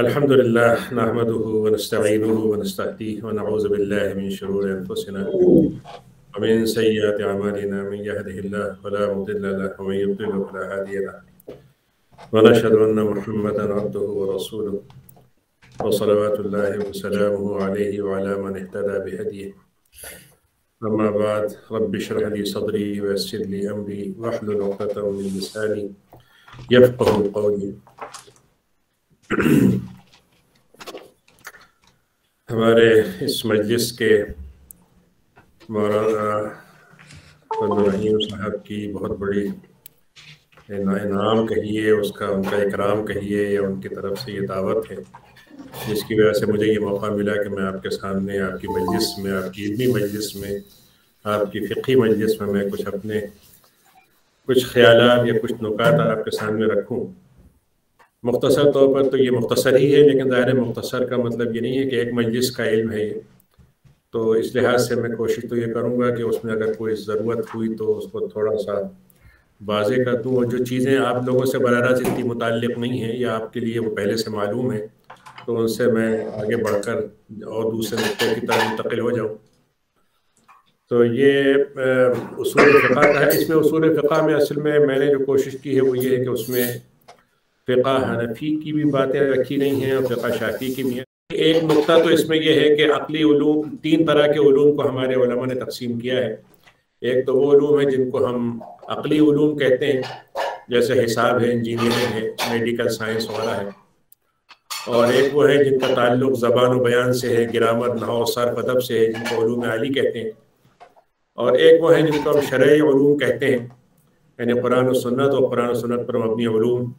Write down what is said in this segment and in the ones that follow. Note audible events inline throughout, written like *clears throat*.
अल्हम्दुलिल्लाह नहमदुहु व नस्तईनुहु व नस्तहदीह व नऊज़ु बिल्लाहि मिन शुरूरि अनफुसिना व मिन सय्यिआति अमालिना मन यहदिहिल्लाहु फला मुदिल्ल लहु व मन युद्लिल फला हादिय लहु व नशहदु अन्ना मुहम्मदन अब्दुहु व रसूलुहु व सलवातुल्लाहि व सलामुहु अलैहि व अला मन इहतदा बिहदिहि अम्मा बाद रब्बि इश्रह ली सदरी व यस्सिर ली अमरी वहलुल उक़दतम मिन लिसानी यफ़क़हू क़ौली हमारे इस मजलिस के मौलाना साहब की बहुत बड़ी इनाम कहिए, उसका, उनका इकराम कहिए, या उनकी तरफ़ से ये दावत है। जिसकी वजह से मुझे ये मौका मिला कि मैं आपके सामने, आपकी मजलिस में, आपकी इल्मी मजलिस में, आपकी फ़िकी मजलिस में मैं कुछ अपने कुछ ख्याल या कुछ नुकात आपके सामने रखूँ। मुख्तसर तौर पर तो ये मुख्तसर ही है, लेकिन ज़ाहिर मुख्तसर का मतलब ये नहीं है कि एक मजलिस का इल्म है ये। तो इस लिहाज से मैं कोशिश तो ये करूँगा कि उसमें अगर कोई ज़रूरत हुई तो उसको थोड़ा सा वाजे कर दूँ। और जो चीज़ें आप लोगों से बर रास्त इतनी मुतल नहीं है, या आपके लिए वो पहले से मालूम है तो उनसे मैं आगे बढ़कर और दूसरे नुक़े की तरह मुंतकिल हो जाऊँ। तो ये उसूल फ़िका का है। इसमें उसूल फ़िका में असल में मैंने जो कोशिश की है वो ये है कि उसमें फ़िका हनफी की भी बातें रखी गई हैं और फ़िका शाफी की भी हैं। एक नुकता तो इसमें यह है कि अकली उलूम, तीन तरह के उलूम को हमारे उलमा ने तकसीम किया है। एक तो वो उलूम है जिनको हम अकली उलूम कहते हैं, जैसे हिसाब है, इंजीनियरिंग है, मेडिकल साइंस वाला है। और एक वो है जिनका ताल्लुक ज़बान बयान से है, ग्रामर नहाव सरफ, अदब से है, जिनको उलूम अली कहते हैं। और एक वो है जिनको हम शरय कहते हैं, यानी कुरान सुन्नत और कुरान सुन्नत पर मबनी उलूम।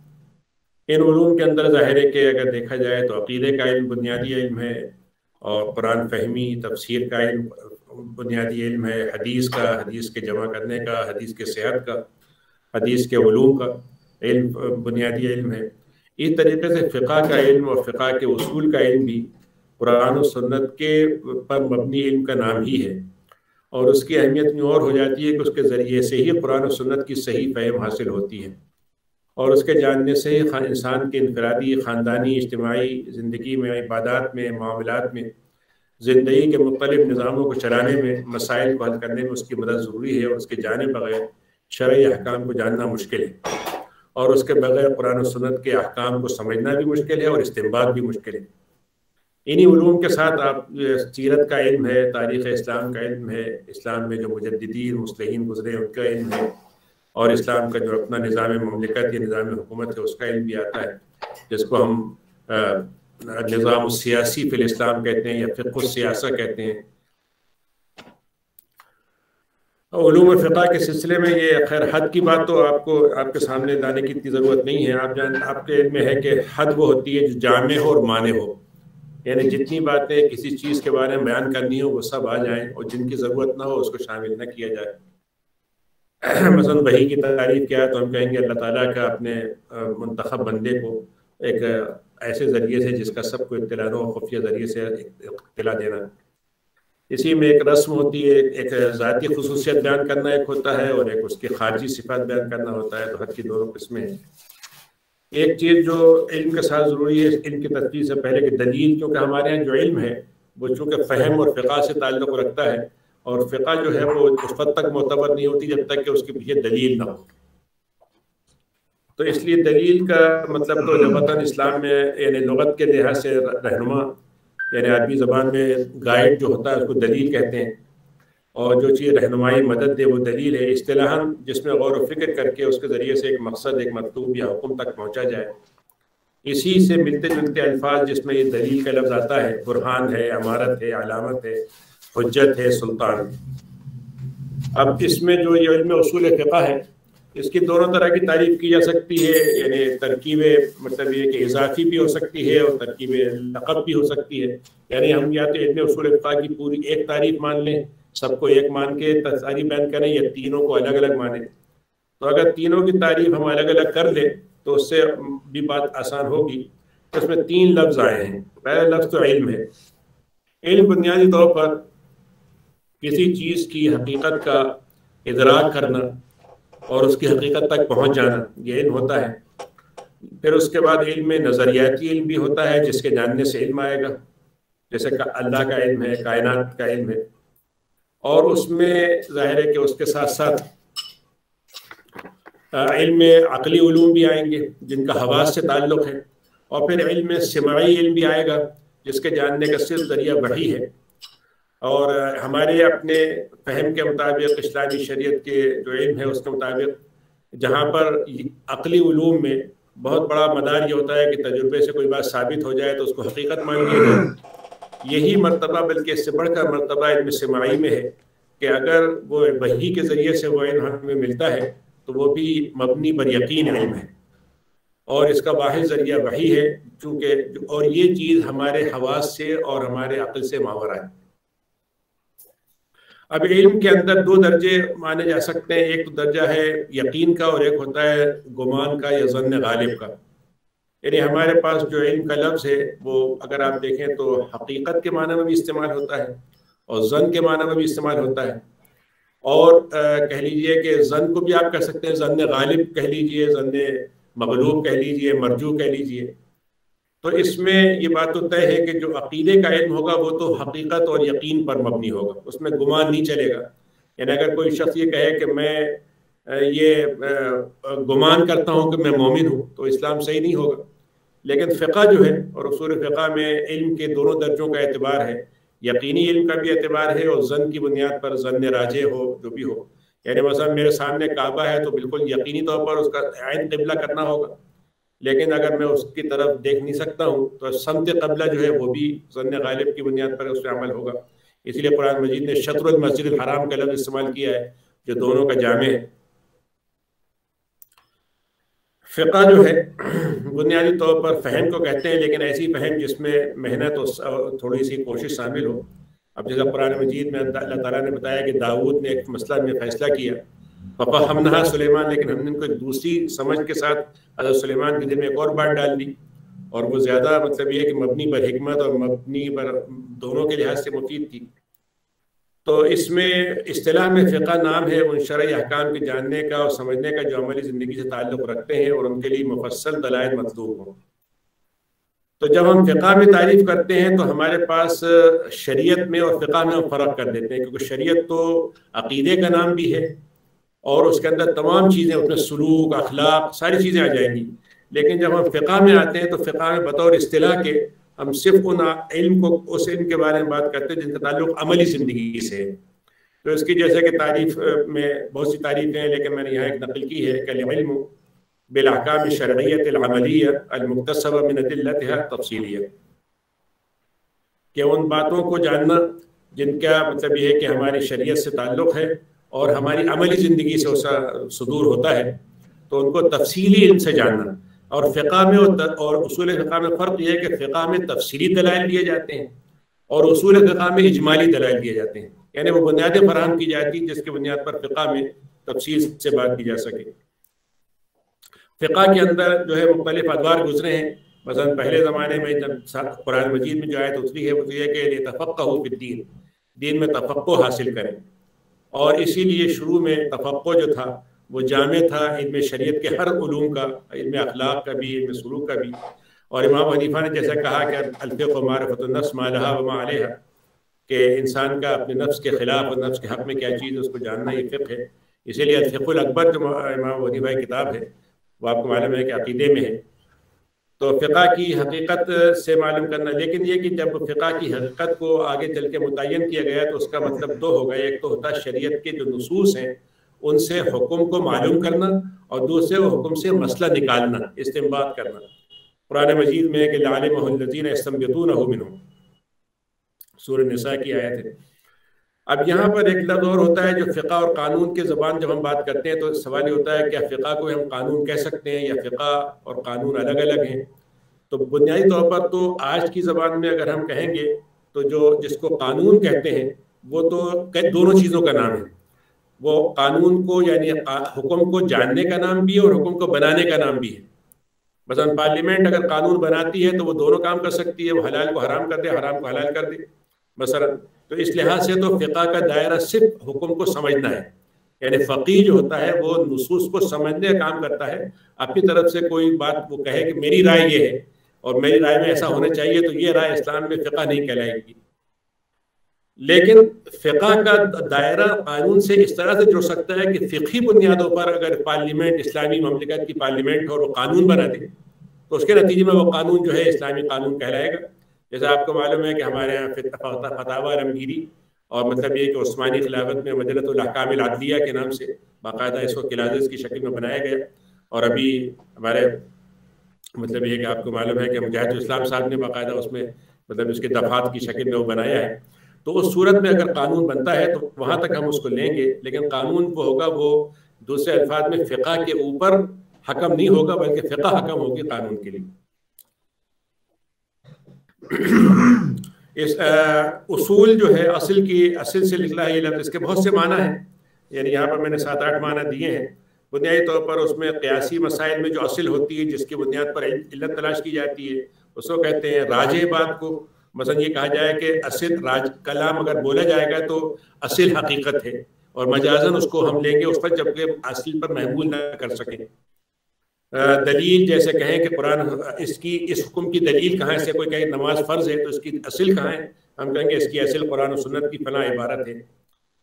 इन ूम के अंदर ज़ाहिर है कि अगर देखा जाए तो अकीदे का इल्म, बुनियादी इल्म है और कुरान फहमी, तफसीर का इल्म, बुनियादी इल्म है, हदीस का, हदीस के जमा करने का, हदीस के सेहत का, हदीस के ूम का इल्म, बुनियादी इल्म है। इस तरीके से फ़िका का इल्म और फ़िका के असूल का इल्म भी कुरान और सुन्नत के पर मबनी इल्म का नाम ही है और उसकी अहमियत में और हो जाती है कि उसके ज़रिए से ही कुरान और सुन्नत की सही फहम हासिल होती है। और उसके जानने से ही इंसान के इनफरादी ख़ानदानी इज्तमाही ज़िंदगी में इबादत में मामलात में ज़िंदगी के मुख्तलिफ़ निज़ामों को चलाने में मसाइल को हल करने में उसकी मदद ज़रूरी है और उसके जाने बगैर शर्य अहकाम को जानना मुश्किल है। और उसके बगैर कुरान सुनत के अहकाम को समझना भी मुश्किल है और इस्तेमाल भी मुश्किल है। इन्हीं ूम के साथ आप सीरत का इल्म है तारीख़ इस्लाम का इल्म है इस्लाम में जो मुजद्दीन मुस्लिम गुजरे उनका इल्म है। और इस्लाम का जो अपना निज़ाम ममलिकत या निज़ाम हुकूमत है उसका इल्म भी आता है जिसको हम निज़ाम सियासी फिल इस्लाम कहते हैं या फिर फ़िक सियासा कहते हैं। ूम फ़िका के सिलसिले में ये खैर हद की बात तो आपको आपके सामने लाने की इतनी ज़रूरत नहीं है। आप जान आपके इल्म में है कि हद वो होती है जो जामे हो और माने हो। यानी जितनी बातें किसी चीज़ के बारे में बयान करनी हो वो सब आ जाएँ और जिनकी ज़रूरत ना हो उसको शामिल न किया जाए। मसन वही की तारीफ़ किया तो हम कहेंगे अल्लाह ताला का अपने मंतखब बंदे को एक ऐसे ज़रिए से जिसका सबको इतला हो खुफिया ज़रिए से इतला देना। इसी में एक रस्म होती है, एक ज़ाती खसूसियत बयान करना एक होता है और एक उसकी खारजी सिफात बयान करना होता है तो हर की दोनों किस्में हैं। एक चीज़ जो इल्म के साथ ज़रूरी है इनकी तस्वीर से पहले की दलील, क्योंकि हमारे यहाँ जो इल्म है, वो चूँकि फ़हम और फ़िका से ताल्लुक़ रखता है और फ़िका जो है वो उस वक्त तक मोतबर नहीं होती जब तक कि उसके पीछे दलील ना हो। तो इसलिए दलील का मतलब तो जबतन इस्लाम में, यानी लगत के लिहाज से रहनुमा, यानी अरबी ज़बान में गाइड जो होता है, उसको दलील कहते हैं। और जो चीज़ रहनुमाई मदद दे, वो दलील है असलाहन जिसमें गौर वफ़िक्र करके उसके ज़रिए से एक मकसद, एक मतलूब या हुक्म तक पहुँचा जाए। इसी से मिलते जुलते अल्फाज जिसमें ये दलील का लफ्ज़ आता है, बुरहान है, अमारत है, अलामत है हजत है सुल्तान। अब इसमें जो ये इल्म उसूल फ़िका है, इसकी दोनों तरह की तारीफ़ की जा सकती है, यानी तरकीबें मतलब ये कि इजाफी भी हो सकती है और तरकीबें लकब भी हो सकती है। यानी हम या तो इल्म उसूल फ़िका की पूरी एक तारीफ़ मान लें, सबको एक मान के तारीफ़ बयान करें या तीनों को अलग अलग माने। तो अगर तीनों की तारीफ़ हम अलग अलग कर लें तो उससे भी बात आसान होगी। तो उसमें तीन लफ्ज़ आए हैं। पहला लफ्ज़ तो इल्म है। इल्म बुनियादी तौर पर किसी चीज़ की हकीकत का इदराक करना और उसकी हकीकत तक पहुँच जाना, ये इल्म होता है। फिर उसके बाद इल्म में नज़रियाती इल्म भी होता है, जिसके जानने से इल्म आएगा। जैसे अल्लाह का इल्म है, कायनात का इल्म है। और उसमें ज़ाहिर है कि उसके साथ साथ इल्म अकली उलूम भी आएँगे, जिनका हवास से ताल्लुक़ है। और फिर इल्म सिमाई इल्म भी आएगा, जिसके जानने का सिर्फ़ ज़रिया वही है। और हमारे अपने फहम के मुताबिक इस्लामी शरीयत के जो इल्म है उसके मुताबिक जहाँ पर अकली उलूम में बहुत बड़ा मदार ये होता है कि तजुर्बे से कोई बात साबित हो जाए तो उसको हकीकत मान लिया जाए यही मरतबा बल्कि इससे बढ़कर मरतबा इल्म सिमाई में है कि अगर वो वही के ज़रिए से वो इल्म हमें मिलता है तो वो भी मबनी पर यकीन इल्म है। और इसका वाहि ज़रिया वही है चूँकि और ये चीज़ हमारे हवास से और हमारे अकल से मावरा है। अब इल्म के अंदर दो दर्जे माने जा सकते हैं। एक तो दर्जा है यकीन का और एक होता है गुमान का या जन्न गालिब का। यानी हमारे पास जो इल्म का लफ्ज़ है वो अगर आप देखें तो हकीकत के माना में भी इस्तेमाल होता है और जन के माना में भी इस्तेमाल होता है। और आ, कह लीजिए कि जन को भी आप कह सकते हैं जन्न गालिब कह लीजिए जन्न मगलूब कह लीजिए मरजू कह लीजिए। तो इसमें ये बात तो तय है कि जो अकीदे का इल्म होगा वो तो हकीकत और यकीन पर मबनी होगा उसमें गुमान नहीं चलेगा। यानी अगर कोई शख्स ये कहे कि मैं ये गुमान करता हूँ कि मैं मोमिन हूँ तो इस्लाम सही नहीं होगा। लेकिन फ़िका जो है और उसूल फ़िका में इल्म के दोनों दर्जों का एतबार है यकीनी इल्म का भी एतबार है और जन की बुनियाद पर जन राजे हो जो भी हो। यानी मसलन मेरे सामने काबा है तो बिल्कुल यकीनी तौर पर उसका आयन कबला करना होगा। लेकिन अगर मैं उसकी तरफ़ देख नहीं सकता हूँ तो संत कबला जो है वो भी जन गालिब की बुनियाद पर उस अमल होगा। इसलिए कुरान मजीद ने शत्रु मस्जिद हराम का लफ्ज़ इस्तेमाल किया है, जो दोनों का जामे है। फ़िका जो है, बुनियादी तौर पर फ़हम को कहते हैं, लेकिन ऐसी फ़हम जिसमें मेहनत और थोड़ी सी कोशिश शामिल हो। अब जैसा कुरान मजीद में अल्लाह ताला ने बताया कि दाऊद ने एक मसला में फ़ैसला किया पापा हम नहा सुलेमान लेकिन हमने उनको एक दूसरी समझ के साथ हज़रत सुलेमान के दिल में एक और बात डाल दी और वो ज़्यादा मतलब ये कि मबनी पर हमत और मबनी पर दोनों के लिहाज से मुफीद थी। तो इसमें अतलाह में फ़िका नाम है उन शर्य अहकाम के जानने का और समझने का जो अमली ज़िंदगी से ताल्लुक़ रखते हैं और उनके लिए मुफसल दलाल मतलूब हों। तो जब हम फ़िका में तारीफ़ करते हैं तो हमारे पास शरीयत में और फ़िका में हम फ़र्क कर देते हैं क्योंकि शरीयत तो अकीदे का नाम भी है। और उसके अंदर तमाम चीज़ें उसमें सलूक, अखलाक, सारी चीज़ें आ जाएँगी। लेकिन जब हम फ़िका में आते हैं तो फ़िका में बतौर अतलाह के हम सिर्फ़ उन इल्म को, उस इल्म के बारे में बात करते हैं, जिनका ताल्लुक अमली ज़िंदगी से तो इसकी जैसे कि तारीफ़ में बहुत सी तारीफ़ें हैं लेकिन मैंने यहाँ एक नकल की है, कल इल्म बिलहकाम शर्यतमलियामुतसब मिनतः तफसीलिया। कि उन बातों को जानना जिनका मतलब ये है कि हमारी शरीयत से ताल्लुक़ है और हमारी अमली ज़िंदगी से उसका सुदूर होता है तो उनको तफसीली इनसे जानना। और फ़िका में और उसूल फ़िका में फ़र्क यह है कि फ़िका में तफसीली दलाइल दिए जाते हैं और उसूल फ़िका में इजमाली दलाइल दिए जाते हैं। यानी वो बुनियादें फराम की जाती हैं जिसके बुनियाद पर फ़िका में तफसील से बात की जा सके। फ़िका के अंदर जो है मुख्तलिफ़ अदवार गुजरे हैं। मसलन पहले ज़माने में जब कुरान मजीद में जो आयत उतरी है वो तो यह कि तफ़क़ हो दीन दीन में तफ़क़ हासिल करें। और इसीलिए शुरू में तफ़ो जो था, वो जाम था इनमें शरीयत के हर ूम का, इनमें अखलाक का भी, इनमें सलूक का भी। और इमाम हनीफ़ा ने जैसा कहा कि अल्फ़ मारफतनस मालहा अलहा, कि इंसान का अपने नफ्स के ख़िलाफ़ और नफ्स के हक़ में क्या चीज़ उसको जानना ये फ़िक है। इसीलिए अल्फ़ुल अकबर जो इमाम हनीफ़ा की किताब है, वो आपको मालूम है कि अकीदे में है। तो फ़िका की हकीकत से मालूम करना। लेकिन ये कि जब फ़िका की हकीकत को आगे चल के मुतन किया गया तो उसका मतलब दो हो गया। एक तो होता है शरीयत के जो नसूस हैं उनसे हुक्म को मालूम करना और दूसरे हुक्म से मसला निकालना इस्तेमाल करना। पुराने मजीद में कि लालमजीन इस्तमतून मिन सूर्य निसा की आयत है। अब यहाँ पर एक लफ्ज़ और होता है जो फ़िका और कानून के ज़बान जब हम बात करते हैं तो सवाल ये होता है क्या फ़िका को हम कानून कह सकते हैं या फ़िका और कानून अलग अलग हैं? तो बुनियादी तौर पर तो आज की ज़बान में अगर हम कहेंगे तो जो जिसको कानून कहते हैं वो तो दोनों चीज़ों का नाम है। वो कानून को यानी हुक्म को जानने का नाम भी है और हुक्म को बनाने का नाम भी है। मसलन पार्लियामेंट अगर कानून बनाती है तो वो दोनों काम कर सकती है वो हलाल को हराम कर दे हराम को हलाल कर दे। मसलन तो इस लिहाज से तो फ़िका का दायरा सिर्फ़ हुक्म को समझना है। यानी फ़कीह जो होता है, वो नसूस को समझने का काम करता है। अपनी तरफ़ से कोई बात वो कहे कि मेरी राय ये है और मेरी राय में ऐसा होना चाहिए तो ये राय इस्लाम में फ़िका नहीं कहलाएगी। लेकिन फ़िका का दायरा कानून से इस तरह से जुड़ सकता है कि फ़िकी बुनियादों पर अगर पार्लियामेंट, इस्लामी ममलिकत की पार्लियामेंट और वो कानून बना दे तो उसके नतीजे में वो कानून जो है, इस्लामी कानून कहलाएगा। जैसे आपको मालूम है कि हमारे यहाँ फतावा रमगिरी और मतलब ये कि उस्मानी खिलाफत में मजलतकामिलदिया के नाम से बाकायदा इसको क्लाजेस की शक्ल में बनाया गया। और अभी हमारे मतलब ये कि आपको मालूम है कि मुजाहिद इस्लाम साहब ने बाकायदा उसमें मतलब इसके दफात की शक्ल में वो बनाया है। तो उस सूरत में अगर कानून बनता है तो वहाँ तक हम उसको लेंगे, लेकिन कानून वो होगा वो दूसरे अल्फाज में फ़िका के ऊपर हकम नहीं होगा, बल्कि फ़िका हकम होगी कानून के लिए। इस उसूल जो है, असल की, असल से निकला है ये लफ्ज़, इसके बहुत से माना है। यानी यहाँ पर मैंने सात आठ माना दिए हैं। बुनियादी तौर पर उसमें क्यासी मसाइल में जो असल होती है, जिसकी बुनियाद पर इल्लत तलाश की जाती है, उसको कहते हैं राज बात को। मसलन ये कहा जाए कि असिल राज कलाम अगर बोला जाएगा तो असिल हकीकत है, और मजाजन उसको हम लेंगे, उस पर जबकि असिल पर महमूल ना कर सकें। दलील जैसे कहें कि कुरान, इसकी, इस हुक्म की दलील कहाँ से, कोई कहे नमाज़ फ़र्ज़ है तो इसकी असिल कहाँ है? हम कहेंगे इसकी असिल कुरान सुन्नत की फला इबारत है।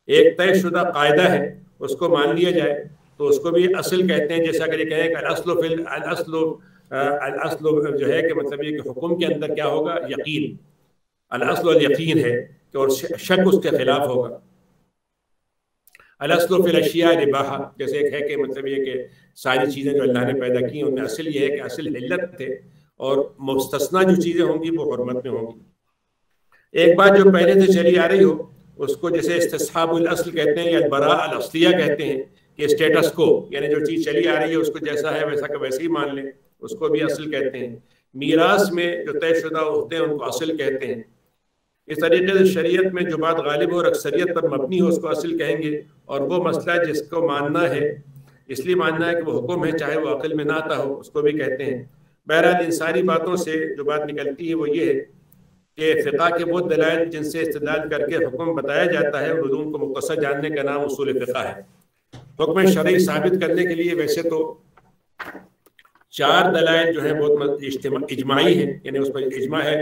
एक तयशुदा कायदा है, उसको मान लिया जाए तो उसको भी असल कहते हैं। जैसे अगर ये कहें कि जो है कि मतलब ये हुक्म के अंदर क्या होगा? यकीन। असल यकीन है कि और शक उसके खिलाफ होगा। अलसलफ़िलशिया रिबाहा, जैसे एक है कि मतलब ये कि सारी चीज़ें जो अल्लाह ने पैदा की उनमें असल ये है कि असल हिल्लत थे और मुस्तना जो चीज़ें होंगी वो हरमत में होंगी। एक बात जो पहले से चली आ रही हो उसको जैसे इस्तेसाबुल कहते हैं या बरा कहते हैं कि स्टेटस को यानी जो चीज़ चली आ रही है उसको जैसा है वैसा का वैसे ही मान लें उसको भी असल कहते हैं। मीरास में जो तयशुदा होते हैं उनको असल कहते हैं। इस तरीके से शरीयत में जो बात गालिब और अक्सरियत पर मबनी हो उसको असल कहेंगे और वो मसला जिसको मानना है इसलिए मानना है कि वो हुक्म है, चाहे वो अकल में ना आता हो, उसको भी कहते हैं। बहरहाल, इन सारी बातों से जो बात निकलती है वो ये है कि फ़िका के वो दलाइल जिनसे इस्तेदाल करके हुक्म बताया जाता है उलूम को मुख्तर जानने का नाम उसूल फ़िका है। हुक्म शरी साबित करने के लिए वैसे तो चार दलाइल जो है, बहुत इजमाही है, यानी उस पर इजमा है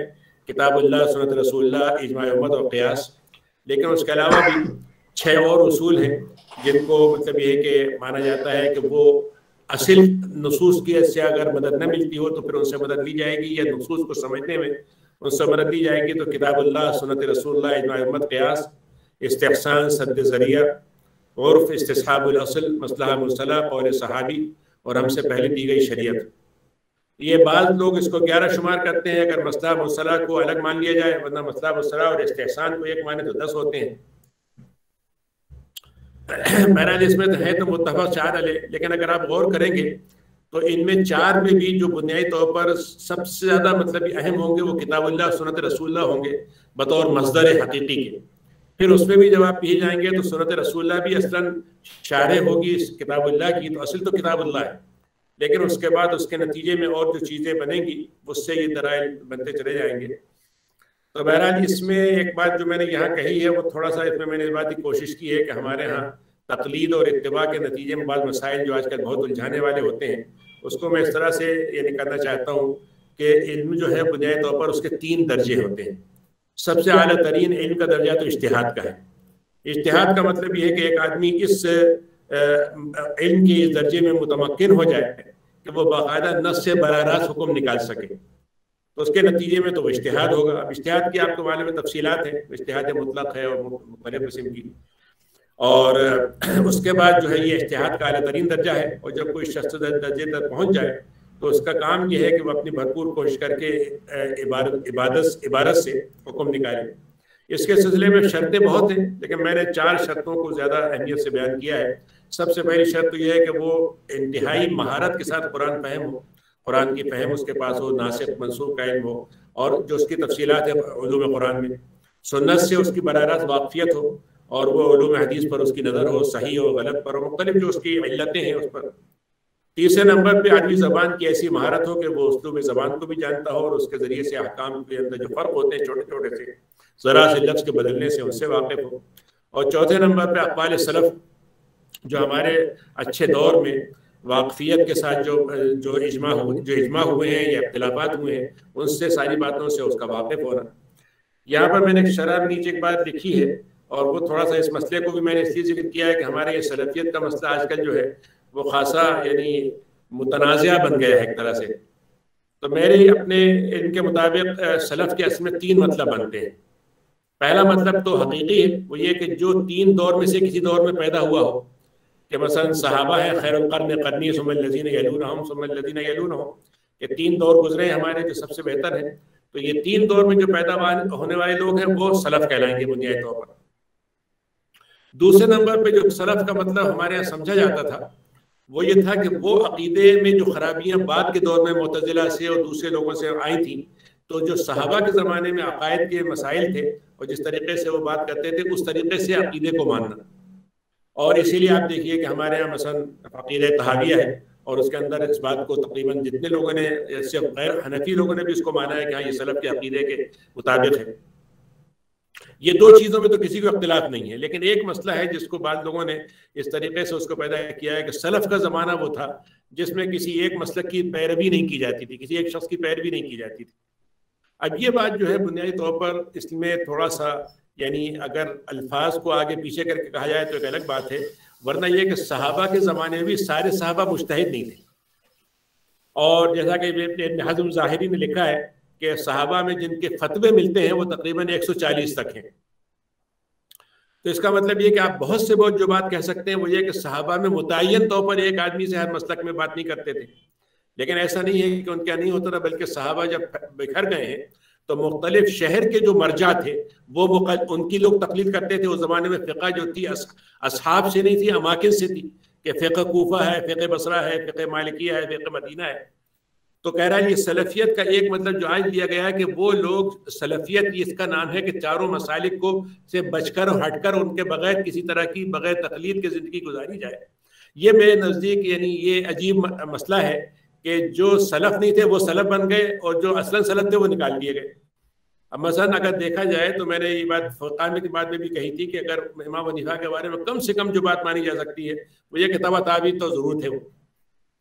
किताबुल्ला सुनत रसूल्ला इजमा उम्मत और क़यास। लेकिन उसके अलावा भी छः और उसूल हैं जिनको मतलब ये कि माना जाता है कि वो असल नसूस की से अगर मदद न मिलती हो तो फिर उनसे मदद ली जाएगी या नसूस को समझने में उनसे मदद ली जाएगी तो किताबुल्ला सुनत रसूल्ला इजमा उम्मत क़यास इस्तेसान सद ज़रिया, उर्फ़ इस्तेसाबुल मसला कौल सहाबी, और हमसे पहले दी गई शरीयत। ये बाद लोग इसको ग्यारह शुमार करते हैं, अगर मसला मसला को अलग मान लिया जाए, वरना मसला मसला और इस्तेसान को एक माने तो दस होते हैं। *clears throat* बहरहाल इसमें तो है तो मुतफ़ा चार अले, लेकिन अगर आप गौर करेंगे तो इनमें चार में भी जो बुनियादी तौर पर सबसे ज़्यादा मतलब अहम होंगे, वो किताबुल्लाह सुनत रसूल्ला होंगे, बतौर मजदर हकीकी के। फिर उसमें भी जब आप पी जाएँगे तो सुनत रसूल्ला भी असलन शार होगी इस किताबुल्लाह की तो असल तो किताबुल्लाह है। लेकिन उसके बाद उसके नतीजे में और जो चीज़ें बनेंगी, उससे ये दराइल बनते चले जाएँगे। तो बहरहाल इसमें एक बात जो मैंने यहाँ कही है, वो थोड़ा सा इसमें मैंने इस बात की कोशिश की है कि हमारे यहाँ तकलीद और इतबा के नतीजे में बाद मसाइल जो आजकल बहुत उलझाने वाले होते हैं, उसको मैं इस तरह से ये निकालना चाहता हूँ कि इल्म जो है बुनियादी तौर पर उसके तीन दर्जे होते हैं। सबसे अली तरीन इल्म का दर्जा तो इश्तहाद का है। इश्तहाद का मतलब ये है कि एक आदमी इस इल्म के इस दर्जे में मुतमकिन हो जाए कि वो बाकायदा नस से बरारास हुक्म निकाल सके। तो उसके नतीजे में तो वो होगा। अब इश्तहाद की आपको मालूम में तफसीलात है। इश्तहाद मुतलक है और मुख्तलिफ़ किस्म की। और *clears throat* उसके बाद जो है ये इश्तहाद का अली तरीन दर्जा है और जब कोई शख्स दर्जे तक पहुँच जाए तो उसका काम यह है कि वो अपनी भरपूर कोशिश करके इबादत इबादत इबारत से हुक्म निकाले। इसके सिलसिले में शर्तें बहुत हैं, लेकिन मैंने चार शर्तों को ज़्यादा अहमियत से बयान किया है। सबसे पहली शर्त तो यह है कि वो इंतहाई महारत के साथ कुरान फहम हो। कुरान की फहम उसके पास हो नासिक मनसूख कायम हो और जो उसकी तफसीत है उलूम कुरान में। सुन्नत से उसकी बरारात वाकफियत हो और वो उलूम हदीस पर उसकी नज़र हो सही हो गलत पर हो मुख्तलिफ़ जो उसकी इल्लतें हैं उस पर। तीसरे नंबर पे आदमी ज़बान की ऐसी महारत हो कि वो उसलूब ज़बान को भी जानता हो और उसके ज़रिए से अहकाम के अंदर जो फ़र्क होते हैं छोटे छोटे से ज़रा से लफ्ज़ के बदलने से उससे वाकिफ हो। और चौथे नंबर पे अकबाल सलफ़ जो हमारे अच्छे दौर में वाकफियत के साथ जो जो इजमा जो इजमा हुए हैं या अख्तिलाफात हुए हैं उनसे सारी बातों से उसका वाकिफ होना। यहाँ पर मैंने शराब नीचे एक बात लिखी है और वो थोड़ा सा इस मसले को भी मैंने इसलिए ज़िक्र किया है कि हमारे ये सलफियत का मसला आजकल जो है वो खासा यानी मुतनाज़ बन गया है एक तरह से। तो मेरे अपने इनके मुताबिक सलफ के असम में तीन मतलब बनते हैं। पहला मतलब तो हकीकी है वो ये कि जो तीन दौर में से किसी दौर में पैदा हुआ हो कि सहाबा है खैरकर्न करनी तीन दौर गुजरे हमारे जो सबसे बेहतर है। तो ये तीन दौर में जो पैदा होने वाले लोग हैं, वो सलफ कहलाएँगे बुनियादी तौर पर। दूसरे नंबर पे जो सलफ का मतलब हमारे यहाँ समझा जाता था, वो ये था कि वो अकीदे में जो खराबियाँ बाद के दौर में मतजिला से और दूसरे लोगों से आई थी तो जो सहाबा के ज़माने में अकायद के मसाइल थे और जिस तरीके से वो बात करते थे, उस तरीके से अकीदे को मानना। और इसीलिए आप देखिए कि हमारे यहाँ मसन फ़कीर तहाविया है और उसके अंदर इस बात को तकरीबन जितने लोगों ने सिर्फ़ गैर हनफी लोगों ने भी इसको माना है कि हाँ ये सलफ़ के अकीदे के मुताबिक है। ये दो चीज़ों में तो किसी को अख्तिलाफ नहीं है लेकिन एक मसला है जिसको बाद लोगों ने इस तरीके से उसको पैदा किया है कि सलफ़ का ज़माना वो था जिसमें किसी एक मसल की पैरवी नहीं की जाती थी किसी एक शख्स की पैरवी नहीं की जाती थी। अब ये बात जो है बुनियादी तौर पर इसमें थोड़ा सा यानी अगर अल्फाज को आगे पीछे करके कहा जाए तो एक अलग बात है, वरना यह कि सहाबा के ज़माने में भी सारे सहाबा मुश्तहिद नहीं थे। और जैसा कि हजम ज़ाहिरी ने लिखा है कि सहाबा में जिनके फतवे मिलते हैं, वो तकरीबन 140 तक हैं। तो इसका मतलब ये कि आप बहुत से बहुत जो बात कह सकते हैं, वो ये कि सहाबा में मुतन तौर पर एक आदमी से हर मसलक में बात नहीं करते थे। लेकिन ऐसा नहीं है कि उनका नहीं होता था, बल्कि सहाबा जब बिखर गए हैं तो मुख्तलिफ़ शहर के जो मरजा थे, वो उनकी लोग तकलीफ़ करते थे। उस ज़माने में फ़िका जो थी असहाब से नहीं थी, अमाकिन से थी कि फ़िक कोफा है फ़िक बसरा है फ़िक मालिकिया है फ़िक मदीना है। तो कह रहा है, ये सलफियत का एक मतलब जो आज दिया गया है कि वो लोग, सलफियत इसका नाम है कि चारों मसालिक को से बचकर हटकर उनके बगैर किसी तरह की, बगैर तकलीफ़ की ज़िंदगी गुजारी जाए। ये मेरे नज़दीक यानी ये अजीब मसला है कि जो सलफ नहीं थे वो सलफ बन गए और जो असलन सलफ थे वो निकाल दिए गए। अब मसलन अगर देखा जाए तो मैंने ये बात फुरकान की बात में भी कही थी कि अगर इमाम वनीफा के बारे में कम से कम जो बात मानी जा सकती है वो ये किताबा ताबी तो ज़रूर थे वो।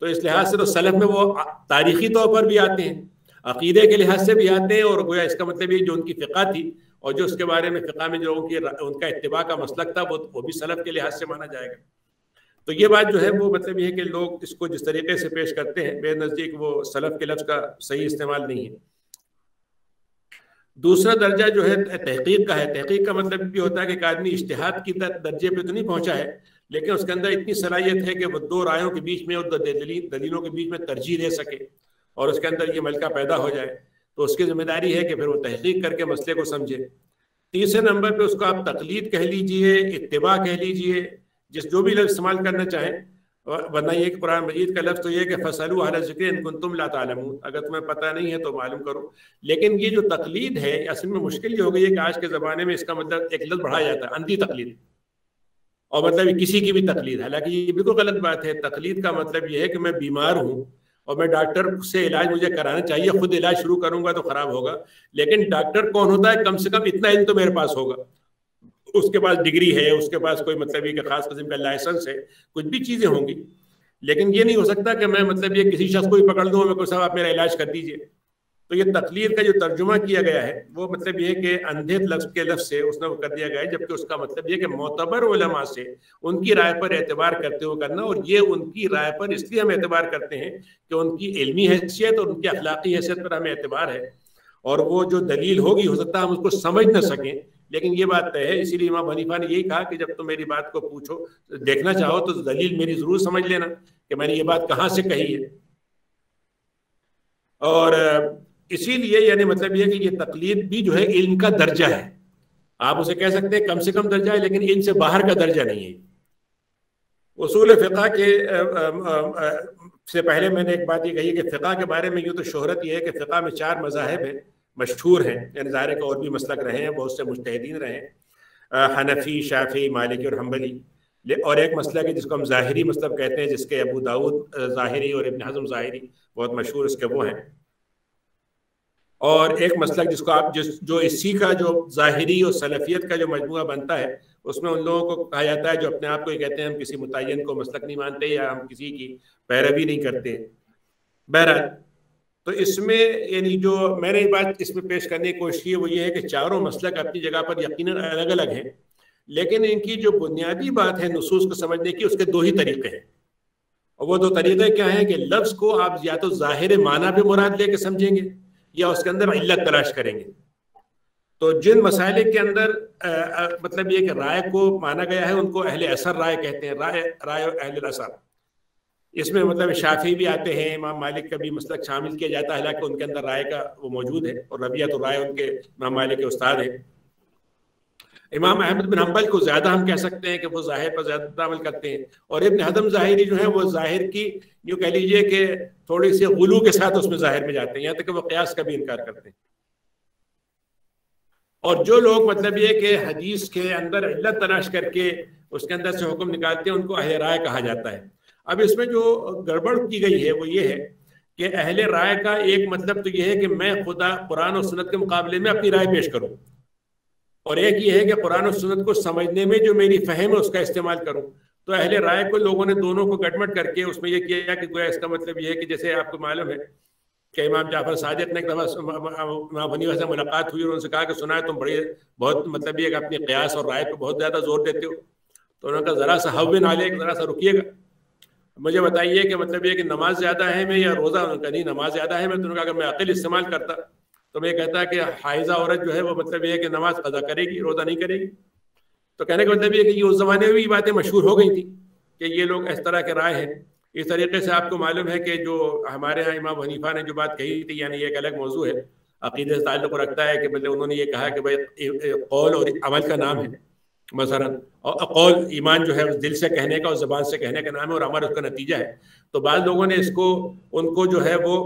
तो इस लिहाज से तो सलफ में वो तारीखी तौर पर भी आते हैं अकीदे के लिहाज से भी आते हैं और गोया इसका मतलब ये जो उनकी फ़िका थी और जो उसके बारे में फ़िका में जो उनकी उनका इतबा का मसलक था वो वो भी सलफ के लिहाज से माना जाएगा। तो ये बात जो है वो मतलब ये है कि लोग इसको जिस तरीके से पेश करते हैं मेरे नज़दीक वो सलफ के लफ्ज़ का सही इस्तेमाल नहीं है। दूसरा दर्जा जो है तहकीक का है। तहकीक का मतलब भी होता है कि एक आदमी इश्तहाद की दर्जे पे तो नहीं पहुँचा है लेकिन उसके अंदर इतनी सलाहियत है कि वो दो रायों के बीच में और दलीलों के बीच में तरजीह दे सके और उसके अंदर ये मलका पैदा हो जाए। तो उसकी ज़िम्मेदारी है कि फिर वो तहकीक करके मसले को समझे। तीसरे नंबर पर उसको आप तकलीद कह लीजिए इतबा कह लीजिए जिस जो भी लफ्ज़ इस्तेमाल करना चाहें वरना ये कि कुरान मजीद का लफ्ज़ तो ये कि फसलू अहल ज़िक्र तुम ला अगर तुम्हें पता नहीं है तो मालूम करो। लेकिन ये जो तकलीद है असल में मुश्किल ये हो गई है कि आज के ज़माने में इसका मतलब एक लफ्ज़ बढ़ाया जाता है अंधी तकलीद। और मतलब किसी की भी तकलीद हालाँकि ये बिल्कुल गलत बात है। तकलीद का मतलब ये है कि मैं बीमार हूँ और मैं डॉक्टर से इलाज मुझे कराना चाहिए खुद इलाज शुरू करूँगा तो खराब होगा। लेकिन डॉक्टर कौन होता है? कम से कम इतना इन तो मेरे पास होगा। उसके पास डिग्री है, उसके पास कोई मतलब ये खास किस्म का लाइसेंस है, कुछ भी चीज़ें होंगी। लेकिन ये नहीं हो सकता कि मैं मतलब ये किसी शख्स को ही पकड़ दूँ मैं को साहब आप मेरा इलाज कर दीजिए। तो ये तकलीर का जो तर्जुमा किया गया है, वो मतलब ये कि अंधे लफ्ज के लफ्ज से उसने वो कर दिया गया है, जबकि उसका मतलब ये कि मोतबर उलमा से उनकी राय पर एतबार करते हुए करना और ये उनकी राय पर इसलिए हम एतबार करते हैं कि उनकी इलमी हैसियत और उनकी अखलाकी हैसियत पर हमें एतबार है। और वो जो दलील होगी, हो सकता है हम उसको समझ ना सकें लेकिन ये बात तय है इसीलिए इमाम हनीफा ने यही कहा कि जब तुम मेरी बात को पूछो देखना चाहो तो दलील मेरी ज़रूर समझ लेना कि मैंने ये बात कहाँ से कही है। और इसीलिए यानी मतलब ये कि ये तकलीद भी जो है इल्म का दर्जा है। आप उसे कह सकते हैं कम से कम दर्जा है लेकिन इनसे बाहर का दर्जा नहीं है। उसूल फ़िका के आ, आ, से पहले मैंने एक बात ये कही कि फ़िका के बारे में यूँ तो शोहरत यह है कि फ़िका में चार मजाहब हैं। मशहूर हैं। यानी ज़ाहिर का और भी मसलक रहे हैं बहुत से मुश्तदीन रहे हैं। हनफी शाफी मालिकी और हम्बली। और एक मसला है जिसको हम ज़ाहिरी मतलब कहते हैं जिसके अबू दाऊद ज़ाहिरी और इबन हज़म ज़ाहिरी बहुत मशहूर इसके वो हैं। और एक मसलक जिसको आप जिस जो इसी का जो ज़ाहिरी और सलफियत का जो मजमू बनता है उसमें उन लोगों को कहा जाता है जो अपने आप को ये कहते हैं हम किसी मुतन को मसलक नहीं मानते या हम किसी की पैरवी नहीं करते। बहरहाल तो इसमें यानी जो मैंने बात इसमें पेश करने की कोशिश की वो ये है कि चारों मसलक अपनी जगह पर यकीन अलग अलग हैं लेकिन इनकी जो बुनियादी बात है नसूस को समझने की उसके दो ही तरीके हैं। और वो दो तरीके क्या हैं कि लफ्ज़ को आप या तो ज़ाहिर माना भी मुराद लेके समझेंगे या उसके अंदर इल्लत तलाश करेंगे। तो जिन मसाइल के अंदर आ, आ, मतलब ये कि राय को माना गया है उनको अहले असर राय कहते हैं राय राय अहल असर। इसमें मतलब शाफी भी आते हैं इमाम मालिक का भी मसलक शामिल किया जाता है। हालाँकि उनके अंदर राय का वो मौजूद है और रबिया तो राय उनके इमाम मालिक के उस्ताद है। इमाम अहमद बिन हम्बल को ज़्यादा हम कह सकते हैं कि वो ज़ाहिर पर ज़्यादा अमल करते हैं। और इब्न हदम जाहिरी जो है वो ज़ाहिर की यूँ कह लीजिए कि थोड़ी सी गुलू के साथ उसमें ज़ाहिर में जाते हैं यहाँ तक कि वो क्यास का भी इनकार करते हैं। और जो लोग मतलब ये कि हदीस के अंदर इल्लत तलाश करके उसके अंदर से हुक्म निकालते हैं उनको अहल राय कहा जाता है। अब इसमें जो गड़बड़ की गई है, वो ये है कि अहल राय का एक मतलब तो ये है कि मैं खुदा, कुरान और सुनत के मुकाबले में अपनी राय पेश करूँ। और एक ये है कि कुरान और सुनत को समझने में जो मेरी फहम है, उसका इस्तेमाल करूँ। तो अहले राय को लोगों ने दोनों को गटमट करके उसमें यह किया कि गोया इसका मतलब यह है कि जैसे आपको मालूम है कि इमाम जाफ़र सादिक ने एक दफ़ा से मुलाकात हुई और उनसे कहा कि सुना है, तुम बड़े, बहुत मतलब ये अपनी कयास और राय पर बहुत ज़्यादा ज़ोर देते हो। तो उन्होंने कहा, ज़रा सा हव नाले, ज़रा सा रुकिएगा। मुझे बताइए कि मतलब ये कि नमाज़ ज़्यादा है मैं या रोज़ा उन्होंने नहीं, नमाज़ ज़्यादा है। मैं तो उन्होंने कहा मैं अकल इस्तेमाल करता तो मैं कहता कि हाइजा औरत जो है, वो मतलब ये है कि नमाज़ अदा करेगी, रोज़ा नहीं करेगी। तो कहने का मतलब ये कि उस ज़माने में भी बातें मशहूर हो गई थी कि ये लोग इस तरह के राय हैं। इस तरीके से आपको मालूम है कि जो हमारे यहाँ इमाम हनीफा ने जो बात कही थी, यानी एक अलग मौजू है। अकीदे से ताल्लुक रखता है कि मतलब उन्होंने ये कहा कि भाई कौल और अमल का नाम है। मसलन और कौल ईमान जो है उस दिल से कहने का और ज़बान से कहने का नाम है और अमल उसका नतीजा है। तो बाद लोगों ने इसको उनको जो है वो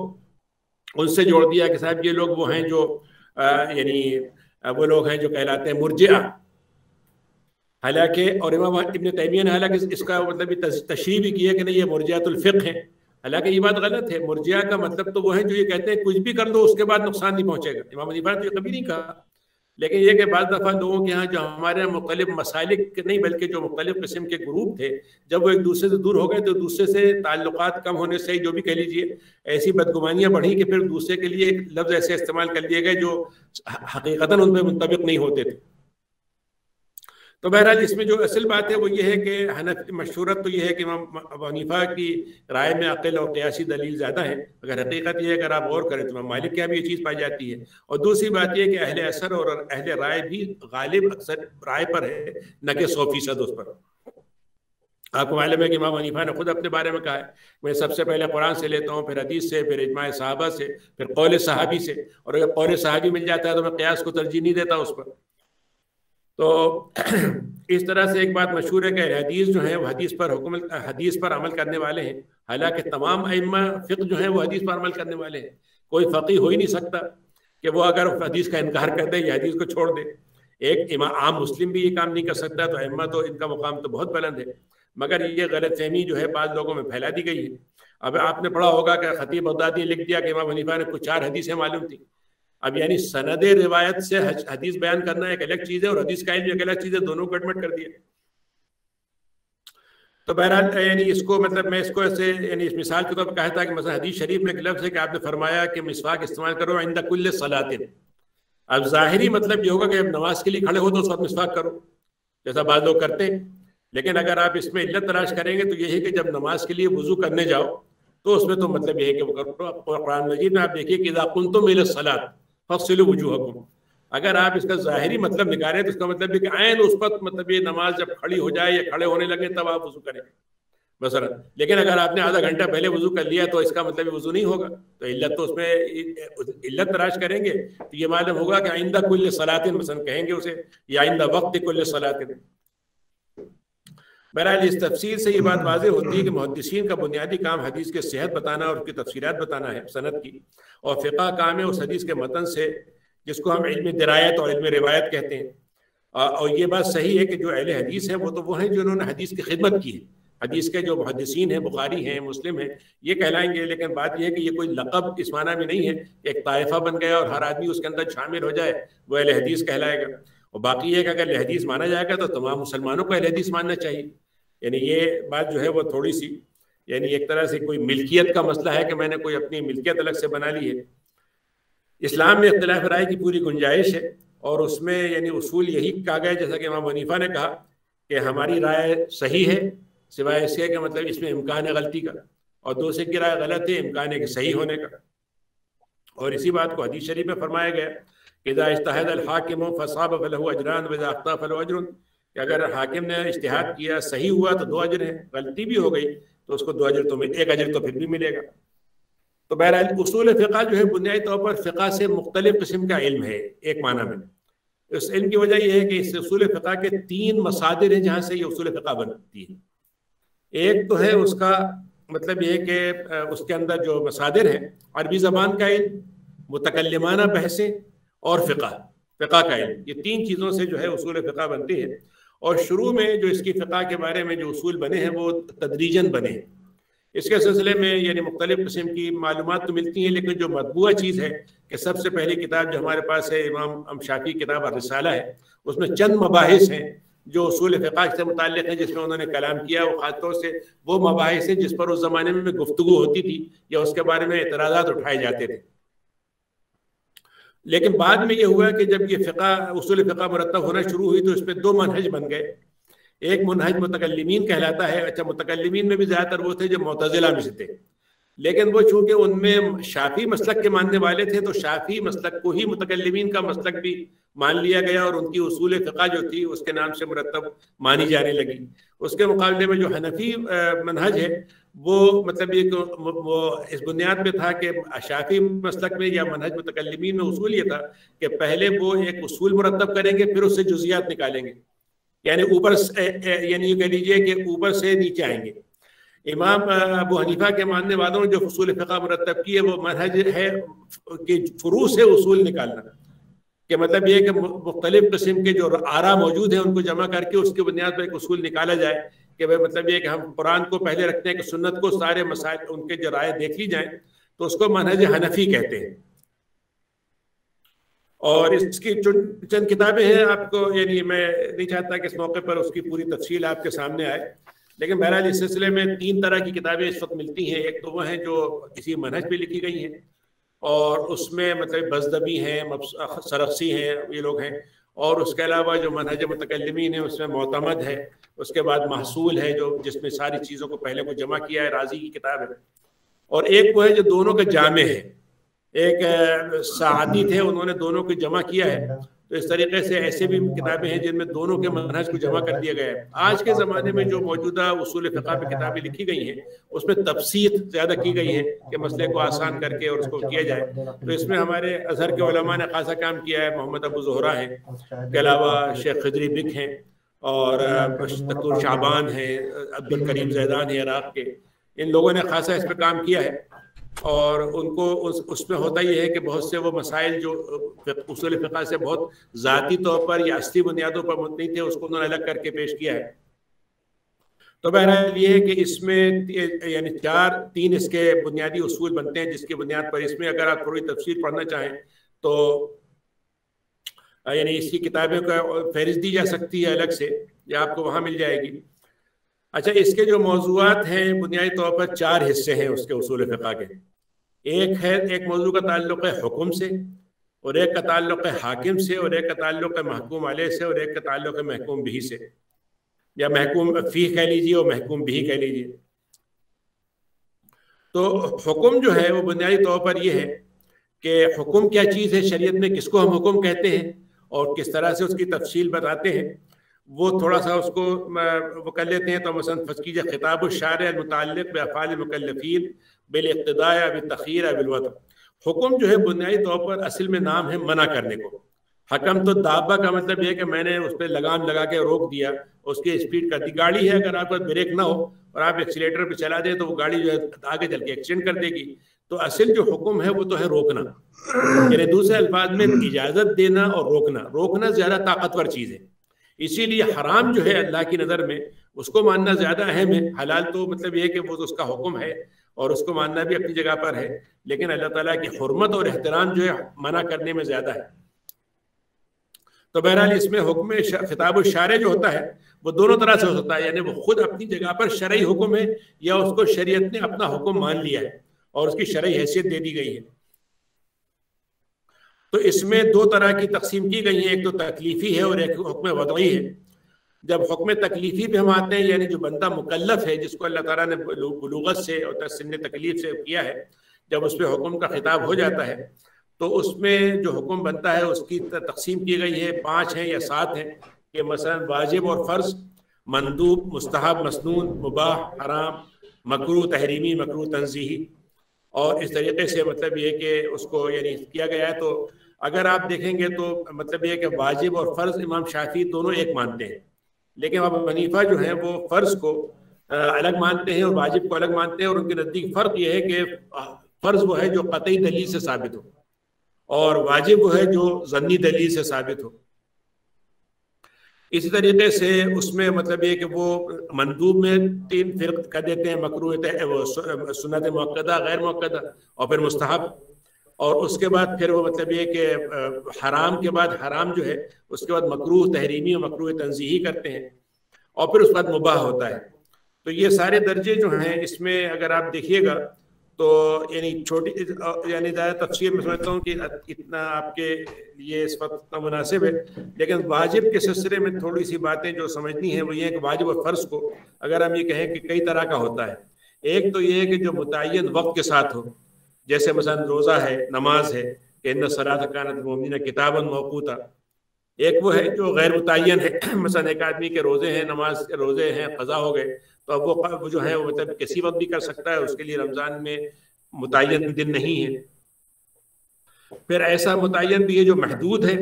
उनसे जोड़ दिया कि साहब ये लोग वो हैं जो यानी वो लोग हैं जो कहलाते हैं मुरजिया हालाँकि और इमाम इबन तैमिया ने हालाँकि इसका मतलब तशरी भी किया कि नहीं ये मुरजियातुल्फ़िक है। हालाँकि ये बात गलत है मुरजिया का मतलब तो वो है जो ये कहते हैं कुछ भी कर दो उसके बाद नुकसान नहीं पहुंचेगा। इमाम ने तो ये कभी नहीं कहा। लेकिन यह कि बार दफ़ा लोगों के यहाँ जो हमारे यहाँ मुख्तलिफ़ मसालिक नहीं, बल्कि जो मुख्तलिफ़ किस्म के ग्रुप थे, जब वो एक दूसरे से दूर हो गए तो दूसरे से ताल्लुक कम होने से ही जो भी कह लीजिए, ऐसी बदगुमानियाँ बढ़ी कि फिर दूसरे के लिए एक लफ्ज़ ऐसे इस्तेमाल कर लिए गए जो हकीकता उन पर मुंतबिक नहीं होते थे। तो बहरहाल इसमें जो असल बात है वो ये है कि हनफ मशहूरत तो ये है कि वनीफ़ा की राय में अकल और क्यासी दलील ज़्यादा है। अगर हकीकत ये है, अगर आप गौर करें तो मालिक क्या भी ये चीज़ पाई जाती है। और दूसरी बात यह कि अहल असर और अहल राय भी गालिब अक्सर राय पर है, न कि सौ फ़ीसद उस पर। आपको मालूम है कि इमाम हनीफा ने खुद अपने बारे में कहा है। मैं सबसे पहले कुरान से लेता हूँ, फिर हदीस से, फिर इजमा साहबा से, फिर कौल सहाबी से। और अगर कौल सहाबी मिल जाता है तो मैं क्यास को तरजीह नहीं देता उस पर। तो *clears throat* इस तरह से एक बात मशहूर है कि हदीस जो है, वो हदीस पर हुक्म, हदीस पर अमल करने वाले हैं। हालाँकि तमाम अम्मा फ़िक जो है, वो हदीस पर अमल करने वाले हैं। कोई फ़की हो ही नहीं सकता कि वो अगर हदीस का इनकार कर दे या हदीस को छोड़ दे। एक इमा, आम मुस्लिम भी ये काम नहीं कर सकता तो अम्मा तो इनका मुकाम तो बहुत बुलंद है। मगर ये गलत फहमी जो है बाद लोगों में फैला दी गई है। अब आपने पढ़ा होगा कि ख़तीब बगदादी लिख दिया कि इमाम हनीफा ने कुछ चार हदीसें मालूम थी। अब यानी सनद रिवायत से हदीस बयान करना एक अलग चीज़ है और हदीस का एक अलग चीज़ है दोनों गटमट कर दिया। तो बहरहाल यानी इसको मतलब मैं इसको ऐसे यानी इस मिसाल के तौर पर कहा था कि मतलब हदीस शरीफ में एक लफ्ज़ है कि आपने फरमाया कि मिसवाक इस्तेमाल करो आइंदा कुल्ल सलातिन। अब ज़ाहिरी मतलब ये होगा कि अब नमाज़ के लिए खड़े हो तो उस वक्त मिसवाक करो जैसा बाद लोग करते हैं। लेकिन अगर आप इसमें इल्लत तलाश करेंगे तो यही कि जब नमाज़ के लिए वज़ू करने जाओ तो उसमें तो मतलब ये है कि वो करो। कुरान मजीद में आप देखिए कि सलात फसिल अगर आप इसका ज़ाहरी मतलब निकालें तो इसका मतलब कि आयन उस पर मतलब ये नमाज़ जब खड़ी हो जाए या खड़े होने लगे, तब आप वज़ू करें। मसला लेकिन अगर आपने आधा घंटा पहले वज़ू कर लिया तो इसका मतलब वज़ू नहीं होगा। तो इल्लत तो उसमें, इल्लत तराश करेंगे तो ये मालूम होगा कि आइंदा कुल्ल सलातिन मसन कहेंगे उसे, या आइंदा वक्त कुल्ल सलातिन। बहरहाल इस तफसील से ये बात वाज होती है कि मुहदसिन का बुनियादी काम हदीस के सेहत बताना और उसकी तफसीत बताना है सनत की। और फ़िका काम है उस हदीस के मतन से जिसको हम इल्म दरायत और इल्म रिवायत कहते हैं। और ये बात सही है कि जो अहल हदीस है वो तो वो हैं जिन्होंने हदीस की खिदमत की है। हदीस के जो मुहदसिन हैं बुखारी हैं मुस्लिम हैं ये कहलाएँगे लेकिन बात यह है कि ये कोई लकब इस माना में नहीं है एक ताइफा बन गया और हर आदमी उसके अंदर शामिल हो जाए वो अहल हदीस कहलाएगा। और बाकी ये कि अगर हदीस माना जाएगा तो तमाम मुसलमानों को अहल हदीस मानना चाहिए। यानी ये बात जो है वो थोड़ी सी, यानी एक तरह से कोई मिल्कियत का मसला है कि मैंने कोई अपनी मिल्कियत अलग से बना ली है। इस्लाम में इख्तलाफ राय की पूरी गुंजाइश है और उसमें यानी उसूल यही कहा गया जैसा कि इमाम वनीफा ने कहा कि हमारी राय सही है, सिवाय इसके कि मतलब इसमें इम्कान है गलती का और दूसरे की राय गलत है, इम्कान है कि सही होने का। और इसी बात को हदीस शरीफ में फरमाया गया कि इस्ताहद हाकिम फसाब फलहू अजरान वजाख्ता फलो अजरन कि अगर हाकिम ने इश्तहाद किया सही हुआ तो दो अजर है गलती भी हो गई तो उसको दो अजर तो एक अजर तो फिर भी मिलेगा तो बहरहाल उसूल फ़िका जो है बुनियादी तौर पर फ़िका से मुख्तलिफ़ किस्म का इल्म है एक माना में इस इल्म की वजह यह है कि इस उसूल फ़िका के तीन मसादिर हैं जहाँ से ये उसूल फ़िका बनती है एक तो है उसका मतलब ये कि उसके अंदर जो मसादिर हैं अरबी ज़बान का इल्म मुतकलमाना बहसें और फ़िका। फ़िका। का इल्म। ये तीन चीज़ों से जो है उसूल फ़िका बनती है। और शुरू में जो इसकी फ़िका के बारे में जो उसूल बने हैं वो तदरीजन बने हैं। इसके सिलसिले में यानी मुख्तलिफ़ किस्म की मालूम तो मिलती हैं लेकिन जो मतबूआ चीज़ है कि सबसे पहली किताब जो हमारे पास है इमाम अम शाफी किताब और रिसाला है। उसमें चंद मबाहिस हैं जो उसूल फ़िका से मुतल हैं जिसमें उन्होंने कलाम किया वो ख़ासतौर से वो मबाहिस हैं जिस पर उस ज़माने में गुफ्तु होती थी या उसके बारे में एतराज़ा उठाए जाते थे। लेकिन बाद में ये हुआ कि जब ये फ़िका उसूल फ़िका मुरतब होना शुरू हुई तो इस पर दो मनहज बन गए। एक मनहज मुतकलमीन कहलाता है। अच्छा मुतकलमीन में भी ज़्यादातर वो थे जो मतजिला में से थे। लेकिन वो चूँकि उनमें शाफी मसलक के मानने वाले थे तो शाफी मसलक को ही मुतकलमीन का मसलक भी मान लिया गया और उनकी उसूल फ़िका जो थी उसके नाम से मुरतब मानी जाने लगी। उसके मुकाबले में जो हनफी मनहज है वो मतलब ये वो इस बुनियाद पे था कि शाफी मसलक में या मनहज मुतकलमीन में उसूल ये था कि पहले वो एक उसूल मुरतब करेंगे, फिर उससे जुजियात निकालेंगे। यानी ऊपर यानी कह लीजिए कि ऊपर से नीचे आएँगे। इमाम अबू हनीफा के मानने वालों ने जो फसूल फ़िका मुरतब की है वो मनहज है कि फ्रू से उसूल निकालना। कि मतलब ये कि मुख्तलिफ़ किस्म के जो आरा मौजूद हैं, उनको जमा करके उसकी बुनियाद पर एक उसूल निकाला जाए। कि भाई मतलब ये कि हम कुरान को पहले रखते हैं कि सुन्नत को सारे मसाइल, उनके जो राय देख ली जाए तो उसको मनहज हनफी कहते हैं। और इसकी चंद किताबें हैं, आपको यानी मैं नहीं चाहता कि इस मौके पर उसकी पूरी तफसील आपके सामने आए, लेकिन बहरहाल इस सिलसिले में तीन तरह की किताबें इस वक्त मिलती हैं। एक तो वह हैं जो किसी मनहज पे लिखी गई हैं, और उसमें मतलब बजदबी हैं सरक्सी हैं, ये लोग हैं, और उसके अलावा जो मनहज मतकलमीन है, उसमें मोतमद है। उसके बाद महसूल है जो, जिसमें सारी चीज़ों को पहले को जमा किया है, राज़ी की किताब है। और एक वो है जो दोनों के जामे है। एक सादी थे, उन्होंने दोनों को जमा किया है। तो इस तरीके से ऐसे भी किताबें हैं जिनमें दोनों के मनहज को जमा कर दिया गया है। आज के ज़माने में जो मौजूदा उसूल फ़िका में किताबें लिखी गई हैं, उसमें तफसीत ज़्यादा की गई है कि मसले को आसान करके और उसको किया जाए। तो इसमें हमारे अजहर के ने खासा काम किया है, मोहम्मद अबू जहरा है। के अलावा शेख खजरी बिक हैं। और तकुर शाबान हैं अब्दुल करीम जैदान है इराक के इन लोगों ने खासा इस पर काम किया है और उनको उस उसमें होता ही है कि बहुत से वो मसाइल जो उसूल फ़िका से बहुत ज़ाती तौर पर या अस्थी बुनियादों पर मुतनी थे उसको उन्होंने अलग करके पेश किया है। तो बहरहाल ये है कि इसमें यानी चार तीन इसके बुनियादी असूल बनते हैं जिसकी बुनियाद पर इसमें अगर आप थोड़ी तफसील पढ़ना चाहें तो यानी इसकी किताबें का फहरिस्त दी जा सकती है अलग से या आपको वहाँ मिल जाएगी। अच्छा इसके जो मौजूद हैं बुनियादी तौर पर चार हिस्से हैं उसके उसूल फ़िका के। एक है एक मौजू का ताल्लुक है हुक्म से और एक का ताल्लुक है हाकिम से और एक का ताल्लुक है महकूम वाले से और एक का ताल्लुक है महकूम भी से। या महकूम फ़ी कह लीजिए और महकूम भी कह लीजिए। तो हुक्म जो है वो बुनियादी तौर पर यह है कि हुक्म क्या चीज़ है शरीयत में किसको हम हुक्म कहते हैं? और किस तरह से उसकी तफसील बताते हैं, वो थोड़ा सा उसको वो कर लेते हैं तो मसन फस कीजिए, खिताब शार मुतल बफ़ाल मुकलफ़ीन बिलतदाया तखीर बिलवत हुक्म जो है बुनियादी तौर पर असल में नाम है मना करने को। हकम तो दाबा का मतलब यह कि मैंने उस पर लगाम लगा के रोक दिया, उसकी स्पीड कर दी गाड़ी है, अगर आपका ब्रेक ना हो और आप एक्सीटर पर चला दें तो वो गाड़ी जो है आगे चल के एक्सीडेंट कर देगी। तो असल जो हुक्म है वो तो है रोकना। यानी दूसरे अल्फाज में इजाज़त देना और रोकना। रोकना ज़्यादा ताकतवर चीज़ है। इसीलिए हराम जो है अल्लाह की नज़र में, उसको मानना ज़्यादा अहम है। हलाल तो मतलब ये कि वो तो उसका हुक्म है और उसको मानना भी अपनी जगह पर है। लेकिन अल्लाह ताला की हरमत और एहतराम जो है, मना करने में ज़्यादा है। तो बहरहाल इसमें हुक्म खिताब शारे जो होता है, वो दोनों तरह से हो सकता है। यानी वो खुद अपनी जगह पर शरय हुक्म है या उसको शरीयत ने अपना हुक्म मान लिया है। और उसकी शरय हैसियत दे दी गई है। तो इसमें दो तरह की तकसीम की गई है। एक तो तकलीफ़ी है और एक हुक्म वदई है। जब हुक्म तकलीफ़ी पे हम आते हैं यानी जो बंदा मुकल्लफ है जिसको अल्लाह ताला ने बलूगत से और तसिन तकलीफ़ से किया है जब उस पर हुक्म का खिताब हो जाता है तो उसमें जो हुक्म बनता है उसकी तकसीम की गई है। पाँच हैं या सात हैं कि मसलन वाजिब और फ़र्ज़ मंदूब मुस्तहब मसनून मुबाह हराम मकरू तहरीमी मकरू तनजीही और इस तरीके से मतलब ये कि उसको यानी किया गया है तो अगर आप देखेंगे तो मतलब ये कि वाजिब और फ़र्ज़ इमाम शाफी दोनों एक मानते हैं। लेकिन अब हनीफा जो है, वो फ़र्ज़ को अलग मानते हैं और वाजिब को अलग मानते हैं और उनके नज़दीक फ़र्क ये है कि फ़र्ज़ वो है जो कतई दलील से साबित हो और वाजिब वो है जो जन्नी दलील से साबित हो। इसी तरीके से उसमें मतलब ये कि वो मंदूब में तीन फिर कर देते हैं, मकरू सुनत मक्दा गैर मक्दा और फिर मुस्तहब। और उसके बाद फिर वो मतलब ये कि हराम के बाद हराम जो है, उसके बाद मकरू, तहरीमी और मकरू तनजीही करते हैं और फिर उसके बाद मुबाह होता है। तो ये सारे दर्जे जो हैं, इसमें अगर आप देखिएगा तो यानी छोटी यानी ज़्यादा तफसीर में समझता हूँ कि इतना आपके लिए इस वक्त इतना मुनासिब है। लेकिन वाजिब के सिलसिले में थोड़ी सी बातें जो समझनी है, वो ये है कि वाजिब और फ़र्ज़ को अगर हम ये कहें कि कई तरह का होता है। एक तो ये है कि जो मुतन वक्त के साथ हो, जैसे मसन रोज़ा है, नमाज़ है, कि इन सरात कानत मोमिन किताबन मौकूता। एक वो है जो गैर मुतन है। *clears throat* मसन एक आदमी के रोज़े हैं, नमाज़ के रोज़े हैं, क़ज़ा हो गए। तो अब वो जो है वो मतलब किसी वक्त भी कर सकता है उसके लिए रमज़ान में मुतन दिन नहीं है। फिर ऐसा मुतन भी है जो महदूद है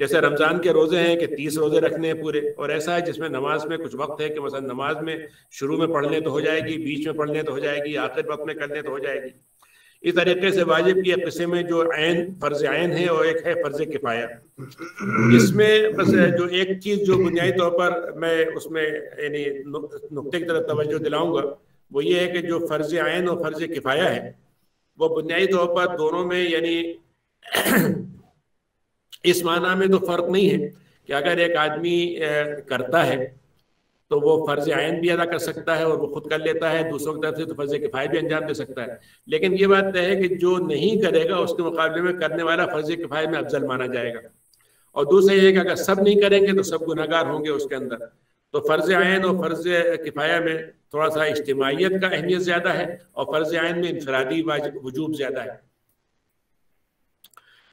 जैसे रमज़ान के रोज़े हैं कि तीस रोज़े रखने हैं पूरे और ऐसा है जिसमें नमाज़ में कुछ वक्त है कि मसा नमाज़ में शुरू में पढ़ने लें तो हो जाएगी बीच में पढ़ने लें तो हो जाएगी आखिर वक्त में कर लें तो हो जाएगी। इस तरीके से वाजिब की किस्म में जो आन फ़र्ज़ आन है और एक है फ़र्ज़ किफ़ाया इसमें बस जो एक चीज़ जो बुनियादी तौर पर मैं उसमें, यानी नुकते की तरफ़ तवज्जो दिलाऊँगा, वो ये है कि जो फ़र्ज़ आन और फ़र्ज़ किफ़ाया है, वो बुनियादी तौर पर दोनों में, यानी इस माना में तो फ़र्क नहीं है कि अगर एक आदमी करता है तो वो फ़र्ज़ आयन भी अदा कर सकता है और वो खुद कर लेता है, दूसरों की तरफ़ से तो फ़र्ज़ किफ़ायत भी अंजाम दे सकता है। लेकिन ये बात तय है कि जो नहीं करेगा, उसके मुकाबले में करने वाला फ़र्ज़ किफ़ायत में अफजल माना जाएगा। और दूसरा ये कि अगर सब नहीं करेंगे तो सब गुनागार होंगे उसके अंदर। तो फ़र्ज़ आयन और फ़र्ज़ किफ़ाया में थोड़ा सा इज्तमाहीत का अहमियत ज़्यादा है और फ़र्ज़ आयन में इनफरादी वजूब ज़्यादा है।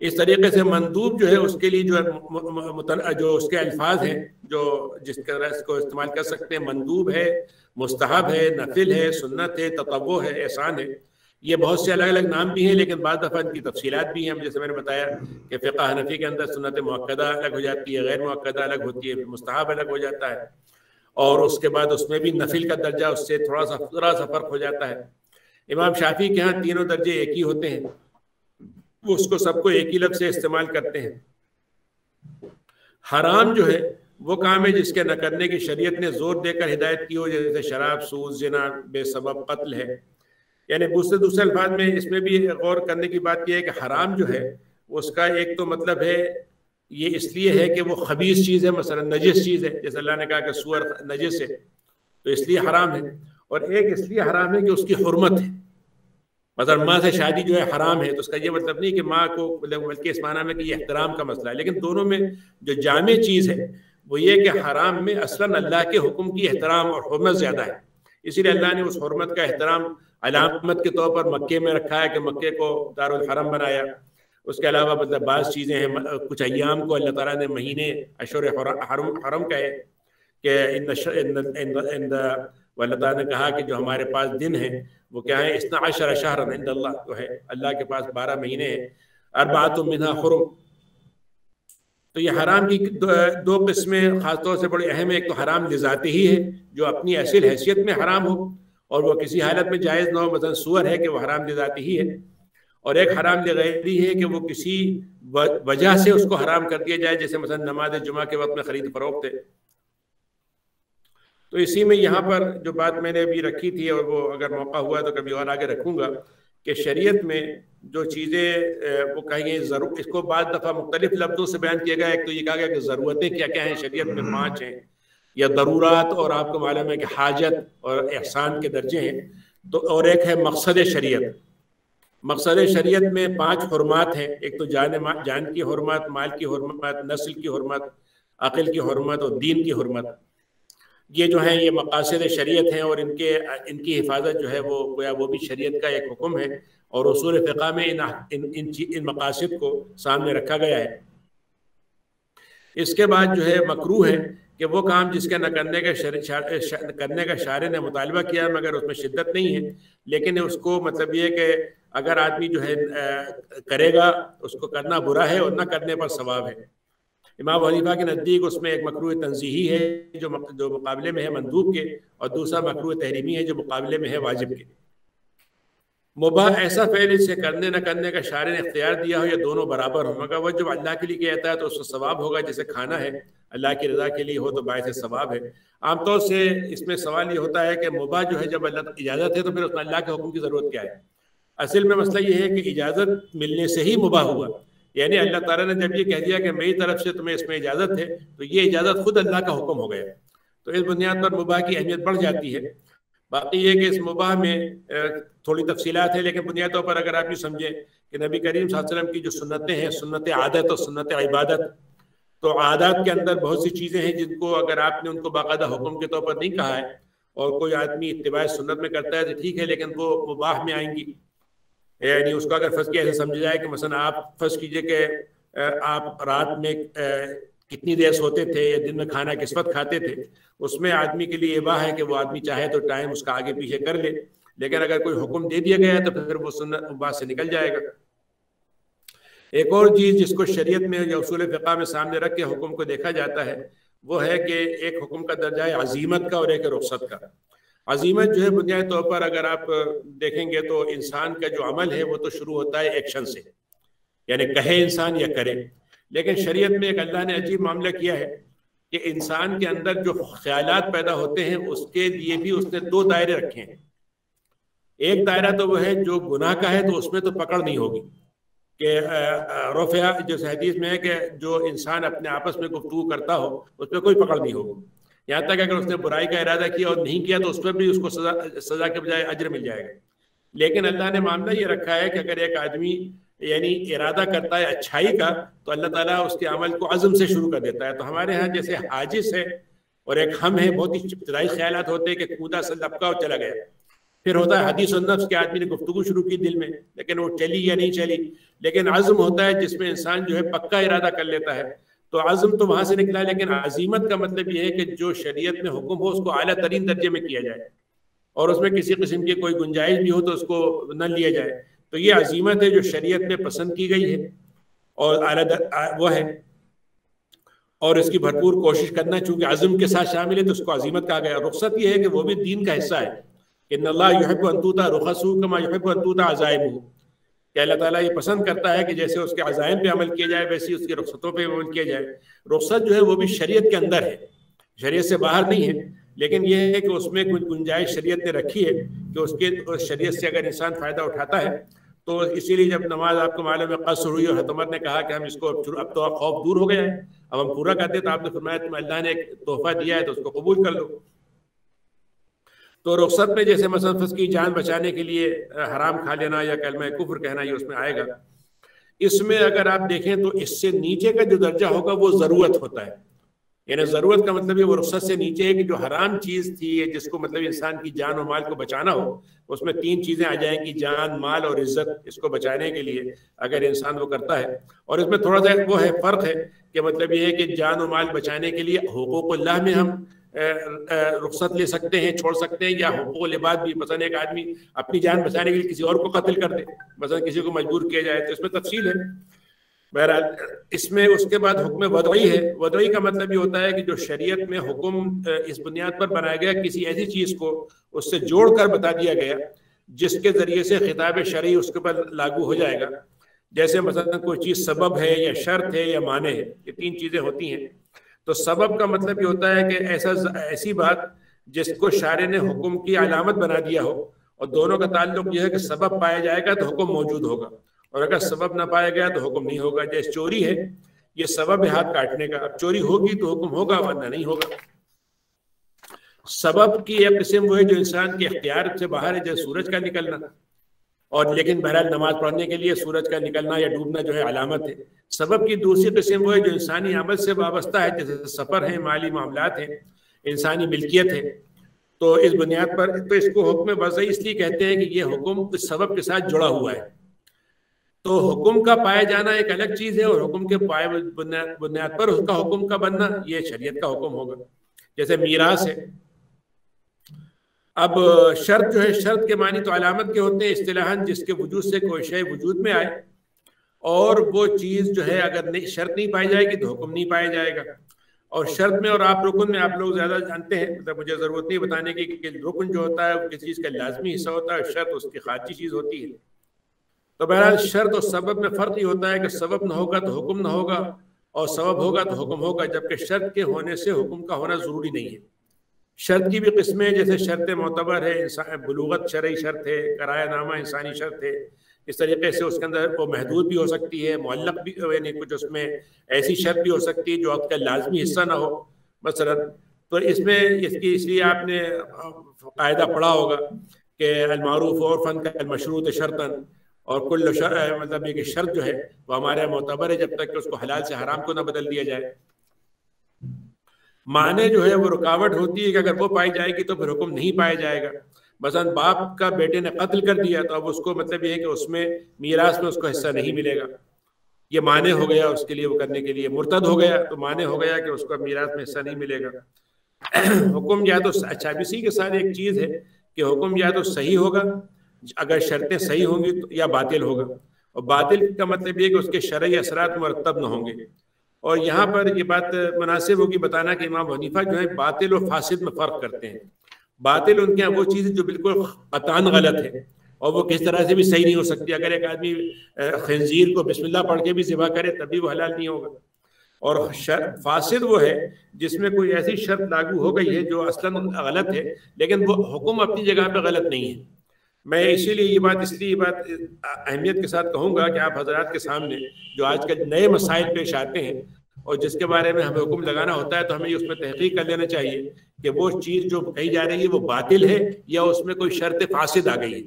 इस तरीके से मंदूब जो है उसके लिए जो है जो उसके अल्फाज हैं, जो जिस तरह को इस्तेमाल कर सकते हैं, मंदूब है, मुस्तहब है, नफिल है, सुन्नत है तत्वो है, एहसान है। ये बहुत से अलग अलग नाम भी हैं, लेकिन बाद दफ़ा इनकी तफसीत भी हैं। जैसे मैंने बताया कि फ़िका हनफी के अंदर सुनत मक्दा अलग हो जाती है, गैर मक्दा अलग होती है, मुस्तहब अलग हो जाता है। और उसके बाद उसमें भी नफिल का दर्जा, उससे थोड़ा सा थोड़ा सा फ़र्क हो जाता है। इमाम शाफी के यहाँ तीनों दर्जे एक ही होते हैं। उसको सबको एक ही लफ्ज से इस्तेमाल करते हैं। हराम जो है, वो काम है जिसके न करने की शरीयत ने ज़ोर देकर हिदायत की हो, जैसे शराब, सूज, जना, बेसबब, कत्ल है। यानी दूसरे दूसरे अल्फाज में इसमें भी गौर करने की बात यह है कि हराम जो है, उसका एक तो मतलब है, ये इसलिए है कि वो खबीस चीज़ है मसला नजिस चीज़ है। जैसे अल्लाह ने कहा कि सुअर नजिस है तो इसलिए हराम है। और एक इसलिए हराम है कि उसकी हरमत है। मतलब माँ से शादी जो है हराम है तो उसका ये मतलब नहीं कि माँ को मतलब बल्कि इस माना में कि ये एहतराम का मसला है। लेकिन दोनों में जो जाम चीज़ है वो ये कि हराम में असलन अल्लाह के हुक्म की एहतराम और हरमत ज़्यादा है। इसीलिए अल्लाह ने उस हरमत का एहतराम अलामत के तौर पर मक्के में रखा है कि मक्के को दारुल हरम बनाया। उसके अलावा मतलब बाज़ चीज़ें हैं कुछ अयाम को अल्लाह ताला ने महीने अशर हरम हरम कहे कि इन अल्लाह ने कहा कि जो हमारे पास दिन है वो क्या है इतना अशर शहर अल्लाह तो है अल्लाह के पास बारह महीने हैं अरबात मिना खुरम तो ये हराम की दो, दो किस्में ख़ासतौर से बड़ी अहम है। एक तो हराम लिजाती ही है जो अपनी असल हैसियत में हराम हो और वह किसी हालत में जायज़ ना हो मतलब सुअर है कि वह हराम लिजाती ही है। और एक हराम लगैरी है कि वो किसी वजह से उसको हराम कर दिया जाए जैसे मसलन नमाज़ जुमा के वक्त में खरीद फरोख्त है। तो इसी में यहाँ पर जो बात मैंने अभी रखी थी, और वो अगर मौका हुआ तो कभी और आगे रखूँगा कि शरीयत में जो चीज़ें वो कहेंगे ज़रूर इसको बाद दफ़ा मुख्तलिफ़ लफ्ज़ों से बयान किया गया एक तो ये कहा गया कि ज़रूरतें क्या क्या हैं, शरीयत में पाँच हैं, या ज़रूरत और आपको मालूम है कि हाजत और एहसान के दर्जे हैं। तो और एक है मकसद शरीयत। मकसद शरीयत में पाँच हरमात हैं। एक तो जान जान की हरमत, माल की हरमत, नस्ल की हरमत, अकल की हरमत और दीन की हरमत। ये जो है ये मकासद शरीयत हैं और इनके इनकी हिफाजत जो है वो गोया वो भी शरीयत का एक हुक्म है और उसूल फ़िका में इन इन इन, इन मकासद को सामने रखा गया है। इसके बाद जो है मकरू है कि वो काम जिसके न करने का शर, करने का शारे ने मुतालबा किया मगर उसमें शिद्दत नहीं है। लेकिन उसको मतलब ये कि अगर आदमी जो है आ, करेगा उसको करना बुरा है और न करने पर सवाब है। इमाम हनीफा के नज़दीक उसमें एक मकरू तनजीही है, जो जो मुकाबले में है मंदूब के, और दूसरा मकरू तहरीमी है, जो मुकाबले में है वाजिब के। मुबाह ऐसा फ़ैल इसे करने न करने का शारे ने इख्तियार दिया हो, या दोनों बराबर हो, मगर वह जब अल्लाह के लिए कहता है तो उसका सवाब होगा, जैसे खाना है, अल्लाह की रज़ा के लिए हो तो बायस सवाब है। आमतौर से इसमें सवाल ये होता है कि मुबा जो है, जब अल्लाह इजाज़त है तो फिर उसमें अल्लाह के हुक्म की ज़रूरत क्या है? असल में मसला ये है कि इजाज़त मिलने से ही मुबा हुआ। यानी अल्लाह ताला ने जब ये कह दिया कि मेरी तरफ़ से तुम्हें इसमें इजाज़त है तो ये इजाज़त खुद अल्लाह का हुक्म हो गया। तो इस बुनियाद पर मुबाह की अहमियत बढ़ जाती है। बाकी ये कि इस मुबाह में थोड़ी तफसीलात है लेकिन बुनियादों पर अगर आप ये समझें कि नबी करीम वसल्लम की जो सुन्नतें हैं सुन्नत आदत और सुन्नत इबादत तो आदत के अंदर बहुत सी चीज़ें हैं जिनको अगर आपने उनको बाकायदा हुक्म के तौर पर नहीं कहा है और कोई आदमी इतबा सुन्नत में करता है तो ठीक है लेकिन वो मुबाह में आएँगी। यानी उसको अगर फंस के ऐसे समझा जाए कि मसलन आप फंस कीजिए कि आप रात में कितनी देर सोते थे या दिन में खाना किस वक्त खाते थे, उसमें आदमी के लिए वाह है कि वो आदमी चाहे तो टाइम उसका आगे पीछे कर ले, लेकिन अगर कोई हुक्म दे दिया गया है तो फिर वो सुन बात से निकल जाएगा। एक और चीज़ जिसको शरीयत में या उसूल फ़िका में सामने रख के हुक्म को देखा जाता है, वो है कि एक हुक्म का दर्जा है अजीमत का और एक रुख्सत का। अजीमत जो है बुनियादी तौर पर अगर आप देखेंगे तो इंसान का जो अमल है वो तो शुरू होता है एक्शन से। यानी कहे इंसान या करे। लेकिन शरीयत में एक अल्लाह ने अजीब मामला किया है कि इंसान के अंदर जो ख्याल पैदा होते हैं उसके लिए भी उसने दो दायरे रखे हैं। एक दायरा तो वह है जो गुनाह का है तो उसमें तो पकड़ नहीं होगी। कि रोफिया जो हदीस में है कि जो इंसान अपने आपस में गुफ्तु करता हो उसमें कोई पकड़ नहीं होगी। यहाँ तक अगर उसने बुराई का इरादा किया और नहीं किया तो उस पर भी उसको सजा सजा के बजाय अजर मिल जाएगा। लेकिन अल्लाह ने मामला ये रखा है कि अगर एक आदमी, यानी इरादा करता है अच्छाई का तो अल्लाह ताला उसके अमल को अज़म से शुरू कर देता है। तो हमारे यहाँ जैसे हाजिस है और एक हम है, बहुत ही इब्तदाई ख्याल होते हैं कि कूदा से लपका और चला गया। फिर होता है हदीस नफ्स, के आदमी ने गुफ्तु शुरू की दिल में, लेकिन वो चली या नहीं चली। लेकिन अज़म होता है जिसमें इंसान जो है पक्का इरादा कर लेता है। तो आज़म तो वहाँ से निकला लेकिन अजीमत का मतलब ये है कि जो शरीयत में हुक्म हो उसको अला तरीन दर्जे में किया जाए। और उसमें किसी किस्म की कोई गुंजाइश भी हो तो उसको न लिया जाए। तो ये अजीमत है जो शरीयत में पसंद की गई है और अला वो है। और इसकी भरपूर कोशिश करना चूँकि आज़म के साथ शामिल है तो उसको अजीमत कहा गया। रुख्सत ये है कि वो भी दीन का हिस्सा है। कि नल्ला युहब अंतूता रुखसू कमा युहब अंतूता अजायब कि अल्लाह ताला ये पसंद करता है कि जैसे उसके अजायन पे अमल किया जाए, वैसे उसकी रुख्सतों पे अमल किया जाए। रुख्सत जो है वो भी शरीयत के अंदर है। शरीयत से बाहर नहीं है, लेकिन यह है कि उसमें कुछ गुंजाइश शरीयत ने रखी है कि उसके उस शरीयत से अगर इंसान फ़ायदा उठाता है तो इसीलिए जब नमाज़ आपको मालूम में कसर हुई और हतमत ने कहा कि हम इसको अब तो खौफ दूर हो गया है। अब हम पूरा करते तो आपने फरमाया तुम अल्लाह ने एक तोहफा दिया है तो उसको कबूल कर लो। तो रुखसत में जैसे मसलफस की जान बचाने के लिए हराम खा लेना या कलम कुफर कहना, ये उसमें आएगा। इसमें अगर आप देखें तो इससे नीचे का जो दर्जा होगा, वो ज़रूरत होता है। यानी ज़रूरत का मतलब ये, वो रुख्सत से नीचे है कि जो हराम चीज़ थी जिसको मतलब इंसान की जान और माल को बचाना हो, उसमें तीन चीज़ें आ जाएँगी, जान, माल और इज़्ज़त, इसको बचाने के लिए, अगर इंसान वो करता है। और इसमें थोड़ा सा वो है, फ़र्क है कि मतलब ये है कि जान और माल बचाने के लिए हकूक़ल्लाह में हम रुख्सत ले सकते हैं, छोड़ सकते हैं, या हुकूक लिबाद भी मसलन एक आदमी अपनी जान बचाने के लिए किसी और को कत्ल कर दे। मसलन किसी को मजबूर किया जाए तो इसमें तफसील है। बहरहाल, इसमें उसके बाद हुक्म वदई है। वदई का मतलब ये होता है कि जो शरीयत में हुक्म इस बुनियाद पर बनाया गया, किसी ऐसी चीज़ को उससे जोड़ कर बता दिया गया, जिसके ज़रिए से खिताब शरी उसके ऊपर लागू हो जाएगा। जैसे मसलन कोई चीज़ सबब है, या शर्त है, या माने है, ये तीन चीज़ें होती हैं। तो सबब का मतलब ये होता है कि ऐसा ऐसी बात जिसको शारे ने हुक्म की अलामत बना दिया हो, और दोनों का ताल्लुक यह है कि सबब पाया जाएगा तो हुक्म मौजूद होगा, और अगर सबब ना पाया गया तो हुक्म नहीं होगा। जैसे चोरी है, ये सबब है हाथ काटने का, अब चोरी होगी तो हुक्म होगा, वरना नहीं होगा। सबब की एक किस्म वो है जो इंसान के अख्तियार से बाहर है, जैसे सूरज का निकलना। और लेकिन बहरहाल नमाज़ पढ़ने के लिए सूरज का निकलना या डूबना जो है अलामत है। सबब की दूसरी किस्म वो है जो इंसानी अमल से वाबस्ता है, जैसे सफ़र है, माली मामला हैं, इंसानी मिल्कियत है। तो इस बुनियाद पर तो इसको हुक्म वजह इसलिए कहते हैं कि ये हुक्म इस सबब के साथ जुड़ा हुआ है। तो हुक्म का पाया जाना एक अलग चीज़ है और हुक्म के पाए बुनियाद पर उसका हुक्म का बनना, ये शरीयत का हुक्म होगा। जैसे मीरास है अब, शर्त जो है, शर्त के मानी तो अलामत के होते हैं, इस्तेलाहन जिसके वजूद से कोई शय वजूद में आए। और वो चीज़ जो है, अगर नहीं, शर्त नहीं पाई जाएगी तो हुक्म नहीं पाया जाएगा। और शर्त में और आप रुकन में आप लोग ज़्यादा जानते हैं मतलब मुझे ज़रूरत नहीं बताने की कि रुकन जो होता है, वो किसी चीज़ का लाजमी हिस्सा होता है, शर्त उसकी खाची चीज़ होती है। तो बहरहाल, शर्त और सबब में फ़र्क ही होता है कि सबब ना होगा तो हुक्म ना होगा, और सबब होगा तो हुक्म होगा, जबकि शर्त के होने से हुक्म का होना ज़रूरी नहीं है। शर्त की भी किस्में जैसे शर्त मोतबर है बलूगत शरय शर्त है कराया नामा इंसानी शर्त है, इस तरीके से उसके अंदर वो महदूद भी हो सकती है मुल्लक भी, यानी कुछ उसमें ऐसी शर्त भी हो सकती है जो आपका लाजमी हिस्सा ना हो। मसलन तो इसमें इसकी इसलिए आपने कायदा पढ़ा होगा कि अलमारूफ और फ़न का मशरूत शर्तन, और कुल मतलब एक शर्त जो है, वो हमारे मोतबर है, जब तक कि उसको हलाल से हराम को ना बदल दिया जाए। माने जो है वो रुकावट होती है कि अगर वो पाई जाएगी तो फिर हुक्म नहीं पाया जाएगा। मसलन बाप का बेटे ने कत्ल कर दिया तो अब उसको मतलब ये है कि उसमें मीरास में उसको हिस्सा नहीं मिलेगा। ये माने हो गया उसके लिए वो करने के लिए मुर्तद हो गया तो माने हो गया कि उसको मीरास में हिस्सा नहीं मिलेगा। *clears throat* हुक्म या तो अच्छा इसी के साथ एक चीज़ है कि हुक्म या तो सही होगा अगर शर्तें सही होंगी तो या बातिल होगा। और बातिल का मतलब ये कि उसके शरय असरात मरतब न होंगे। और यहाँ पर ये बात मुनासिब होगी बताना कि इमाम हनीफा जो है बातिल और फासिद में फ़र्क करते हैं। बातिल उनके यहाँ वो चीज़ जो बिल्कुल अतान गलत है और वो किस तरह से भी सही नहीं हो सकती। अगर एक आदमी खंजीर को बिस्मिल्लाह पढ़ के भी सिवा करे तभी वो हलाल नहीं होगा। और फासिद वो है जिसमें कोई ऐसी शर्त लागू हो गई है जो असलन गलत है लेकिन वो हुक्म अपनी जगह पर गलत नहीं है। मैं इसीलिए ये बात इसलिए ये बात अहमियत के साथ कहूँगा कि आप हजरात के सामने जो आजकल नए मसाइल पेश आते हैं और जिसके बारे में हमें हुक्म लगाना होता है तो हमें उसमें तहकीक कर लेना चाहिए कि वो चीज़ जो कही जा रही है वो बातिल है या उसमें कोई शर्त फासिद आ गई है।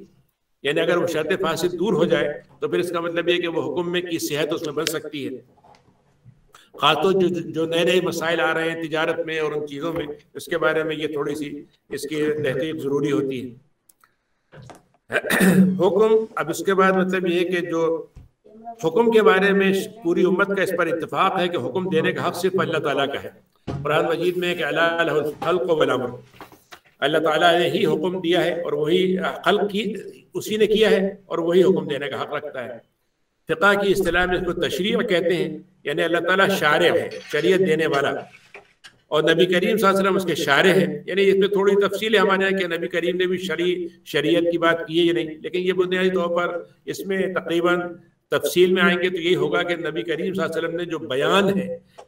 यानी अगर वो शर्त फासिद दूर हो जाए तो फिर इसका मतलब ये कि वो हुक्म में की सेहत उसमें बन सकती है। खासतौर जो जो नए नए मसाइल आ रहे हैं तिजारत में और उन चीज़ों में उसके बारे में ये थोड़ी सी इसकी तहकीक ज़रूरी होती है। *clears throat* हुक्म, अब उसके बाद मतलब ये कि जो हुक्म के बारे में पूरी उम्मत का इस पर इतफाक है कि हुक्म देने का हक सिर्फ़ अल्लाह ताला का है। कुरान मजीद में अल्लाह अल्लाह ताला ने ही हुक्म दिया है और वही खल की, उसी ने किया है और वही हुक्म देने का हक रखता है। फ़िका की इस्तेलाह में इसको तशरी कहते हैं, यानी अल्लाह ताला शार है, शरीयत देने वाला। और नबी करीम वसल्लम उसके शारे हैं। यानी इसमें थोड़ी तफसील है हमारे यहाँ कि नबी करीम ने भी शरी शरीयत की बात की है या नहीं? लेकिन ये बुनियादी तौर पर इसमें तकरीबन तफसील में आएँगे तो यही होगा कि नबी करीम वसल्लम ने जो बयान है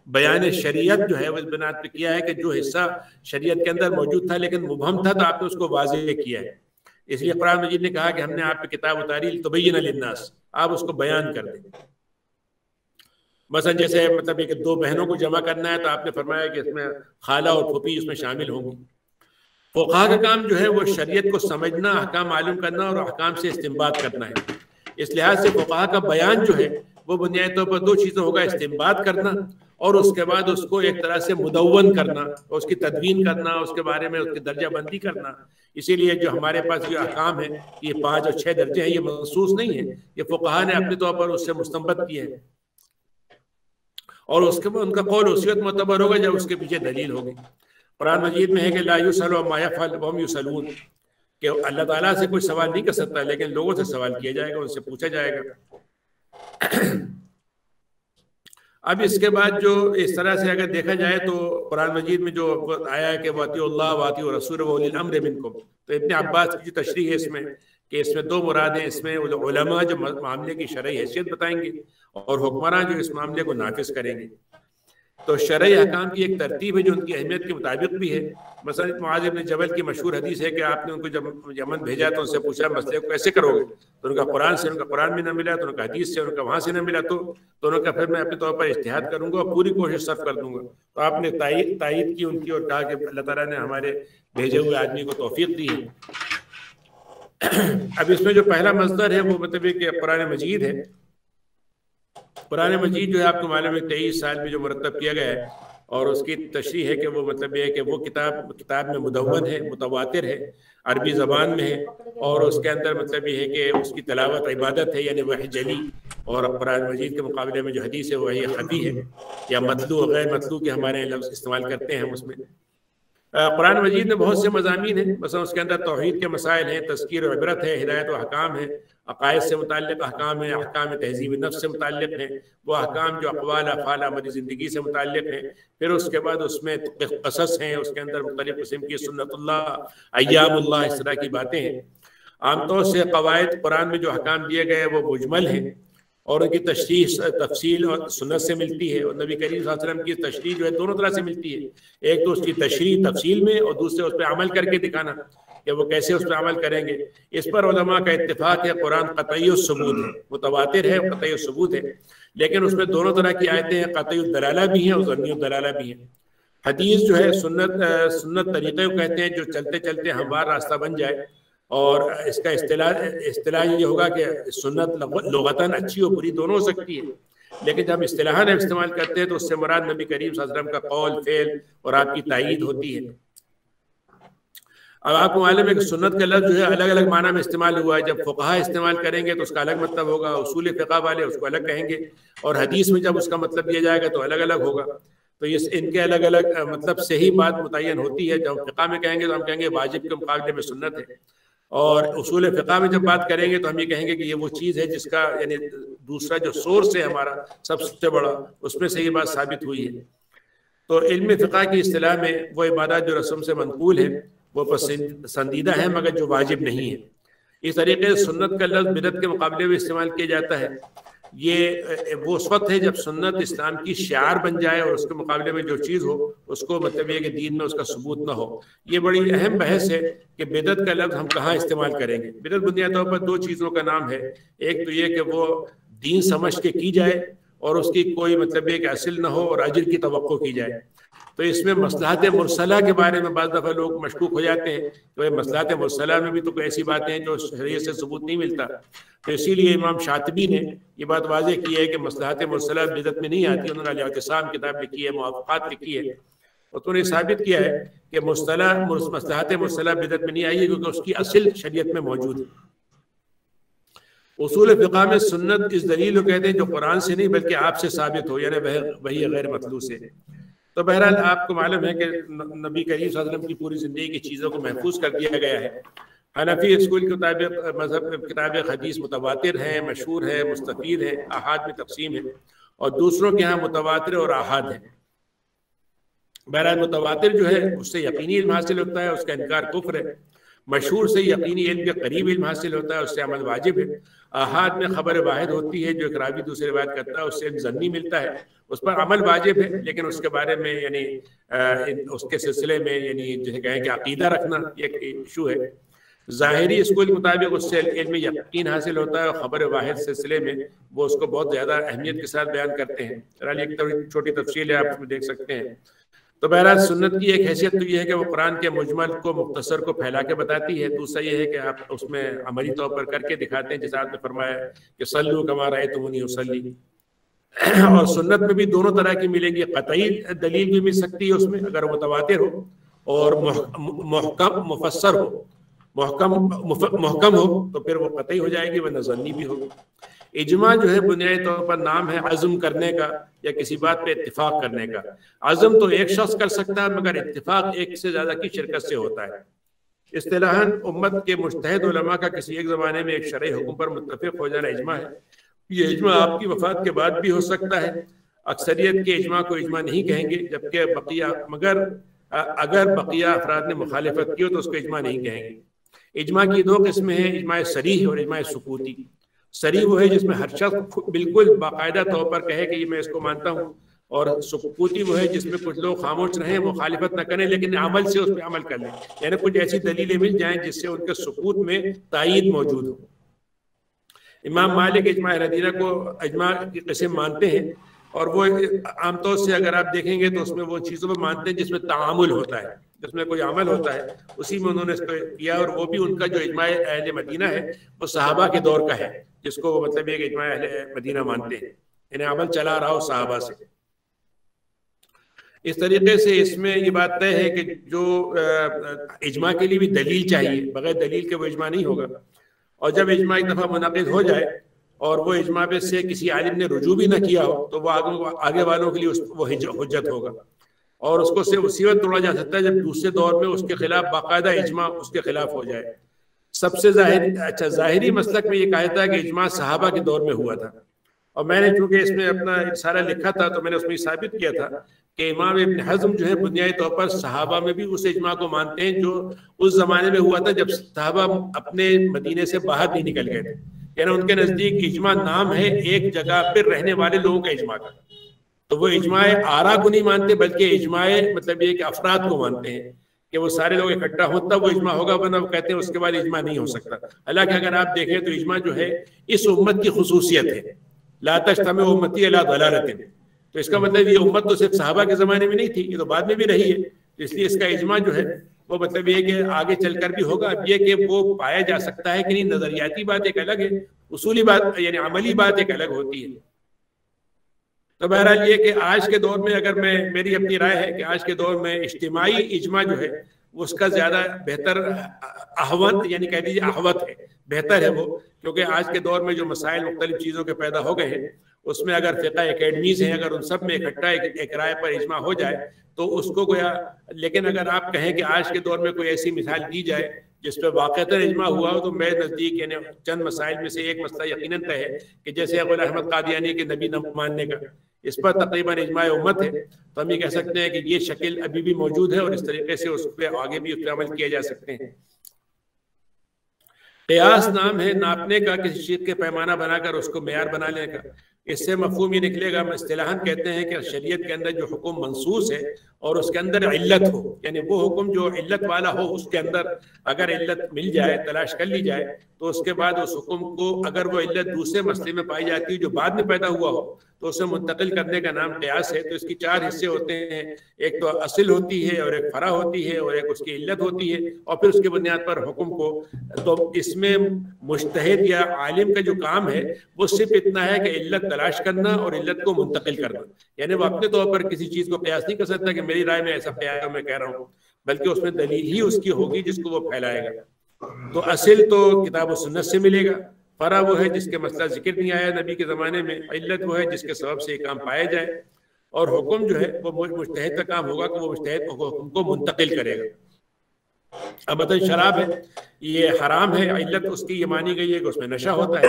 बयान शरीयत जो है वो इस बिना पे किया है कि जो हिस्सा शरीयत के अंदर मौजूद था लेकिन मुबहम था तो आपने उसको वाजे किया है। इसलिए कुरान मजीद ने कहा कि हमने आप पे किताब उतारी तो लिन्नास आप उसको बयान कर दें। मसन जैसे मतलब एक दो बहनों को जमा करना है तो आपने फरमाया कि इसमें खाला और फूफी उसमें शामिल होंगी। फ़ोखा का काम जो है वो शरीयत को समझना, अहकाम मालूम करना और अहकाम से इस्तेमाल करना है। इस लिहाज से फ़ोखा का बयान जो है वो बुनियादी तौर पर दो चीज़ों होगा इस्तेमाल करना और उसके बाद उसको एक तरह से मुदवन करना और उसकी तदवीन करना, उसके बारे में उसकी दर्जा बंदी करना। इसीलिए जो हमारे पास जो अहकाम है, ये पाँच और छः दर्जे हैं, ये महसूस नहीं है। ये फ़ोकहा ने अपने तौर पर उससे मुस्तबत किए हैं। और उसके बाद उनका कौल उसीत मतबर होगा जब उसके पीछे दलील होगी? कुरान मजीद में है कि लायुसलून कि अल्लाह ताला से कोई सवाल नहीं कर सकता, लेकिन लोगों से सवाल किया जाएगा, उनसे पूछा जाएगा। *clears throat* अब इसके बाद जो इस तरह से अगर देखा जाए तो कुरान मजीद में जो आया है कि वाती वाती रसूल मिनकुम। तो इतने अब्बास की तशरी है इसमें कि इसमें दो मुरादें इसमें उलमा जो मामले की शरय हैसियत बताएँगे और हुक्मरान जो इस मामले को नाफिज करेंगे। तो शरय हकाम की एक तरतीब है जो उनकी अहमियत के मुताबिक भी है। मसल मुआजिब जबल की मशहूर हदीस है कि आपने उनको जब यमन भेजा तो उनसे पूछा, मसले को कैसे करोगे? तो उनका कुरान से, उनका कुरान भी ना मिला तो उनका हदीस से, उनका वहाँ से ना मिला तो तो उनका फिर मैं अपने तौर पर इश्तहाद करूँगा और पूरी कोशिश सर्फ कर दूँगा। तो आपने तायद की उनकी और कहा कि अल्लाह तला ने हमारे भेजे हुए आदमी को तोफ़ी दी है। अब इसमें जो पहला मजदर है, वो मतलब कि कुरान मजीद है। कुरान मजीद जो है, आपको मालूम है, तेईस साल में जो मरतब किया गया है, और उसकी तशरी है कि वो मतलब ये है कि वो किताब किताब में मुदवन है, मुतवातिर है, अरबी ज़बान में है, और उसके अंदर मतलब ये है कि उसकी तलावत इबादत है, यानी वह जली, और कुरान मजीद के मुकाबले में जो हदीस है वही हदी है, या मतलू, गैर मतलू के हमारे लफ्ज़ इस्तेमाल करते हैं उसमें। कुरान मजीद में बहुत से मजामी हैं बस उसके अंदर तोहहीद के मसाइल हैं तस्कीर इबरत है हिदायत व हकाम है अकायद से मुतल अहकाम है अहकाम तहजीब नफ से मुतल हैं वो अहकाम जो अकवाल अफ़ाल हमारी ज़िंदगी से मुतल हैं फिर उसके बाद उसमें कसस हैं उसके अंदर मुख्तलिफ़ किस्म की सुन्नतुल्ला अयामुल्ला इस तरह की बातें हैं। आमतौर से कवायद कुरान में जो हकाम दिए गए वो मुजमल हैं और उनकी तशरी तफसील और सुनत से मिलती है और नबी करीम वसल्लम की तशरी जो है दोनों तरह से मिलती है। एक तो उसकी तशरी तफसील में और दूसरे उस पर अमल करके दिखाना कि वो कैसे उस पर अमल करेंगे। इस पर उलमा का इतफाक है, कुरान कतई सबूत है, मुतवातिर है कतई सबूत है। लेकिन उसमें दोनों तरह की आयतें हैं कतई दलाला भी हैं और जन्नी दलाला भी हैं। हदीस जो है सुन्नत सुन्नत तरीक़े को कहते हैं जो चलते चलते हमारा रास्ता बन जाए। और इसका इस्तेलाह ये होगा कि सुन्नत लगतन अच्छी और बुरी दोनों हो सकती है। लेकिन जब इस्तेलाह इस्तेमाल करते हैं तो उससे मुराद नबी करीम वसल्लम का कौल, फेल और आपकी तइद होती है। अब आपको मालूम है कि सुन्नत का लफ्ज़ जो है अलग अलग माना में इस्तेमाल हुआ है। जब फ़ुकहा इस्तेमाल करेंगे तो उसका अलग मतलब होगा, उसूल फ़िका वाले उसको अलग कहेंगे। और हदीस में जब उसका मतलब दिया जाएगा तो अलग अलग होगा। तो ये इनके अलग अलग मतलब से ही बात मुतन होती है। जब फ़िका में कहेंगे तो हम कहेंगे, वाजिब के मुकाबले में सुन्नत है। और उसूल फ़िका में जब बात करेंगे तो हम ये कहेंगे कि ये वो चीज़ है जिसका यानी दूसरा जो सोर्स है हमारा सबसे बड़ा उसमें से ये बात साबित हुई है। तो इल्म फ़िका की असलाह में वो इबादत जो रस्म से मनकूल है वो पसंदीदा है मगर जो वाजिब नहीं है। इस तरीके से सुन्नत का लफ्ज़ बिदत के मुकाबले में इस्तेमाल किया जाता है। ये वो उस वक्त है जब सुन्नत इस्लाम की शार बन जाए और उसके मुकाबले में जो चीज़ हो, उसको मतलब ये कि दीन में उसका सबूत ना हो। ये बड़ी अहम बहस है कि बिदत का लफ्ज़ हम कहाँ इस्तेमाल करेंगे। बिदत बुनियाद तौर पर दो चीज़ों का नाम है। एक तो ये कि वो दीन समझ के की जाए और उसकी कोई मतलब ये कि असिल ना हो और अजर की तो की जाए। तो इसमें मसलाहत मुरसला के बारे में बज दफ़ा लोग मशकूक हो जाते हैं कि भाई मसलाहत मुरसला में भी तो कोई ऐसी बातें हैं जो शरीय से सबूत नहीं मिलता। तो इसीलिए इमाम शातबी ने ये बात वाजे की है कि मसलाहत मुरसला बिदत में नहीं आती, उन्होंने अलियातसाम किताब लिखी है मुआफ़ात लिखी है। और तो उन्हें साबित किया है कि मुस्तला मसलाहत मुरसला बिदत में नहीं आई है क्योंकि उसकी असल शरीयत में मौजूद है। उसूल फ़िका में सुन्नत इस दलील को कहते हैं जो कुरान से नहीं, बल्कि आपसे साबित हो, यानी वह, वही गैर मतलू से। तो बहरहाल आपको मालूम है कि नबी करीम वसल्लम की पूरी ज़िंदगी की चीज़ों को महफूज कर दिया गया है। हनफी स्कूल के मुताबिक मज़हब किताब हदीस मुतवातिर है मशहूर है मुस्तफ़ीद है अहाद में तकसीम है और दूसरों के यहाँ मुतवातिर और अहाद है। बहरहाल मुतवातिर जो है उससे यकीनी इल्म हासिल होता है उसका इनकार कुफ्र है। मशहूर से यकीनी इल्म के करीब इल्म हासिल होता है उससे अमल वाजिब है। अहाद में खबर वाहिद होती है, जो एक रावी दूसरी बात करता है, उससे एक जन्नी मिलता है। उस पर अमल वाजिब है, लेकिन उसके बारे में, यानी उसके सिलसिले में, यानी, जैसे कहें कि अकीदा रखना एक इशू है। ज़ाहरी स्कूल के मुताबिक उससे इल्म यकीन हासिल होता है और ख़बर वाहिद सिलसिले में वो उसको बहुत ज़्यादा अहमियत के साथ बयान करते हैं। एक छोटी तफसील है, आप उसमें देख सकते हैं। तो बहरहाल सुन्नत की एक हैसियत तो ये है कि वो कुरान के मुजमल को मुख्तसर को फैला के बताती है। दूसरा ये है कि आप उसमें अमली तौर पर करके दिखाते हैं जैसे आपने फरमाया कि सल्लू कमा रहे तुम नहीं वसली और सुन्नत में भी दोनों तरह की मिलेंगी कतई दलील भी मिल सकती है उसमें अगर वो मुतवातिर हो और महकम मुफसर हो। महकम महकम हो तो फिर वो कतई हो जाएगी वह नजरनी भी होगी। इजमा जो है बुनियादी तौर पर नाम है अज़म करने का या किसी बात पे इतफाक करने का। अज़म तो एक शख्स कर सकता है, मगर इतफाक एक से ज़्यादा की शिरकत से होता है। असलाहन उम्मत के मुश्तद का किसी एक ज़माने में एक शरय हुक्म पर मुतफ़ हो जाना इजमा है। ये इजमा आपकी वफात के बाद भी हो सकता है। अक्सरियत के इजमा को इजमा नहीं कहेंगे, जबकि बकिया, मगर अगर बकिया अफराद ने मुखालफत की हो तो उसको इजमा नहीं कहेंगे। इजमा की दो किस्में हैं, इजमा सरी और इजमा सुकूती। सरी वो है जिसमें हर शख्स बिल्कुल बाकायदा तौर पर कहे कि मैं इसको मानता हूँ। और सुकूती वो है जिसमें कुछ लोग खामोश रहें खालिफत न करें, लेकिन अमल से उस पर अमल कर लें। यानी कुछ ऐसी दलीलें मिल जाएँ जिससे उनके सुकूत में तइद मौजूद हो। इमाम मालिक इजमा रदीना को अजमा की किस्म मानते हैं। और वो आमतौर से अगर आप देखेंगे तो उसमें वो चीज़ों पर मानते हैं जिसमें तामुल होता है, जिसमें कोई अमल होता है, उसी में उन्होंने इसको किया और वो भी उनका जो इजमा अहल मदीना है, वो सहाबा के दौर का है, जिसको वो मतलब एक इजमा अहल मदीना मानते हैं। इन्हें अमल चला रहा हो सहाबा से। इस तरीके से इसमें ये बात तय है कि जो इजमा के लिए भी दलील चाहिए, बगैर दलील के वो इजमा नहीं होगा। और जब इजमा एक दफ़ा मुनद हो जाए और वो इजमा पे से किसी आलिम ने रुजू भी ना किया हो तो वो आगे आगे वालों के लिए उस, वो हजत होगा। और उसको सिर्फ़ उसी वक्त तोड़ा जा सकता है जब दूसरे दौर में उसके खिलाफ बाकायदा इजमा उसके खिलाफ हो जाए। सबसे ज़ाहिर अच्छा जाहिरी मसलक में ये कहा था कि इजमा सहाबा के दौर में हुआ था। और मैंने चूँकि इसमें अपना सारा लिखा था तो मैंने उसमें साबित किया था कि इमाम इब्न हजम जो है बुनियादी तौर पर सहाबा में भी उस इजमा को मानते हैं जो उस जमाने में हुआ था जब सहाबा अपने मदीने से बाहर नहीं निकल गए थे। यानी उनके नज़दीक इजमा नाम है एक जगह पर रहने वाले लोगों का इजमा का तो वो इजमाए आरा को नहीं मानते बल्कि इजमाए मतलब ये कि अफराद को मानते हैं कि वो सारे लोग इकट्ठा हो तब वो इजमा होगा वरना वो कहते हैं उसके बाद इजमा नहीं हो सकता। हालाँकि अगर आप देखें तो इजमा जो है इस उम्मत की खसूसियत है। लातश तमें उम्मती अला दलालत तो इसका मतलब ये उम्मत तो सिर्फ़ साहबा के ज़माने में नहीं थी ये तो बाद में भी रही है। तो इसलिए इसका इजमा जो है वो मतलब ये कि आगे चलकर भी होगा। अब ये कि वो पाया जा सकता है कि नहीं, नजरियाती बात एक अलग है, उसूली बात, यानी अमली बात एक अलग होती है। तो बहरहाल ये कि आज के दौर में अगर मैं, मेरी अपनी राय है कि आज के दौर में इज्तमाही इजमा जो है उसका ज़्यादा बेहतर अहवत, यानी कह लीजिए अहवत है, बेहतर है वो, क्योंकि आज के दौर में जो मसाइल मुख्तलिफ़ चीज़ों के पैदा हो गए हैं उसमें अगर फ़िका एकेडमीज हैं अगर उन सब में इकट्ठा एक, राय पर इजमा हो जाए तो उसको गोया लेकिन अगर आप कहें कि आज के दौर में कोई ऐसी मिसाल दी जाए जिस पर वाक़ता इजमा हुआ हो तो मेरे नज़दीक यानी चंद मसाइल में से एक मसला यकीन तय है कि जैसे अबुल अहमद कादियानी के नबी न मानने का इस पर तकरीबन इजमा उम्मत है। तो हम ये कह सकते हैं कि ये शक्ल अभी भी मौजूद है और इस तरीके से उस पर आगे भी उस अमल किया जा सकते हैं। कयास नाम है नापने का किसी चीज़ के पैमाना बनाकर उसको मैार बना लेने का। इससे मफहूम ये निकलेगा, हम असलाहन कहते हैं कि शरीयत के अंदर जो हुक्म मनसूस है और उसके अंदर इल्लत हो, यानी वो हुक्म जो इल्लत वाला हो, उसके अंदर अगर इल्लत मिल जाए, तलाश कर ली जाए तो उसके बाद उस हुक्म को अगर वो इल्लत दूसरे मसले में पाई जाती है, जो बाद में पैदा हुआ हो तो उसे मुंतकिल करने का नाम कयास है तो इसकी चार हिस्से होते हैं। एक तो असिल होती है और एक फरा होती है और एक उसकी इल्लत होती है। और फिर उसकी बुनियाद पर हुक्म को तो इसमें मुश्तद या आलिम का जो काम है वो सिर्फ़ इतना है कि इल्लत तलाश करना और इल्लत को मुंतकिल करना। यानी वो अपने तौर पर किसी चीज़ को कयास नहीं कर सकता कि मेरी राय में ऐसा कयास मैं कह रहा हूँ बल्कि उसमें दलील ही उसकी होगी जिसको वो फैलाएगा। तो असिल तो किताब सुन्नत से मिलेगा। फरा वो है जिसके मसला ज़िक्र नहीं आया नबी के ज़माने में, इल्लत वो है जिसके सबब से ये काम पाया जाए। और हुक्म जो है, वो मुश्तहद का काम होगा कि वो मुश्तहद हुक्म को मुंतकिल करेगा। अब मतलब शराब है, ये हराम है, इल्लत उसकी ये मानी गई है कि उसमें नशा होता है।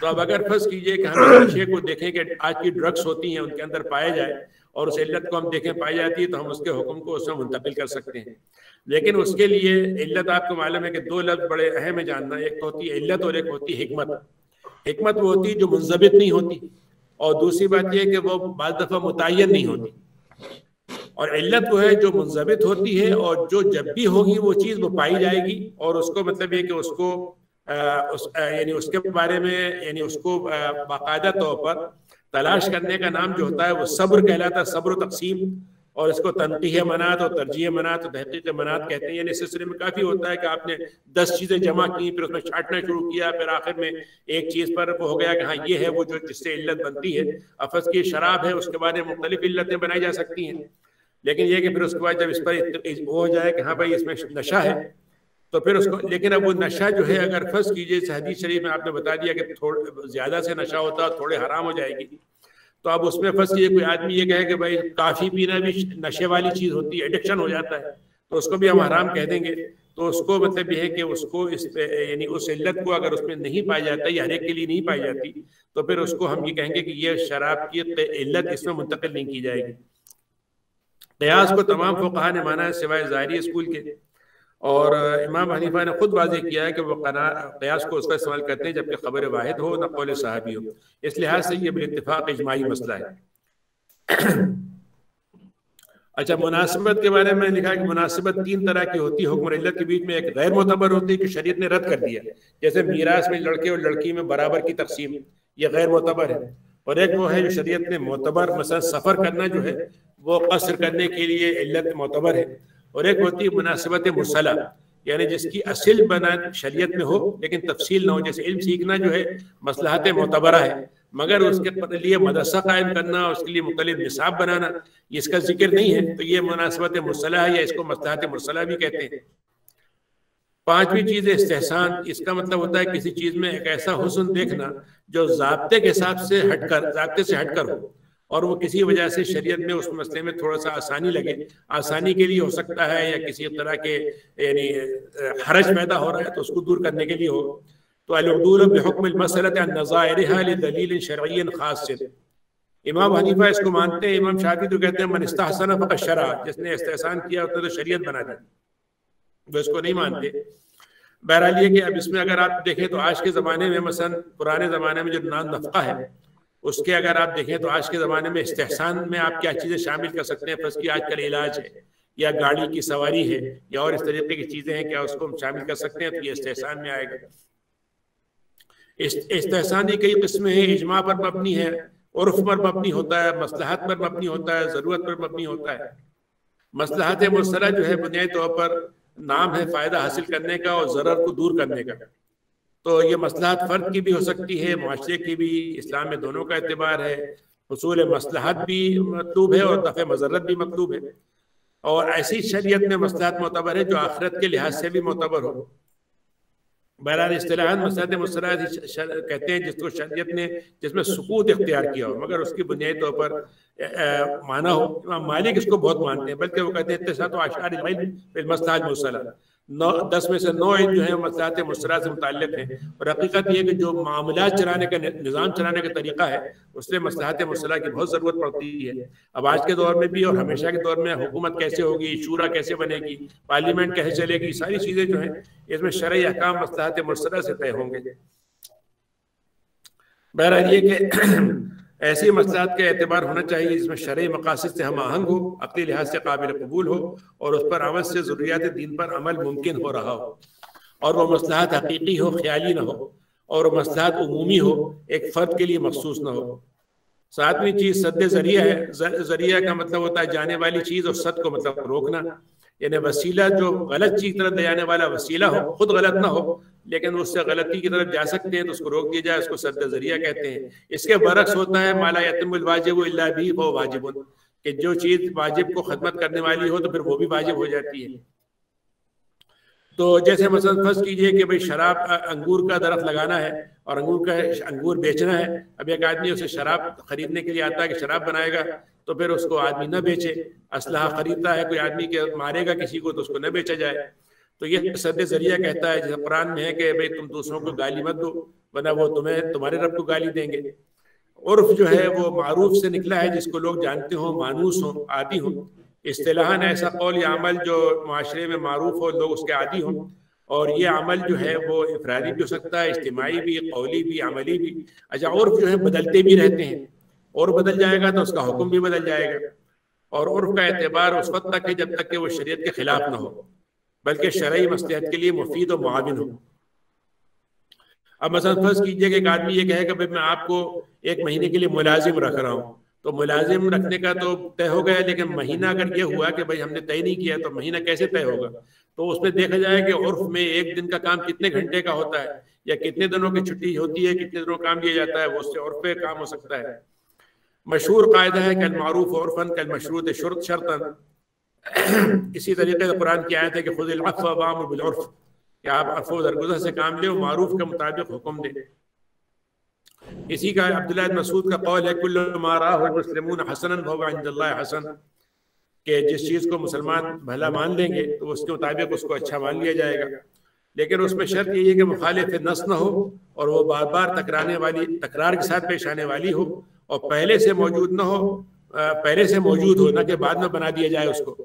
तो अब अगर फ़र्ज़ कीजिए कि हम नशे को देखें कि आज की ड्रग्स होती हैं, उनके अंदर पाया जाए और उस इल्लत को हम देखें पाई जाती है तो हम उसके हुक्म को उसमें मुंतकिल कर सकते हैं। लेकिन उसके लिए इल्लत आपको मालूम है कि दो लफ्ज बड़े अहम है जानना एक तो होती है इल्लत और एक होती है हमत वो होती है जो मुंजबित नहीं होती और दूसरी बात यह कि वो बाद दफ़ा मुतन नहीं होती। और इल्लत वो है जो मुंजबित होती है और जो जब भी होगी वो चीज़ वो पाई जाएगी और उसको मतलब ये कि उसको आ, उस यानी उसके बारे में यानी उसको बाकायदा तौर पर तलाश करने का नाम जो होता है वो सब्र कहलाता है सब्र तकसीम। और इसको तनकीह मनात और तरजीह मनात और तहकीक मनात कहते हैं। यानी सिलसिले में काफ़ी होता है कि आपने दस चीज़ें जमा की फिर उसमें छाटना शुरू किया फिर आखिर में एक चीज़ पर वो हो गया कि हाँ ये है वो जो जिससे इल्लत बनती है। अफस की शराब है उसके बाद मुख्तलिफ़ इल्लतें बनाई जा सकती हैं। लेकिन ये कि फिर उसके बाद जब इस पर वो हो जाए कि हाँ भाई इसमें नशा है तो फिर उसको लेकिन अब वो नशा जो है अगर फ़र्ज़ कीजिए हदीस शरीफ में आपने बता दिया कि थोड़ा ज़्यादा से नशा होता है थोड़े हराम हो जाएगी। तो अब उसमें फंस कीजिए कोई आदमी ये कहे कि भाई काफ़ी पीना भी नशे वाली चीज़ होती है एडिक्शन हो जाता है। तो उसको भी हम हराम कह देंगे। तो उसको मतलब यह है कि उसको इस यानी उस इल्लत को अगर उसमें नहीं पाई जाता या हर एक के लिए नहीं पाई जाती तो फिर उसको हम ये कहेंगे कि ये शराब की इल्लत इसमें मुंतकिल नहीं की जाएगी। कयास को तमाम फोकहा ने माना है सिवाय ज़ाहरी स्कूल के। और इमाम हनीफा ने खुद वाजे किया है कि वो कयास को उसका इस्तेमाल करते हैं जबकि खबर वाहिद हो न कौल साहबी हो। इस लिहाज से ये बितफाक इजमाही मसला है। *clears throat* अच्छा मुनासिबत के बारे में लिखा है कि मुनासिबत तीन तरह की होती है। हुक्म के बीच में एक गैर मोतबर होती है कि शरीयत ने रद्द कर दिया जैसे मीरास में लड़के और लड़की में बराबर की तकसीम ये गैर मोतबर है। और एक वो है जो शरीयत ने मोतबर मसला सफ़र करना जो है वो कसर करने के लिए इल्लत मोतबर है। और एक होती है मुनासिबत मुसला यानी जिसकी असिल बना शरीयत में हो, लेकिन तफसील ना हो, जैसे इल्म सीखना जो है, मसलहत मोतबरा है, मगर उसके लिए मदरसा कायम करना, उसके लिए मुख्तलि निसाब बनाना इसका ज़िक्र नहीं है तो ये मुनासिबत मुसला है या इसको मसलहत मुसला भी कहते हैं। पांचवी चीज़ इस्तेसान इसका मतलब होता है किसी चीज़ में एक ऐसा हुसन देखना, जो जबते के हिसाब से हटकर, जबते से हटकर हो। और वो किसी वजह से शरीयत में उस मसले में थोड़ा सा आसानी लगे। आसानी के लिए हो सकता है या किसी तरह के यानी हरज पैदा हो रहा है तो उसको दूर करने के लिए हो। तो शर्य खास से इमाम हनीफा इसको मानते हैं इमाम शाफी तो कहते हैं मनस्ताहसन फ़कत शरा जिसने इस्तेसान किया उसने तो शरीयत बना दी। वो इसको नहीं मानते। बहरहाल ये कि अब इसमें अगर आप देखें तो आज के ज़माने में मसन पुराने ज़माने में जो नान नफ़ा है उसके अगर आप देखें तो आज के ज़माने में इस्तेसान में आप क्या चीज़ें शामिल कर सकते हैं? फ़र्ज़ की आजकल इलाज है, या गाड़ी की सवारी है, या और इस तरीके की चीज़ें हैं, क्या उसको हम शामिल कर सकते हैं? तो ये इस्तेसान में आएगा। इस्तेसानी कई किस्में हैं, इजमा पर मबनी है, उर्फ़ पर मबनी होता है, मसलहत पर मबनी होता है, ज़रूरत पर मबनी होता है। मसलहत मुसरा जो है, बुनियादी तौर पर नाम है फ़ायदा हासिल करने का और ज़रूरत को दूर करने का। तो ये मसलहत फ़र्द की भी हो सकती है माशरे की भी, इस्लाम में दोनों का एतबार है हसूल मसलहत भी मतलूब है और दफ़े मजरत भी मतलूब है। और ऐसी शरीयत में मसलहत मोतबर है जो आखिरत के लिहाज से भी मोतबर हो। बहरहाल असलाहत मसरा कहते हैं जिसको शरीयत ने, जिसमें सुकूत इख्तियार किया हो, मगर उसकी बुनियादी तौर पर माना हो। मालिक इसको बहुत मानते हैं, बल्कि वो कहते हैं तो आशार मसलाज मुसला नौ, दस में से नौ जो है मसलात मुसरा से मुतल हैं। और हकीकत यह कि जो मामला चलाने का निज़ाम चलाने का तरीका है, उससे मसलात मुसरा की बहुत ज़रूरत पड़ती है। अब आज के दौर में भी और हमेशा के दौर में हुकूमत कैसे होगी, शूरा कैसे बनेगी, पार्लियामेंट कैसे चलेगी, सारी चीज़ें जो हैं, इसमें शरय अहकाम मसलात मुसरा से तय होंगे। बहरहाल ये कि ऐसे मसलात का एतबार होना चाहिए जिसमें शरय मकासद से हम आहंग हो, अपने लिहाज से काबिल कबूल हो और उस पर अमल से ज़रूरियात दिन पर अमल मुमकिन हो रहा हो। और वह मसलाहत हकीकी हो, ख्याली ना हो और वह मसलाहत अमूमी हो, एक फ़र्द के लिए मखसूस ना हो। सातवीं चीज़ सद ज़रिया है। ज़रिया का मतलब होता है जाने वाली चीज़ और सद को मतलब रोकना। यानी वसीला जो गलत चीज़ तरफ़ ले जाने वाला वसीला हो, खुद गलत ना हो, लेकिन उससे गलती की तरफ़ जा सकते हैं तो उसको रोक दिया जाए, उसको सद ज़रिया कहते हैं। इसके बरक्स होता है, माला यतमवाजिब भी वो वाजिब कि जो चीज़ वाजिब को खदमत करने वाली हो तो फिर वो भी वाजिब हो जाती है। तो जैसे मसल फ़र्ज़ कीजिए कि भाई शराब अंगूर का दरख्त लगाना है, और अंगूर का अंगूर बेचना है, अब एक आदमी उसे शराब खरीदने के लिए आता है कि शराब बनाएगा तो फिर उसको आदमी न बेचे। असलहा खरीदता है, कोई आदमी के मारेगा किसी को तो उसको न बेचा जाए। तो ये सद ज़रिया कहता है, जैसे कुरान में है कि भाई तुम दूसरों को गाली मत दो, वरना वो तुम्हें, तुम्हारे रब को गाली देंगे। उर्फ़ जो है, वो मारूफ से निकला है, जिसको लोग जानते हो, मानूस हो, आदि हो। असलाहन ऐसा कौल या अमल जो माशरे में मारूफ हो, लोग उसके आदि हों। और ये अमल जो है, वो इफरादी भी हो सकता है, इज्तमाही भी, कौली भी, अमली भी। अच्छा उर्फ़ जो है, बदलते भी रहते हैं। और बदल जाएगा तो उसका हुक्म भी बदल जाएगा। और उर्फ़ का एतबार उस वक्त तक है जब तक कि वो शरीयत के खिलाफ ना हो बल्कि शरय मसलहत के लिए मुफीद और मुआविन हो। अब मसल फ़र्ज़ कीजिए कि एक आदमी ये कहेगा भाई मैं आपको एक महीने के लिए मुलाजिम रख रहा हूँ। तो मुलाजिम रखने का तो तय हो गया लेकिन महीना अगर ये हुआ कि भाई हमने तय नहीं किया तो महीना कैसे तय होगा? तो उसमें देखा जाए कि उर्फ़ में एक दिन का काम कितने घंटे का होता है या कितने दिनों की छुट्टी होती है कितने दिनों काम किया जाता है वो उससे उर्फ़ पे काम हो सकता है। मशहूर कायदा है कल मारूफ और फन कल मशरूत शुरत शर्तन। *clears throat* इसी तरीके से कुरान की आयत है कि खुद कि आप अफो दरगुजर से काम ले मारूफ के मुताबिक हुक्म दे। इसी का अब्दुल्ला मसूद का कौल है कुल्ल मारा मुस्लिमून हसन हसन। कि जिस चीज़ को मुसलमान भला मान लेंगे तो उसके मुताबिक उसको अच्छा मान लिया जाएगा। लेकिन उसमें शर्त यही है कि मुखालिफ नस न हो और वो बार बार टकराने वाली तकरार के साथ पेश आने वाली हो। और पहले से मौजूद ना हो पहले से मौजूद हो ना कि बाद में बना दिया जाए उसको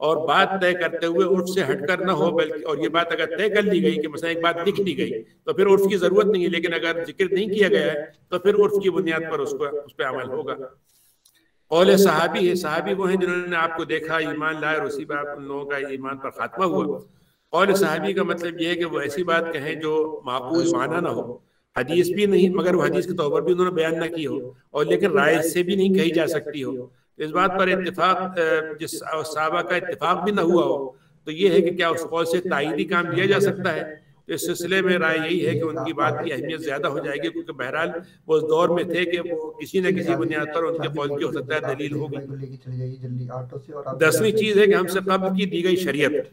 और बात तय करते हुए उर्फ़ से हटकर न हो बल्कि और ये बात अगर तय कर ली गई कि मसला एक बात लिख ली गई तो फिर उर्फ़ की ज़रूरत नहीं है लेकिन अगर ज़िक्र नहीं किया गया है तो फिर उर्फ़ की बुनियाद पर उसको उस पर अमल होगा कौल सहाबी है सहाबी वो हैं जिन्होंने आपको देखा ईमान लाए और उसी पर आप उन लोगों का ईमान पर खात्मा हुआ कौल सहाबी का मतलब ये है कि वो ऐसी बात कहें जो माकूल माना ना हो हदीस भी नहीं मगर वो हदीस के तौर पर भी उन्होंने बयान ना की हो और लेकिन राय से भी नहीं कही जा सकती हो। इस बात पर इतफाक जिस साहबा का इतफाक भी ना हुआ हो तो ये है कि क्या उस कौल से ताइदी काम लिया जा सकता है। तो इस सिलसिले में राय यही है कि उनकी बात की अहमियत ज़्यादा हो जाएगी क्योंकि बहरहाल वो उस दौर में थे कि वो किसी न किसी बुनियाद पर उनके कौल की हो सकता है दलील होगी दसवीं चीज़ है कि हमसे कब्ल की दी गई शरीयत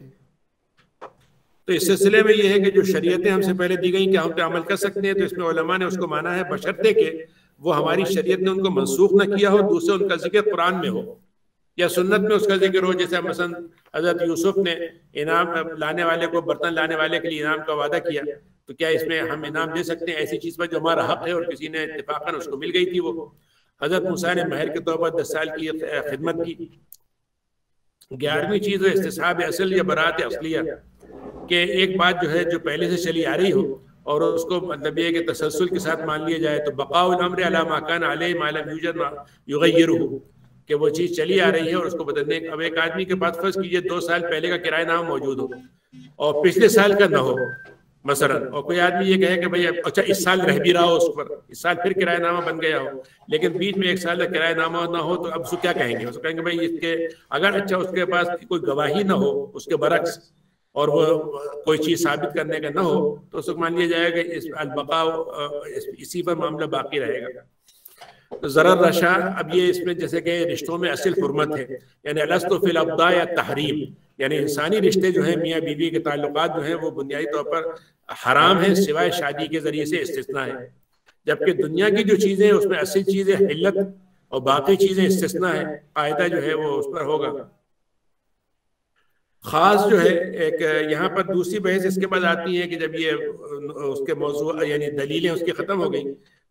तो इस सिलसिले में ये है कि जो शरीयतें हमसे पहले दी गई कि हम पे अमल कर सकते हैं? तो इसमें उलमा ने उसको माना है बशर्ते के वो हमारी शरीयत ने उनको मनसूख न किया हो, दूसरे उनका ज़िक्र कुरान में हो या सुन्नत में उसका ज़िक्र हो। जैसे मसन हज़रत यूसुफ ने इनाम लाने वाले को, बर्तन लाने वाले के लिए इनाम का वादा किया तो क्या इसमें हम इनाम दे सकते हैं? ऐसी चीज़ पर जो हमारा हक है और किसी ने इतफाकन उसको मिल गई थी वो। हज़रत मूसा ने महर के तौर पर दस साल की खिदमत की। ग्यारहवीं चीज़ है इस्तेसाब असल या बरात असलिया कि एक बात जो है, जो पहले से चली आ रही हो और उसको मतलब ये कि तसलसल के साथ मान लिया जाए तो बकाउल अला माकान आले मालम युगैर हो कि वो चीज़ चली आ रही है और उसको बदलने अब एक आदमी के पास फ़र्ज़ कीजिए, दो साल पहले का किराएनामा मौजूद हो और पिछले साल का ना हो, मसलन, और कोई आदमी ये कहे कि भाई अच्छा इस साल रह भी रहा हो उस पर, इस साल फिर किराएनामा बन गया हो, लेकिन बीच में एक साल का किराएनामा ना हो तो अब उसको क्या कहेंगे? उसको कहेंगे, भाई, इसके, अगर अच्छा उसके पास कोई गवाही ना हो, उसके बरक्स और वो कोई चीज़ साबित करने का ना हो तो उसको मान लिया जाएगा इस अलबका, इसी पर मामला बाकी रहेगा। तो जरा रशा, अब ये इसमें जैसे कि रिश्तों में असल फुरमत है, यानी अलस्तो फिल अब्दा या तहरीम, यानी इंसानी रिश्ते जो है, मियाँ बीवी के ताल्लुकात जो हैं, वो बुनियादी तौर पर हराम है, सिवाय शादी के ज़रिए से इस्तना है। जबकि दुनिया की जो चीज़ें उसमें असल चीज़ें हिल्लत और बाकी चीज़ें इस्तना है कायदा जो है वो उस पर होगा। खास जो है एक यहाँ पर दूसरी बहस इसके बाद आती है कि जब ये उसके मौजू यानी दलीलें उसकी ख़त्म हो गई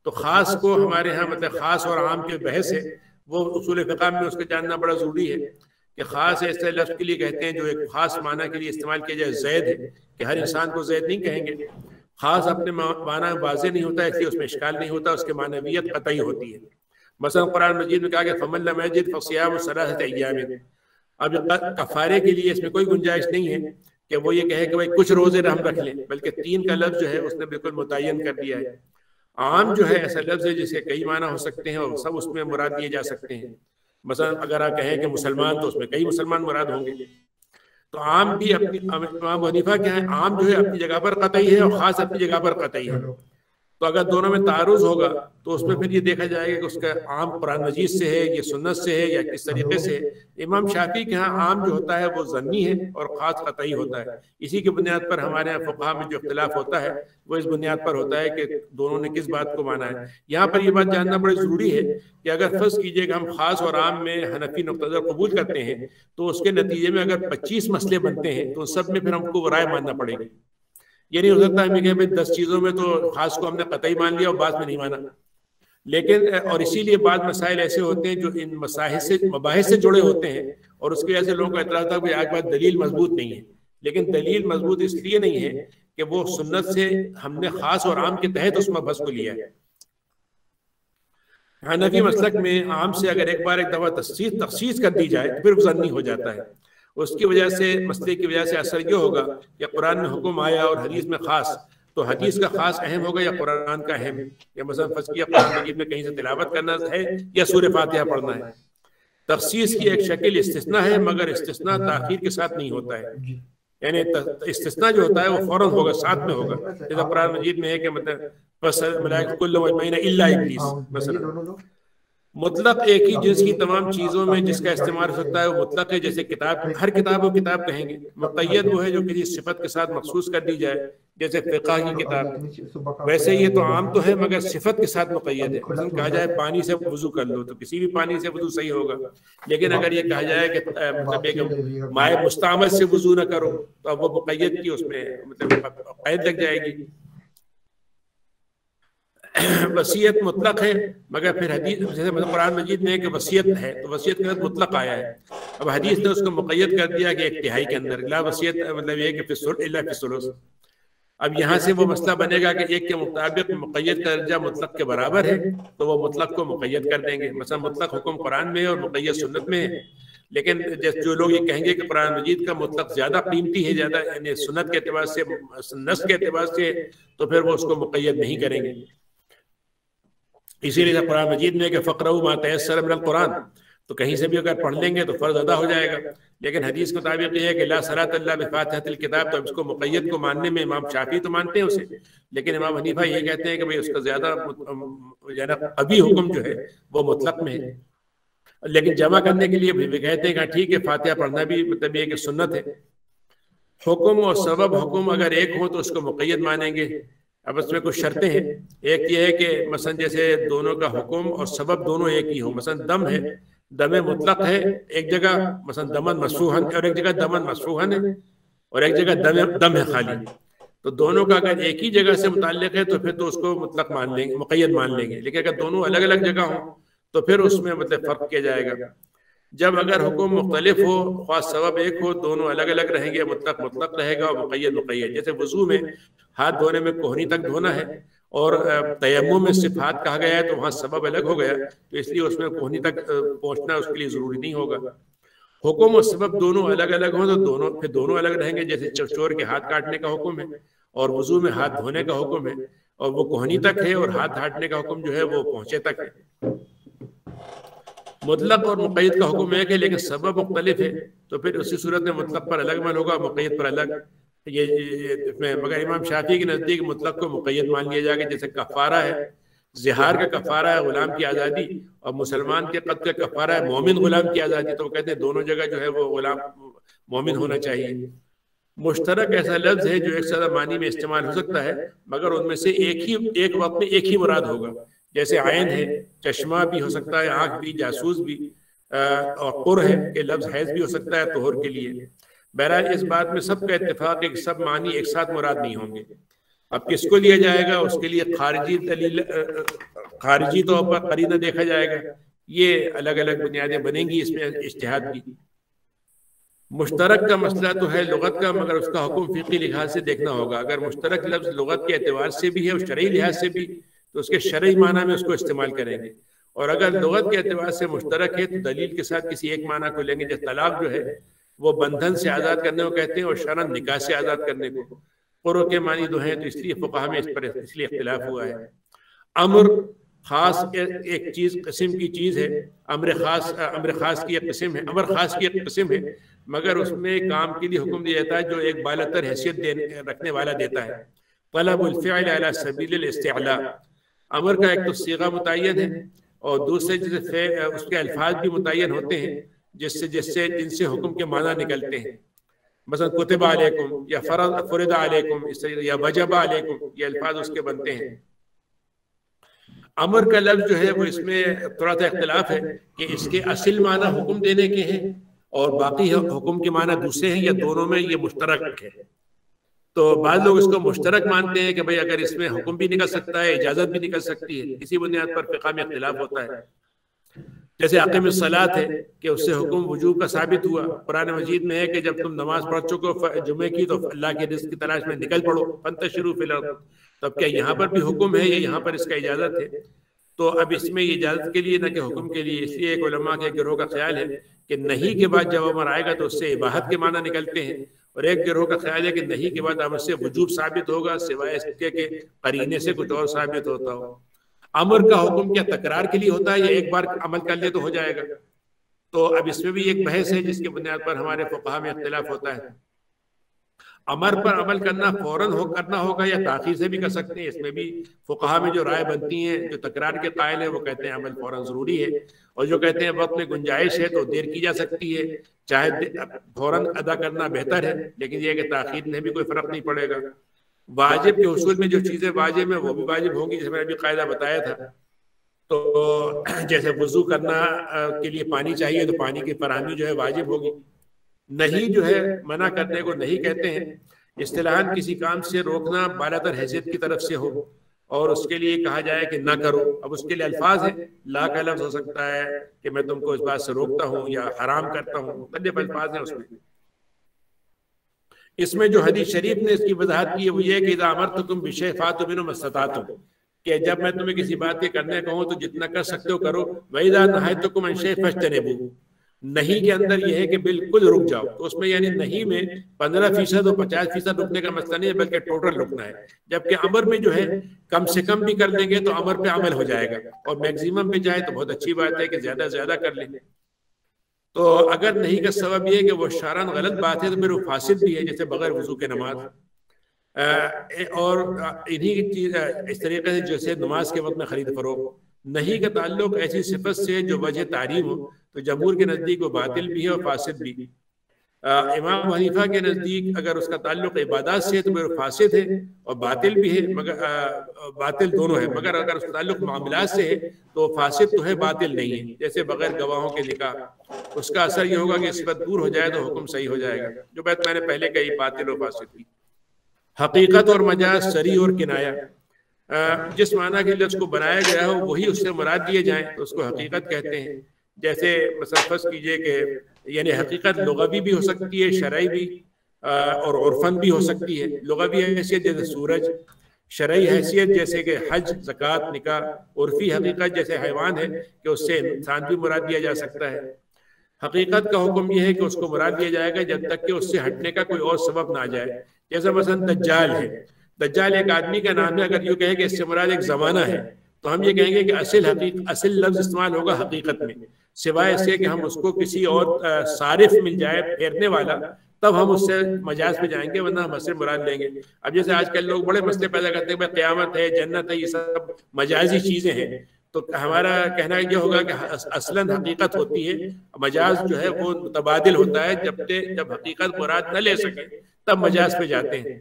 तो ख़ास को हमारे यहाँ मतलब ख़ास और आम के बहस है वो उसूल फ़िका में उसको जानना बड़ा ज़रूरी है कि ख़ास ऐसे लफ्ज़ के लिए कहते हैं जो एक ख़ास माना के लिए इस्तेमाल किया जाए जैद है कि हर इंसान को जैद नहीं कहेंगे। ख़ास अपने माना वाजे नहीं होता इसलिए उसमें इश्काल नहीं होता उसकी मानवीयत कतई होती है। मसल कुरान मजीद में कहा कि फमल मजिद फसियाम सलाहत अयाम अब कफ़ारे के लिए इसमें कोई गुंजाइश नहीं है कि वो ये कहे कि भाई कुछ रोज़े हम रख लें, बल्कि तीन का लफ्ज़ है उसने बिल्कुल मुतन कर दिया है। आम जो है ऐसा लफ्ज है जिसके कई माना हो सकते हैं और सब उसमें मुराद दिए जा सकते हैं। मसलन अगर आप कहें कि मुसलमान तो उसमें कई मुसलमान मुराद होंगे। तो आम भी अपनी इमाम हनीफा क्या है, आम जो है अपनी जगह पर कतई है और ख़ास अपनी जगह पर कतई है। तो अगर दोनों में तारुज होगा तो उसमें फिर ये देखा जाएगा कि उसका आम कुरान मजीद से है, या सुन्नत से है, या किस तरीके से है। इमाम शाफी के यहाँ आम जो होता है, वो जन्नी है और ख़ास कतई होता है। इसी की बुनियाद पर हमारे यहाँ फ़ुका में जो इख्तलाफ होता है, वो इस बुनियाद पर होता है कि दोनों ने किस बात को माना है। यहाँ पर यह बात जानना बड़ी ज़रूरी है कि अगर फ़र्ज़ कीजिएगा हम ख़ास और आम में हनफी नुकतर कबूल करते हैं तो उसके नतीजे में अगर पच्चीस मसले बनते हैं तो सब में फिर हमको राय मानना पड़ेगी। ये नहीं हो सकता हमें कहें भाई, दस चीज़ों में तो खास को हमने कतई मान लिया और बाद में नहीं माना। लेकिन और इसीलिए बाद मसाइल ऐसे होते हैं जो इन मसाहिद से मबाहिद से जुड़े होते हैं और उसकी वजह से लोगों का इतरा था कि आज बात दलील मज़बूत नहीं है। लेकिन दलील मज़बूत इसलिए नहीं है कि वो सुन्नत से हमने खास और आम के तहत उस मबहस को लिया है। हनफी मसलक में आम से अगर एक बार एक दफ़ा तखसीस तखसीस कर दी जाए तो फिर जन्नी हो जाता है। उसकी वजह से मसले की वजह से असर ये होगा कि कुरान में हुक्म आया और हदीस में खास। तो हदीस का खास अहम होगा या कुरान का अहम? या मसलन फ़र्ज़ कुरान मजीद में कहीं से तिलावत करना है या सूर्य फातिहा पढ़ना है? तखसीस की एक शक्ल इस्तना है, मगर इस्तना ताखिर के साथ नहीं होता है। यानी इस्तना जो होता है वो फ़ौरन होगा, साथ में होगा। जैसा कुरान मजीद में है कि मतलब कुल्ल महीना इल्ला इब्लीस, मसलन। मुतलक एक ही जिस की तमाम चीज़ों में जिसका इस्तेमाल हो सकता है, वो मुतलक है, जैसे किताब, हर किताब को किताब कहेंगे। मुतैद वो है जो किसी सिफत के साथ मखसूस कर दी जाए, जैसे फ़िका की किताब। वैसे ये तो आम तो है, मगर सिफत के साथ मुकैद है। मतलब कहा जाए, पानी से वज़ू कर लो तो किसी भी पानी से वज़ू सही होगा। लेकिन अगर ये कहा जाए कि मतलब एक माए मुस्तामद से वज़ू ना करो तो अब वो मुकैद की उसमें मतलब कैद लग जाएगी। *coughs* वसीयत मुतलक है, मगर फिर हदीस, जैसे मतलब कुरान मजीद में कि वसीयत है तो वसीयत के साथ मुतलक आया है। अब हदीस ने उसको मुकैद कर दिया कि एक तिहाई के अंदर, ला वसीयत मतलब ये कि अब यहाँ से वो मसला बनेगा कि एक के मुताबिक मुकैद का दर्जा मुतलक के बराबर है तो वो मुतलक को मुकैद कर देंगे। मतलब मुतलक हुक्म कुरान में है और मुकैद सुन्नत में है। लेकिन जैसे, जो लोग ये कहेंगे कि कुरान मजीद का मुतलक ज़्यादा कीमती है, ज़्यादा, यानी सुन्नत के अतबार से नस के अतबार से तो फिर वो उसको मुकैद नहीं करेंगे। इसीलिए कुरान मजीद में कि फ़क्र मातसर कुरान तो कहीं से भी अगर पढ़ लेंगे तो फ़र्ज़ अदा हो जाएगा। लेकिन हदीस के मुताबिक ये है कि ला फ़ातिहतिल किताब तो इसको मुकैद को मानने में इमाम शाफी तो मानते हैं उसे, लेकिन इमाम हनीफा ये कहते हैं कि भाई उसका ज़्यादा अभी हुक्म जो है, वो मुतलक में है। लेकिन जमा करने के लिए भी कहते हैं कि ठीक है, फातिहा पढ़ना भी मतलब ये कि सुन्नत है। हुक्म और सबब हुक्म अगर एक हो तो उसको मुकैद मानेंगे। अब उसमें कुछ शर्तें हैं। एक ये है कि मसन जैसे दोनों का हुक्म और सबब दोनों एक ही हो। मसन दम है दम मुतलक है एक जगह मसन दमन मसूहन और एक जगह दमन मसूहन है और एक जगह दम दम है खाली। तो दोनों का अगर एक ही जगह से मुतल है तो फिर तो उसको मुतलक मान लेंगे मुकैद मान लेंगे। लेकिन अगर दोनों अलग अलग जगह हो तो फिर उसमें मतलब फ़र्क किया जाएगा। जब अगर हुक्म मुख्तलिफ़ हो ख़ास सबब एक हो दोनों अलग अलग रहेंगे मुतलक मुतलक रहेगा और मुकैद मुकैद। जैसे वज़ू में हाथ धोने में कोहनी तक धोना है और तयम में सिर्फ़ हाथ कहा गया है तो वहाँ सबब अलग हो गया। तो इसलिए उसमें कोहनी तक पहुँचना उसके लिए ज़रूरी नहीं होगा। हुक्म और सबब दोनों अलग अलग हो तो दोनों, फिर दोनों अलग रहेंगे, जैसे चोर के हाथ काटने का हुक्म है और वज़ू में हाथ धोने का हुक्म है और वो कोहनी तक है और हाथ हाटने का हुक्म जो है वो पहुँचे तक है। मुतलक और मुकैद का हुक्म एक है, लेकिन सबब मुख्तलिफ़ है। तो फिर उसी सूरत में मुतलक पर अलग मन होगा, मुकैद पर अलग। ये, इसमें मगर इमाम शाफी के नज़दीक मुतलक को मुकैद मान लिया जाएगा जैसे कफ़ारा है जिहार का कफ़ारा है गुलाम की आज़ादी और मुसलमान के कद का कफ़ारा है मोमिन गुलाम की आज़ादी तो कहते हैं दोनों जगह जो है वो गुलाम मोमिन होना चाहिए। मुश्तरक ऐसा लफ्ज है जो एक सादा मानी में इस्तेमाल हो सकता है मगर उनमें से एक ही एक वक्त में एक ही मुराद होगा। जैसे आयन है चश्मा भी हो सकता है आँख भी जासूस भी और कुर है कि लफ्ज हैज़ भी हो सकता है तोहर के लिए। बहरहाल इस बात में सबका इतफाक है कि सब मानी एक साथ मुराद नहीं होंगे। अब किसको लिया जाएगा उसके लिए खारिजी दलील खारिजी तौर पर करीना देखा जाएगा। ये अलग अलग बुनियादें बनेंगी इसमें इश्तहाद की। मुश्तरक का मसला तो है लगत का मगर उसका हुक्म फ़िकी लिहाज से देखना होगा। अगर मुश्तरक लफ्ज़ लगत के अतबार से भी है और शरय लिहाज से भी तो उसके शरय माना में उसको इस्तेमाल करेंगे। और अगर लगत के अतबार से मुश्तरक है तो दलील के साथ किसी एक माना को लेंगे जैसे तलाक जो है वो बंधन से आज़ाद करने को कहते हैं और शरण निकाह से आज़ाद करने को। कुर के मानी दो हैं तो इसलिए फ़ुकाहा में इस पर इसलिए इख्तलाफ हुआ है। अमर खास एक चीज़, किस्म की चीज़ है। अमर खास अमर खास की एक किस्म है। अमर खास की एक किस्म है, मगर उसमें काम के लिए हुक्म दिया जाता है, जो एक बालतर हैसियत रखने वाला देता है। तलब अमर का एक तो सीगा मुतन है, और दूसरे जैसे उसके अल्फाज भी मुतन होते हैं। जिससे जिससे जिनसे हुक्म के माना निकलते हैं। मसल कुतब आलेकुम या फरद फरद आलेकुम या वजबा आलेकुम ये अल्फाज उसके बनते हैं। अमर का लफ्ज जो है वो इसमें थोड़ा सा इख्तलाफ है कि इसके असल माना हुक्म देने के हैं और बाकी हुक्म के माना दूसरे हैं या दोनों में ये मुश्तरक है। तो बाद लोग इसको मुश्तरक मानते हैं कि भाई अगर इसमें हुक्म भी निकल सकता है इजाज़त भी निकल सकती है। इसी बुनियाद पर फ़िका में अख्तिलाफ होता है जैसे आकम सलात है कि उससे हुक्म वजूब का साबित हुआ। पुराने मजीद में है कि जब तुम नमाज़ पढ़ चुको जुमे की तो अल्लाह के रिस्क की तलाश में निकल पड़ो। पंत शुरू फ़िलहाल तब क्या यहाँ पर भी हुक्म है या यहाँ पर इसका इजाज़त है? तो अब इसमें इजाज़त के लिए न कि हुक्म के लिए इसलिए एक उलमा के गिरोह का ख्याल है कि नहीं के बाद जब अमर आएगा तो उससे इबाहत के माना निकलते हैं। और एक गिरोह का ख्याल है कि नहीं के बाद अमर से वजूब साबित होगा सिवाय इसके के करीने से कुछ और साबित होता हो अमर का हुक्म क्या तकरार के लिए होता है या एक बार अमल कर ले तो हो जाएगा? तो अब इसमें भी एक बहस है जिसके बुनियाद पर हमारे फुकाहा में अख्तिलाफ होता है। अमर पर अमल करना फ़ौरन हो करना होगा या ताखिर से भी कर सकते हैं। इसमें भी फुकाहा में जो राय बनती है जो तकरार के कायल है वो कहते हैं अमल फ़ौरन ज़रूरी है। और जो कहते हैं वक्त में गुंजाइश है तो देर की जा सकती है। चाहे फ़ौरन अदा करना बेहतर है लेकिन यह कि ताखिर में भी कोई फ़र्क नहीं पड़ेगा। वाजिब के उसूल में जो चीज़ें वाजिब है वो भी वाजिब होंगी जैसे मैंने अभी कायदा बताया था। तो *clears throat* जैसे वज़ू करना के लिए पानी चाहिए तो पानी की फरहमी जो है वाजिब होगी। नहीं जो है मना करने को नहीं कहते हैं। इस्तेलाहन किसी काम से रोकना बालातर हैसियत की तरफ़ से हो। और उसके लिए कहा जाए कि ना करो। अब उसके लिए अल्फाज है ला का लफ्ज हो सकता है कि मैं तुमको इस बात से रोकता हूँ या हराम करता हूँ। मुख्तलिफ़ अल्फाज है उसमें। इसमें जो हदीस शरीफ ने इसकी वजाहत की वो ये कि अमर तो तुम विषय फातुमिन मस्तात कि जब मैं तुम्हें किसी बात के करने कहूँ तो जितना कर सकते हो करो। वही नहाय तो कुम अंशे फश्तने नहीं के अंदर यह है कि बिल्कुल रुक जाओ। तो उसमें यानी नहीं में पंद्रह फ़ीसद और पचास फ़ीसद रुकने का मसला नहीं है, बल्कि टोटल रुकना है। जबकि अमर में जो है, कम से कम भी कर लेंगे तो अमर पे अमल हो जाएगा। और मैक्सिमम पे जाए तो बहुत अच्छी बात है कि ज़्यादा ज़्यादा कर लेंगे तो अगर नहीं का सबब यह कि वो शारन गलत बात है तो फिर वो फासिद भी है, जैसे बगैर वज़ू के नमाज़। और इन्हीं चीज़ इस तरीके से जैसे नमाज़ के वक्त में खरीद फरोख नहीं का ताल्लुक ऐसी सिफत से जो वजह तारीम हो तो जमूर के नज़दीक वो बातिल भी है और फासिद भी। इमाम हनीफा के नज़दीक अगर उसका ताल्लुक इबादत से है तो फिर फासिद है और बातिल भी है, मगर बातिल दोनों है। मगर अगर उसका ताल्लुक मामला से है तो फासिद तो है, बातिल नहीं है। जैसे बगैर गवाहों के निकाह उसका असर ये होगा कि इस पर दूर हो जाए तो हुक्म सही हो जाएगा। जो बात मैंने पहले कही, बातिल और फासिद की। हकीकत और मजाज सरी और किनाया। जिस माना के लिए उसको बनाया गया हो, वही उससे मुराद दिए जाए तो उसको हकीकत कहते हैं। जैसे फ़र्ज़ कीजिए कि यानी हकीकत लगवी भी हो सकती है शरय भी और उर्फन भी हो सकती है। लगवी हैसियत जैसे सूरज शरय हैसियत जैसे कि हज, जक़ात, निकाह, उर्फी हकीकत जैसे हैवान है कि उससे इंसान भी मुराद दिया जा सकता है। हकीकत का हुक्म यह है कि उसको मुराद दिया जाएगा जब तक कि उससे हटने का कोई और सबब ना आ जाए। जैसा मसन दज्जाल है। दज्जाल एक आदमी का नाम है, अगर यूँ कहे कि इससे मुराद एक जमाना है तो हम ये कहेंगे कि असल हकीक, असल लफ्ज इस्तेमाल होगा हकीकत में। सिवाय इसके कि हम उसको किसी और सारिफ मिल जाए फेरने वाला तब हम उससे मजाज पे जाएँगे वरना हम असर मुराद लेंगे। अब जैसे आजकल लोग बड़े मसले पैदा करते हैं क्यामत है जन्नत है ये सब मजाजी चीज़ें हैं। तो हमारा कहना यह होगा कि असलन हकीकत होती है मजाज जो है वो तबादिल होता है जब जब हकीकत मुराद न ले सके तब मजाज पे जाते हैं।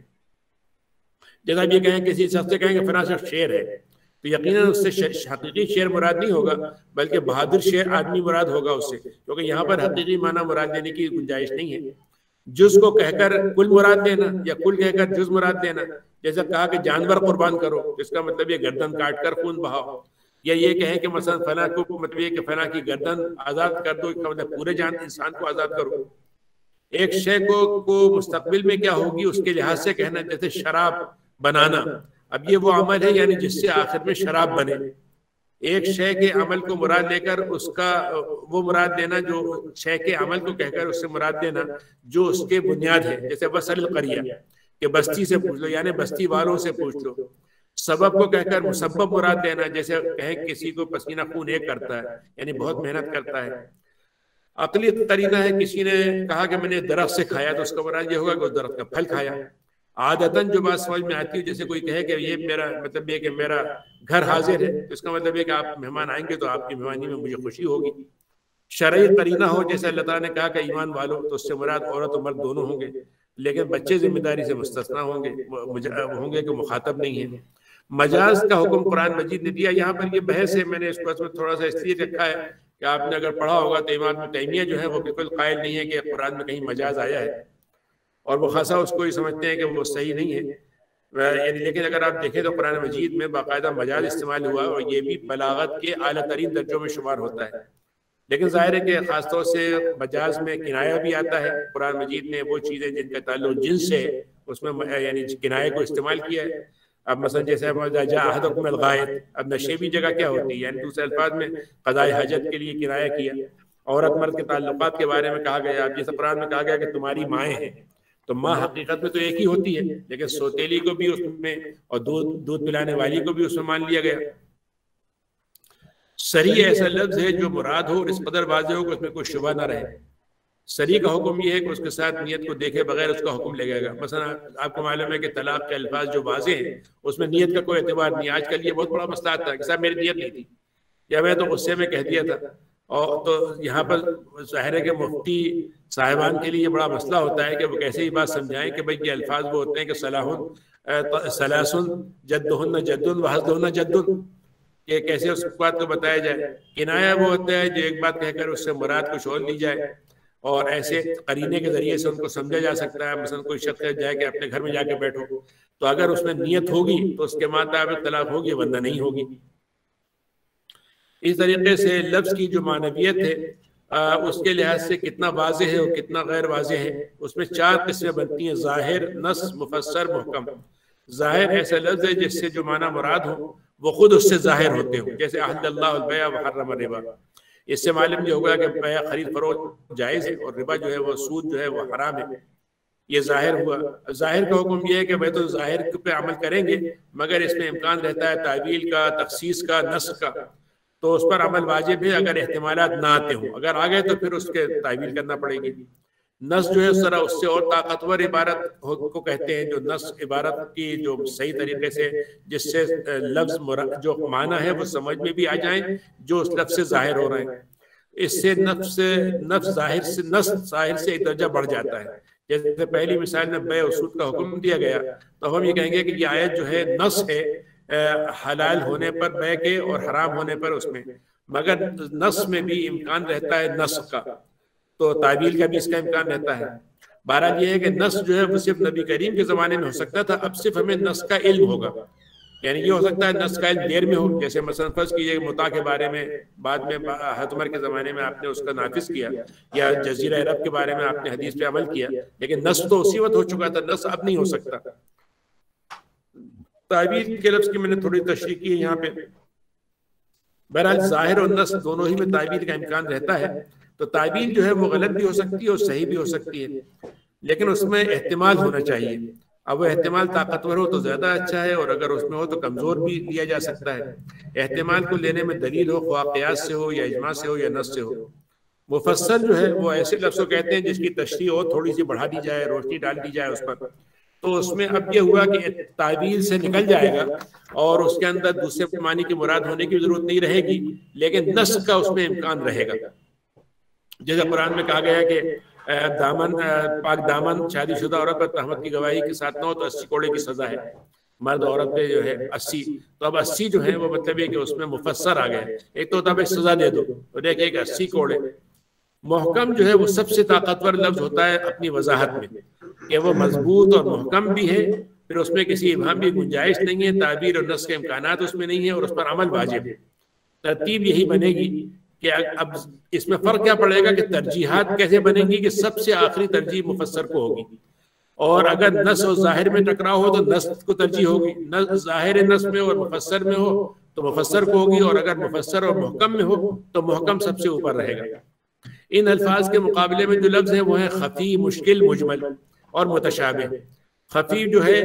जैसा ये कहें किसी शख्स से कहेंगे फना शख्स शेर है तो यकीन उससे हकीकी शेर मुराद नहीं होगा बल्कि बहादुर शेर आदमी मुराद होगा उससे क्योंकि यहाँ पर हकीकी माना मुराद देने की गुंजाइश नहीं है। जुज को कहकर कुल मुराद देना या कुल कहकर जुज मुराद देना जैसा कहा कि जानवर कुर्बान करो इसका मतलब ये गर्दन काट कर खून बहाओ। या ये कहें कि मसलन फना को मतलब ये कि फना की गर्दन आज़ाद कर दो इसका मतलब पूरे जान इंसान को आज़ाद करो। एक शे को को मुस्तकबिल में क्या होगी उसके लिहाज से कहना जैसे शराब बनाना। अब ये वो अमल है यानी जिससे आखिर में शराब बने। एक शय के अमल को मुराद लेकर उसका वो मुराद देना जो शय के अमल को कहकर उससे मुराद देना जो उसके बुनियाद है जैसे वसल करिया कि बस्ती से पूछ लो यानी बस्ती वालों से पूछ लो। सबब को कहकर मुसब्बब मुराद देना जैसे कहें किसी को पसीना खून एक करता है यानी बहुत मेहनत करता है। अकली तरीका है किसी ने कहा कि मैंने दरख्त से खाया तो उसका मुराद ये होगा कि उस दरख्त का फल खाया। आदतन जो बात समझ में आती है जैसे कोई कहे कि ये मेरा मतलब ये कि मेरा घर हाजिर है तो इसका मतलब ये कि आप मेहमान आएँगे तो आपकी मेहमानी में मुझे खुशी होगी। शरय करीना हो जैसे अल्लाह ने कहा कि ईमान वालों तो उससे मुराद औरत और मर्द दोनों होंगे लेकिन बच्चे ज़िम्मेदारी से मुस्तना होंगे होंगे। कि मुखातब नहीं है। मजाज का हुक्म कुरान मजीद ने दिया यहाँ पर ये बहस है मैंने इसको थोड़ा सा इसलिए रखा है कि आपने अगर पढ़ा होगा तो इमाम तैमिया जो है वो बिल्कुल कायल नहीं है कि कुरान में कहीं मजाज आया है और वो खासा उसको ही समझते हैं कि वो सही नहीं है। यानी लेकिन अगर आप देखें तो कुरान मजीद में बाकायदा मजाज इस्तेमाल हुआ और ये भी बलागत के अली तरीन दर्जों में शुमार होता है। लेकिन ज़ाहिर है कि ख़ासतौर से मजाज में किनाया भी आता है। कुरान मजीद ने वो चीज़ें जिनका ताल्लुक जिन से उसमें यानी किनाए को इस्तेमाल किया है। अब मसन जैसे अब नशे भी जगह क्या होती है? यानी दूसरे अल्फाज में कदाई हजत के लिए किराया किया। औरत मर्द के ताल्लुक के बारे में कहा गया, अब जैसे कुरान में कहा गया कि तुम्हारी माएँ हैं। तो माँ हकीकत में तो एक ही होती है। लेकिन सोतेली को भी उसमें और दूध दूध पिलाने वाली को भी उसमें मान लिया गया। सरी ऐसा लफ्ज है जो मुराद हो और इस कदर वाजे हो कि उसमें कोई शुबा ना रहे। सरी का हुक्म यह है कि उसके साथ नीयत को देखे बगैर उसका हुक्म ले गएगा मसला आपको मालूम है कि तलाक के अल्फाज जो वाजे हैं उसमें नीयत का कोई एतबार नहीं। आजकल ये बहुत बड़ा मसला था कि साहब मेरी नीयत नहीं थी। या मैं तो गुस्से में कह दिया था। और तो यहाँ पर शहर के मुफ्ती साहिबान के लिए ये बड़ा मसला होता है कि वो कैसे ही बात समझाएँ कि भाई ये अल्फाज वो होते हैं कि सलाहुन सलासुन जद्दुन जद्दुन वहदुन जद्दुन ये कैसे उस बात को बताया जाए। किनाया वो होता है जो एक बात कहकर उससे मुराद कुछ और ली जाए और ऐसे करीने के ज़रिए से उनको समझा जा सकता है। मसलन कोई शख्स जाए कि अपने घर में जाके बैठो तो अगर उसमें नीयत होगी तो उसके मुताबिक तलाक होगी, वरना नहीं होगी। इस तरीके से लफ्ज की जो मानवियत है आ, उसके लिहाज से कितना वाज है और कितना गैर वाज है उसमें चार किस्में बनती हैं ज़ाहिर नस मुफसर महकम। ज़ाहिर ऐसा लफ्ज है जिससे जो माना मुराद हो वो खुद उससे ज़ाहिर होते हो जैसे अहदल्लाम रिबा। इससे मालूम ये होगा कि बया खरीद फरोख जायज़ है और रिबा जो है वो सूद जो है वो हराम है। ये ज़ाहिर हुआ। ज़ाहिर का हुक्म यह है कि भाई तो ज़ाहिर पे अमल करेंगे मगर इसमें इम्कान रहता है तावील का तखसीस का नस का। तो उस पर अमल वाजिब है अगर अहतमाल ना आते हों अगर आ गए तो फिर उसके तावील करना पड़ेगी। नस जो है सरा उससे और ताकतवर इबारत को कहते हैं जो नस इबारत की जो सही तरीके से जिससे लफ्ज जो माना है वो समझ में भी आ जाए जो उस लफ्ज से ज़ाहिर हो रहे हैं इससे नफ्स नफ्स ज़ाहिर से नस ज़ाहिर से एक दर्जा बढ़ जाता है। जैसे पहली मिसाल में बे उसूद का हुक्म दिया गया तो हम ये कहेंगे कि ये आयत जो है नस है हलाल होने पर बह के और हराम होने पर उसमें। मगर नस में भी इम्कान रहता है नस का। तो ताबील का भी इसका इम्कान रहता है। बहरहाल ये है कि नस जो है, वो सिर्फ़ नबी करीम के ज़माने में हो सकता था, अब सिर्फ़ हमें नस का इल्म होगा। यानी ये हो सकता है नस का इल्म देर में हो, जैसे मसलन फ़र्ज़ कीजिए मुता के बारे में, बाद में हतमर के ज़माने में आपने उसका नाफिज किया, या जजीरा अरब के बारे में आपने हदीस पे अमल किया, लेकिन नस तो उसी वक्त हो चुका था, नस अब नहीं हो सकता। ताबीर के लफ्ज़ की मैंने थोड़ी तशरी की है यहाँ पे। बहरहाल, ज़ाहिर और नस दोनों ही में ताबीर का इम्कान रहता है। तो ताबीर जो है वो गलत भी हो सकती है और सही भी हो सकती है। लेकिन उसमें एहतमाल होना चाहिए। अब वो एहतमाल ताकतवर हो तो ज़्यादा अच्छा है और अगर उसमें हो तो कमज़ोर भी लिया जा सकता है। एहतमाल को लेने में दलील हो ख्वाकियात से हो या इजमा से हो या नस से हो। मुफसल जो है वो ऐसे लफ्ज़ कहते हैं जिसकी तशरी और थोड़ी सी बढ़ा दी जाए, रोशनी डाल दी जाए उस पर। तो उसमें अब ये हुआ कि ताबील से निकल जाएगा और उसके अंदर दूसरे मानी की मुराद होने की ज़रूरत नहीं रहेगी लेकिन नस का उसमें इम्कान रहेगा। जैसे कुरान में कहा गया कि दामन पाक दामन शादीशुदा औरत पर तहमत की गवाही के साथ ना हो तो अस्सी कोड़े की सजा है। मर्द औरत पे जो है अस्सी। तो अब अस्सी जो है वो मतलब है कि उसमें मुफसर आ गए। एक तो है सजा दे दो। तो देखिए कि अस्सी कोड़े। मोहकम जो है वो सबसे ताकतवर लफ्ज होता है अपनी वजाहत में, कि वो मज़बूत और महकम भी है, फिर उसमें किसी इमाम की गुंजाइश नहीं है, ताबीर और नस के इम्कान उसमें नहीं है और उस पर अमल वाजिब है। तरतीब यही बनेगी कि अब इसमें फ़र्क क्या पड़ेगा कि तरजीहत कैसे बनेंगी कि सबसे आखिरी तरजीह मुफसर को होगी। और अगर नस और ज़ाहिर में टकराव हो तो नस को तरजीह होगी न ज़ाहिर नस में और मुफसर में हो तो मुफसर को होगी, और अगर मुफसर और महकम में हो तो महकम सबसे ऊपर रहेगा। इन अल्फाज के मुकाबले में जो लफ्ज है वो है खफी मुश्किल मुजमल और मुतशाबे। खफी जो है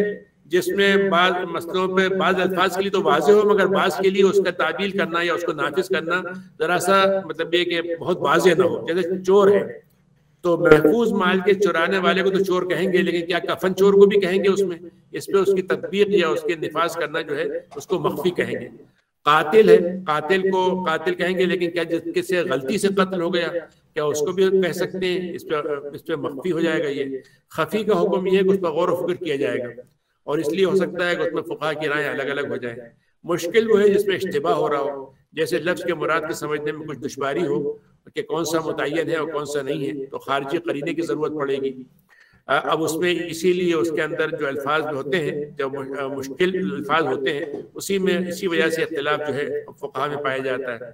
जिसमें बाद मसलों पे बाद अल्फाज के लिए तो वाजे हो मगर बाज के लिए उसका ताबील करना या उसको नाफिज करना जरा सा मतलब ये कि बहुत वाजे ना हो जैसे चोर है। तो महफूज माल के चुराने वाले को तो चोर कहेंगे लेकिन क्या कफन चोर को भी कहेंगे उसमें? इस पर उसकी तदबीर या उसके निफाज करना जो है उसको मख्फी कहेंगे। कातिल है कातिल को कातिल कहेंगे लेकिन क्या जिससे गलती से कत्ल हो गया क्या उसको भी कह सकते हैं? इस पर इस पर मख्फी हो जाएगा ये। खफी का हुक्म ये है कि उस पर गौर फ़िक्र किया जाएगा। और इसलिए हो सकता है कि उसमें फुका की राय अलग अलग हो जाए। मुश्किल वो है जिसमें इश्तबा हो रहा हो। जैसे लफ्ज़ के मुराद के समझने में कुछ दुश्वारी हो कि कौन सा मुतन है और कौन सा नहीं है तो खारजी करीने की ज़रूरत पड़ेगी। अब उसमें इसीलिए उसके अंदर जो अल्फाज होते हैं, जो मुश्किल अल्फाज होते हैं, उसी में, इसी वजह से अख्तिलाफ जो है फ़ुका में पाया जाता है।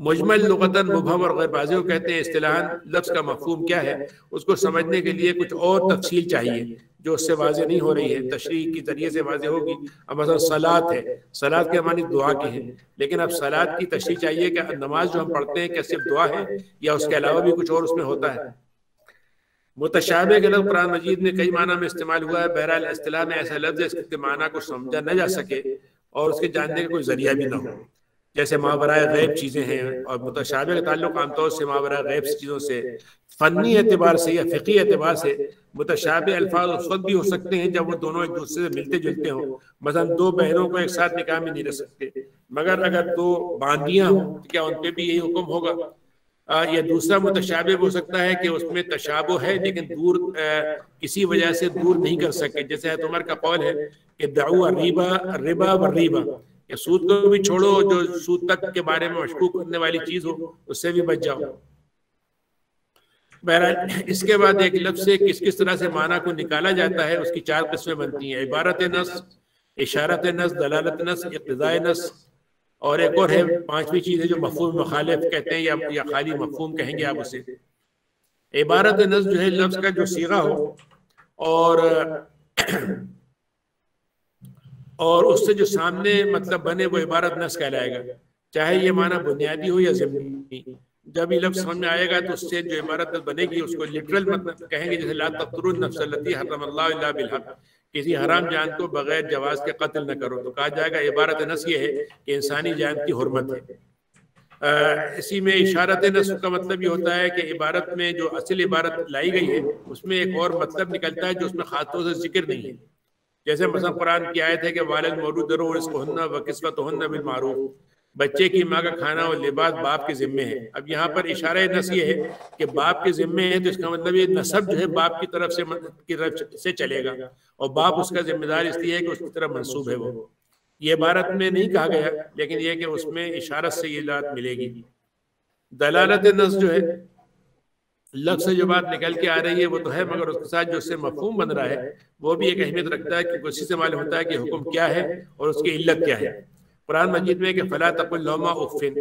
मुजमल लुगतन मुबहम और गैरबाजी को कहते हैं असलाहन लफ्ज़ का मफहूम क्या है? उसको समझने के लिए कुछ और तफसील चाहिए जो उससे वाजे नहीं हो रही है तशरी के ज़रिए से वाजे होगी। अब मतलब सलाद है सलाद के मानी दुआ की है। लेकिन अब सलाद की तशरी चाहिए कि नमाज़ जो हम पढ़ते हैं क्या सिर्फ़ दुआ है या उसके अलावा भी कुछ और उसमें होता है। मुतशाबे के लफ्ज कुरान मजीद में कई माना में इस्तेमाल हुआ है बहरहाल असलाह में ऐसा लफ्ज है इसके माना को समझा न जा सके। और उसके जानने का कोई ज़रिया भी ना हो जैसे मावरा गैब चीज़ें हैं और मुतशाबे का ताल्लुक आमतौर से मावरा गैब चीज़ों से फ़नी एतबार से या फ़िकी एतबार से मुतशाबे अल्फाज उस वक्त भी हो सकते हैं जब वो दोनों एक दूसरे से मिलते जुलते हों। मसलन दो बहनों को एक साथ निकाह में नहीं रख सकते। मगर अगर दो बांदियाँ हों तो क्या उन पर भी यही हुक्म होगा? आ, या दूसरा मुतशाबे हो सकता है कि उसमें तशाबो है लेकिन दूर किसी वजह से दूर नहीं कर सके जैसे उमर का कौल है कि दाऊ रिबा रिबा व रिबा। या सूद को भी छोड़ो जो सूद तक के बारे में मशकूक करने वाली चीज़ हो उससे भी बच जाओ। बहरहाल इसके बाद एक लफ्ज से किस किस तरह से माना को निकाला जाता है उसकी चार किस्में बनती हैं। इबारत नस इशारत नस दलालत नस इब्तदाय नस और एक और है पांचवी चीज़ है जो मफहूम मुखालिफ कहते हैं या, या खाली मफहूम कहेंगे आप उसे। इबारत नस जो है लफ्ज का जो सीगा हो और और उससे जो सामने मतलब बने वो इबारत नस कहलाएगा। चाहे ये माना बुनियादी हो या जमीनी। जब ये लफ्ज समझ में आएगा तो उससे जो इबारत बनेगी उसको लिटरल मतलब कहेंगे जैसे ला तफ्तरनफसलती हरम बिलहक किसी हराम जान को बगैर जवाज के कत्ल न करो। तो कहा जाएगा इबारत नस ये है कि इंसानी जान की हरमत है। आ, इसी में इशारत नस का मतलब ये होता है कि इबारत में जो असल इबारत लाई गई है उसमें एक और मतलब निकलता है जो उसमें खातों से ज़िक्र नहीं है। जैसे मसल कुरान की आयत है कि वालद मौलूद रो इसको हन्ना व किस्मत बिल मारूफ। बच्चे की माँ का खाना और लिबास बाप के जिम्मे है। अब यहाँ पर इशारा नस ये है कि बाप के जिम्मे है तो इसका मतलब ये नसब जो है बाप की तरफ़ से की तरफ़ से चलेगा और बाप उसका जिम्मेदार इसलिए है कि उसकी तरफ़ मनसूब है वो। ये भारत में नहीं कहा गया लेकिन ये कि उसमें इशारत से ये बात मिलेगी। दलालत नस जो है लफ्ज से जो बात निकल के आ रही है, वो तो है, मगर उसके साथ जो उससे मफहूम बन रहा है, वो भी एक अहमियत रखता है कि उसी से मालूम होता है कि हुक्म क्या है और उसकी इल्लत क्या है। कुरान मजीद में कि फला तकुल्लमा उफ़िन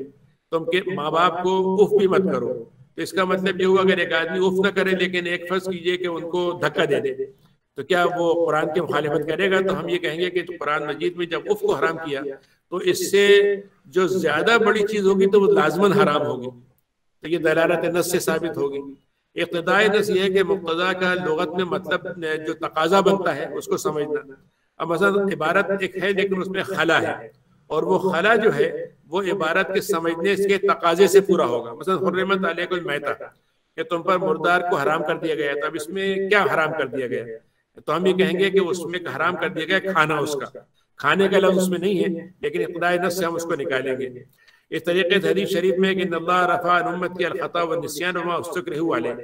तुम के माँ बाप को उफ भी मत करो। तो इसका मतलब ये हुआ, अगर एक आदमी उफ ना करे, लेकिन एक फ़र्ज़ कीजिए कि उनको धक्का दे दे। तो क्या वो कुरान की मुखालिफत करेगा? तो हम ये कहेंगे कि तो कुरान मजीद में जब उफ को हराम किया तो इससे जो ज़्यादा बड़ी चीज़ होगी तो वो लाजमन हराम होगी। तो ये दलालत नस से साबित होगी। इब्तदाई नस ये है कि मुक्तदा का लगत में मतलब जो तकाजा बनता है, उसको समझना। अब मसलन, इबारत एक है, लेकिन उसमें खला है। और वो खला जो है, वो इबारत के समझने के तकाजे से पूरा होगा। मसलन हरमत मैता, कि तुम पर मुर्दार को हराम कर दिया गया तो अब इसमें क्या हराम कर दिया गया तो हम ये कहेंगे कि उसमें हराम कर दिया गया खाना उसका। खाने का लफ्ज उसमें नहीं है, लेकिन इब्तदाई नस से हम उसको निकालेंगे। इस तरीके से हदीस शरीफ में कि नल्ला रफा उम्मत की अलखता व निस्यान वाले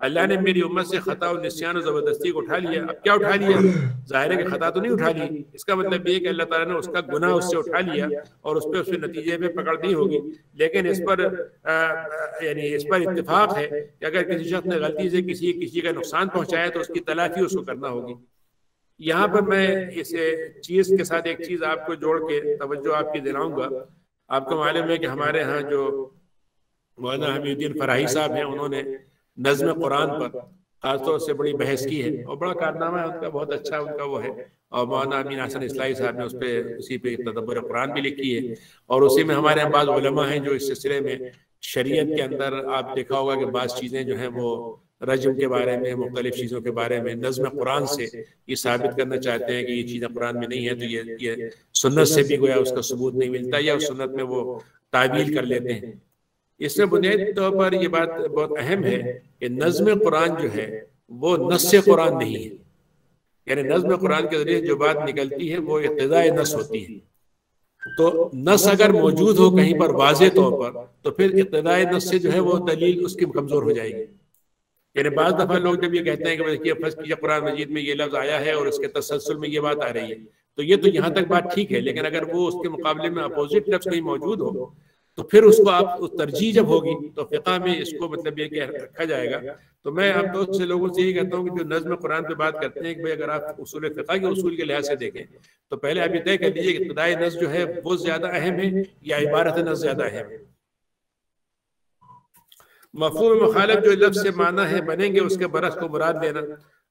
अल्लाह ने मेरी उम्मत से खता और निशान ज़बरदस्ती को उठा लिया। अब क्या उठा लिया? ज़ाहिर है कि खता तो नहीं उठा ली। इसका मतलब ये कि अल्लाह ताला ने उसका गुनाह उससे उठा लिया और उस पर उसके नतीजे में पकड़ दी होगी। लेकिन इस पर यानी इस पर इतफाक है कि अगर किसी शख्स ने गलती से किसी किसी का नुकसान पहुँचाया तो उसकी तलाफी उसको करना होगी। यहाँ पर मैं इस चीज़ के साथ एक चीज़ आपको जोड़ के तवज्जो आपकी दिलाऊँगा। आपको मालूम है कि हमारे यहाँ जो मौलाना हमीद्दीन फराही साहब हैं उन्होंने नज्म कुरान पर खासतौर से बड़ी बहस की है और बड़ा कारनामा है उनका बहुत अच्छा उनका वो है। और मौलाना अमीन हसन इसलाई साहब ने उस पर उसी पे तदब्बर कुरान भी लिखी है। और उसी में हमारे यहाँ बाद उलमा हैं जो इस सिलसिले में शरीयत के अंदर आप देखा होगा कि बाज़ चीज़ें जो हैं वो रजम के बारे में, मुख्तलिफ़ चीज़ों के बारे में, नज्म कुरान से ये साबित करना चाहते हैं कि ये चीज़ें कुरान में नहीं है तो ये ये सुन्नत से भी गोया उसका सबूत नहीं मिलता या उस सुन्नत में वो तावील कर लेते हैं। इसमें बुनियादी तौर पर यह बात बहुत अहम है कि नज्म कुरान जो है, वो नस कुरान नहीं है। यानी नज्म कुरान के ज़रिए जो बात निकलती है, वो इतदाय नस होती है। तो नस अगर मौजूद हो कहीं पर वाज तौर पर तो फिर इतदाय नस से जो है, वो दलील उसकी कमज़ोर हो जाएगी। यानी बाज दफ़ा लोग जब ये कहते हैं कि देखिए फ़र्ज़ कीजिए कुरान मजीद में ये लफ्ज आया है और उसके तसलसल में ये बात आ रही है तो ये तो यहाँ तक बात ठीक है लेकिन अगर वो उसके मुकाबले में अपोजिट लफ्ज कहीं मौजूद हो तो फिर उसको आप उस तरजीह जब होगी तो फ़िका में इसको मतलब ये रखा जाएगा। तो मैं आप दोस्त से लोगों से यही कहता हूँ कि जो नज्म कुरान पे बात करते हैं कि भाई अगर आप उसूल फ़िका के उसूल के लिहाज से देखें तो पहले आप ये तय कर लीजिए कि इब्तदाई नज जो है वो ज़्यादा अहम है या इबारत नज ज़्यादा अहम है। मफहूम मुखालफ जो लफ्ज से माना है बनेंगे, उसके बरस को मुराद देना।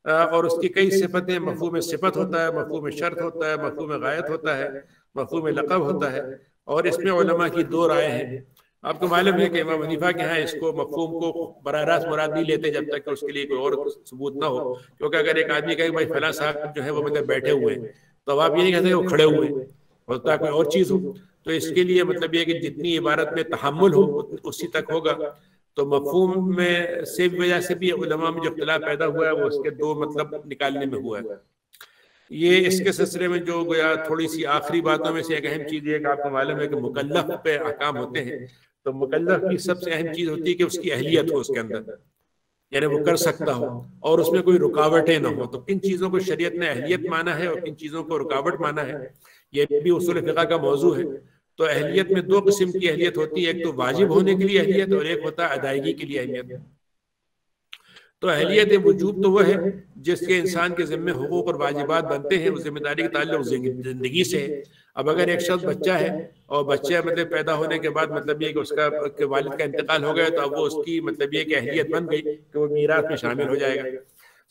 और उसकी कई सिफतें, मफहूम सिफत होता है, मफहूम शर्त होता है, मफहूम गायत होता है, मफहूम लकब होता है। और इसमें उलमा की दो राय हैं। आपको मालूम है कि इमाम हनीफा के यहाँ इसको मफहूम को बर रास्त मुराद नहीं लेते जब तक उसके लिए कोई और सबूत ना हो। क्योंकि अगर एक आदमी कहे भाई फला साहब जो है वो मतलब बैठे हुए हैं तो आप ये नहीं कहते वो खड़े हुए हैं, होता कोई और चीज़ हो। तो इसके लिए मतलब ये कि जितनी इबारत में तहमुल हो उसी तक होगा। तो मफहूम में से वजह से भी उलमा में जो इख्तलाफ पैदा हुआ है, वो उसके दो मतलब निकालने में हुआ है। ये इसके सिलसिले में जो गया, थोड़ी सी आखिरी बातों में से एक अहम चीज़ है कि आपको मालूम है कि मुकल्लफ पे अहकाम होते हैं। तो मुकल्लफ की सबसे अहम चीज़ होती है कि उसकी अहलियत हो उसके अंदर, यानी वो कर सकता हो और उसमें कोई रुकावटें ना हो। तो किन चीज़ों को शरीयत ने अहलियत माना है और किन चीज़ों को रुकावट माना है, ये भी उसूल फ़िका का मौजू है। तो अहलियत में दो किस्म की अहलियत होती है, एक तो वाजिब होने के लिए अहलियत और एक होता है अदायगी के लिए अहलियत तो अहलियत वजूब तो वह है जिसके इंसान के जिम्मे हकूक और वाजिबात बनते हैं, उस ज़िम्मेदारी के ताल्लुक ज़िंदगी से है। अब अगर एक शख्स बच्चा है और बच्चा मतलब पैदा होने के बाद मतलब ये कि उसका, के वालिद का इंतकाल हो गया तो अब वो उसकी मतलब ये कि अहलियत बन गई कि वो मीरात में शामिल हो जाएगा।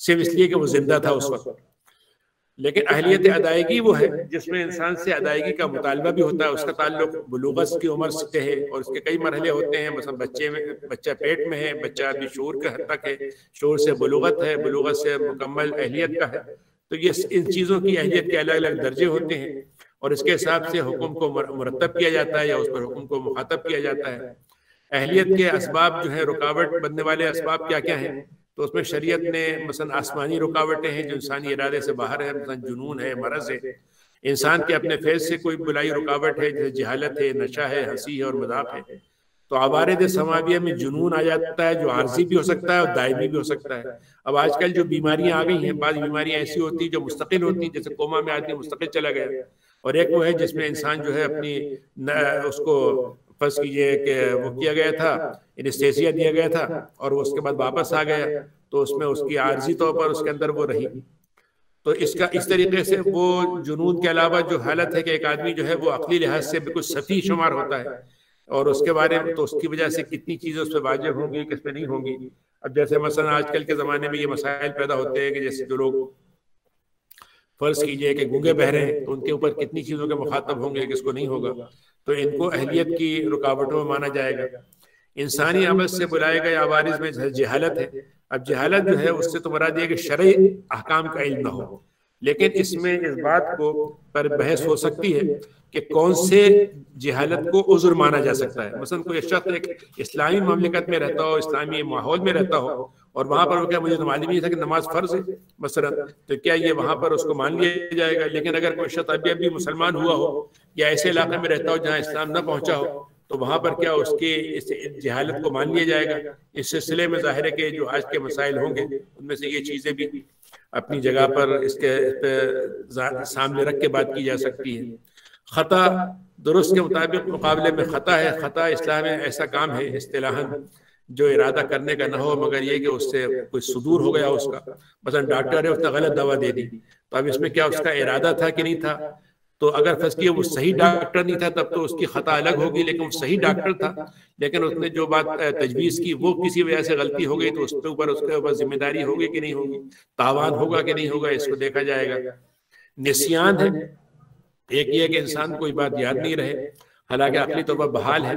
सिर्फ़ इसलिए कि वो ज़िंदा था उस वक्त। लेकिन अहलियत अदायगी वो है जिसमें इंसान से अदायगी का मुतालबा भी होता है उसका ताल्लुक बलूगत की उम्र से है और उसके कई मरहले होते हैं मतलब बच्चे में बच्चा पेट में है बच्चा अभी शोर के हद तक है शोर से बलूगत है बलूगत से मुकम्मल अहलियत का है। तो ये इन चीज़ों की अहलियत के अलग अलग दर्जे होते हैं और इसके हिसाब से हुक्म को मुरतब किया जाता है या उस पर हुक्म को मुखातब किया जाता है। अहलियत के इसबाब जो है रुकावट बनने वाले इसबाब क्या क्या हैं तो उसमें शरीयत ने मसन आसमानी रुकावटें हैं, जो इंसानी इरादे से बाहर है मसन जुनून है, मरज है। इंसान के अपने फ़ेज़ से कोई बुलाई रुकावट है, जैसे जहालत है, नशा है, हँसी है और मज़ाक है। तो आवारद समाविया में जुनून आ जाता है, जो आरजी भी हो सकता है और दायमी भी हो सकता है। अब आजकल जो बीमारियाँ आ गई हैं, बाद बीमारियाँ ऐसी होती है जो मुस्तकिल होती जैसे कोमा में आदमी मुस्तकिल चला गया। और एक वो है जिसमें इंसान जो है अपनी उसको फ़र्ज़ कीजिए कि वो किया गया था इनिस्टेसिया दिया गया था और वो उसके बाद वापस आ गया तो उसमें उसकी आर्जी तौर पर उसके अंदर वो रही। तो इसका इस तरीके से वो जुनून के अलावा जो हालत है कि एक आदमी जो है वो अकली लिहाज से बिल्कुल सफ़ी शुमार होता है। और उसके बारे में तो उसकी वजह से कितनी चीज़ें उस पर वाजिब होंगी किस पे नहीं होंगी। अब जैसे मसलन आजकल के ज़माने में ये मसाइल पैदा होते हैं कि जैसे जो लोग फ़र्ज़ कीजिए कि गूँगे बहरे हैं तो उनके ऊपर कितनी चीज़ों के मुखातब होंगे किसको नहीं होगा तो इनको अहलियत की रुकावटों में माना जाएगा। इंसानी अमल से बुलाए गए आवारिज में जहालत है। अब जहालत जो है उससे तो मरा दिया कि शरय अहकाम का इल्म न हो। लेकिन इसमें इस बात को पर बहस हो सकती है कि कौन से जहालत को उजुर माना जा सकता है। मसलन कोई शख्स एक इस्लामी ममलिकत में रहता हो इस्लामी माहौल में रहता हो और वहाँ पर वो क्या, मुझे तो मालूम नहीं था कि नमाज़ फ़र्ज़ है, मसलन। तो क्या ये वहाँ पर उसको मान लिया जाएगा? लेकिन अगर कोई शख्स अभी अभी मुसलमान हुआ हो या ऐसे इलाके में रहता हो जहाँ इस्लाम न पहुँचा हो तो वहाँ पर क्या उसके इस जहालत को मान लिया जाएगा? इस सिलसिले में ज़ाहिर है कि जो आज के मसाइल होंगे, उनमें से ये चीज़ें भी अपनी जगह पर इसके सामने रख के बात की जा सकती है। खता, दुरुस्त के मुताबिक मुकाबले में खता है। खता इस्लाम ऐसा काम है, इस्तेलाहन। जो इरादा करने का ना हो मगर ये कि उससे कोई सुदूर हो गया उसका। मसलन डॉक्टर है उसने गलत दवा दे दी। तो अब इसमें क्या उसका इरादा था कि नहीं था? तो अगर फ़र्ज़ किया वो सही डॉक्टर नहीं था तब तो उसकी खता अलग होगी लेकिन वो सही डॉक्टर था। लेकिन उसने जो बात तजवीज़ की वो किसी वजह से गलती हो गई तो उसके ऊपर उसके ऊपर ज़िम्मेदारी होगी कि नहीं होगी तावान होगा? कि नहीं होगा इसको देखा जाएगा निसियान है एक ये कि इंसान कोई बात याद नहीं रहे हालाँकि अकली तौर पर बहाल है।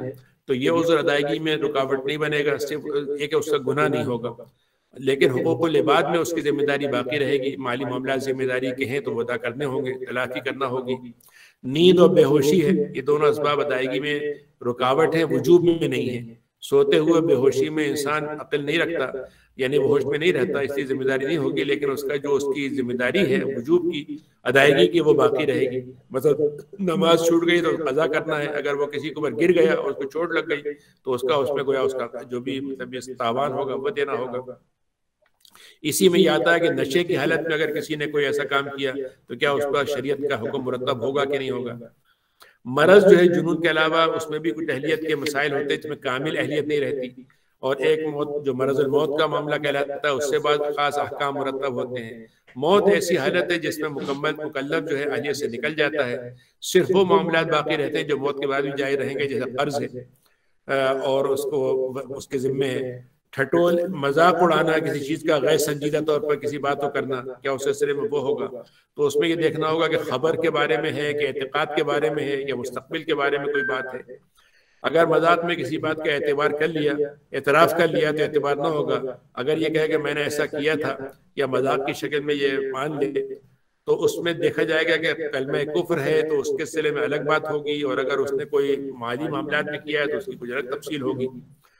तो ये उजर अदायगी में रुकावट नहीं बनेगा सिर्फ़ एक उसका गुना नहीं होगा। लेकिन हकूक लिबाद में उसकी ज़िम्मेदारी बाकी रहेगी। माली मामला ज़िम्मेदारी के हैं तो वो अदा करने होंगे तलाकी करना होगी। नींद और बेहोशी है ये दोनों इसबाब अदायगी में रुकावट है वजूब में नहीं है। सोते हुए बेहोशी में इंसान अकल नहीं रखता यानी वो होश में नहीं रहता इसलिए ज़िम्मेदारी नहीं होगी लेकिन उसका जो उसकी ज़िम्मेदारी है वजूब की अदायगी की वो बाकी रहेगी। मतलब नमाज़ छूट गई तो कजा करना है अगर वो किसी के ऊपर गिर गया और उसको चोट लग गई तो उसका उसमें गोया उसका जो भी मतलब तावान होगा वो देना होगा। इसी में यह आता है कि नशे की हालत में अगर किसी ने कोई ऐसा काम किया तो क्या उसका शरीयत का हुक्म मुरतब होगा कि नहीं होगा? मरज जो है जुनून के अलावा उसमें भी कुछ अहलियत के मसाइल होते हैं जिसमें कामिल अहलियत नहीं रहती। और एक मौत जो मरज मौत का मामला कहलाता है उससे बाद खास अहकाम मुरतब होते हैं। मौत ऐसी हालत है जिसमें मुकम्मल मुकल्लफ जो है अहलियत से निकल जाता है। सिर्फ़ वो मामला बाकी रहते हैं जो मौत के बाद भी जारी रहेंगे जैसे कर्ज है। और उसको उसके जिम्मे ठटोल मज़ाक उड़ाना किसी चीज़ का गैर संजीदा तौर पर किसी बात को करना क्या उस सिलसिले में वो होगा? तो उसमें ये देखना होगा कि खबर के बारे में है कि एतकाद के बारे में है या मुस्तबिल के बारे में कोई बात है। अगर मज़ाक में किसी बात का एतबार कर लिया एतराफ कर लिया तो एतबार ना होगा अगर ये कहे कि मैंने ऐसा किया था या मज़ाक की शक्ल में ये मान ले तो उसमें देखा जाएगा कि कलम कुफर है तो उसके सिले में अलग बात होगी और अगर उसने कोई माली मामला में किया है तो उसकी कुछ अलग तफसील होगी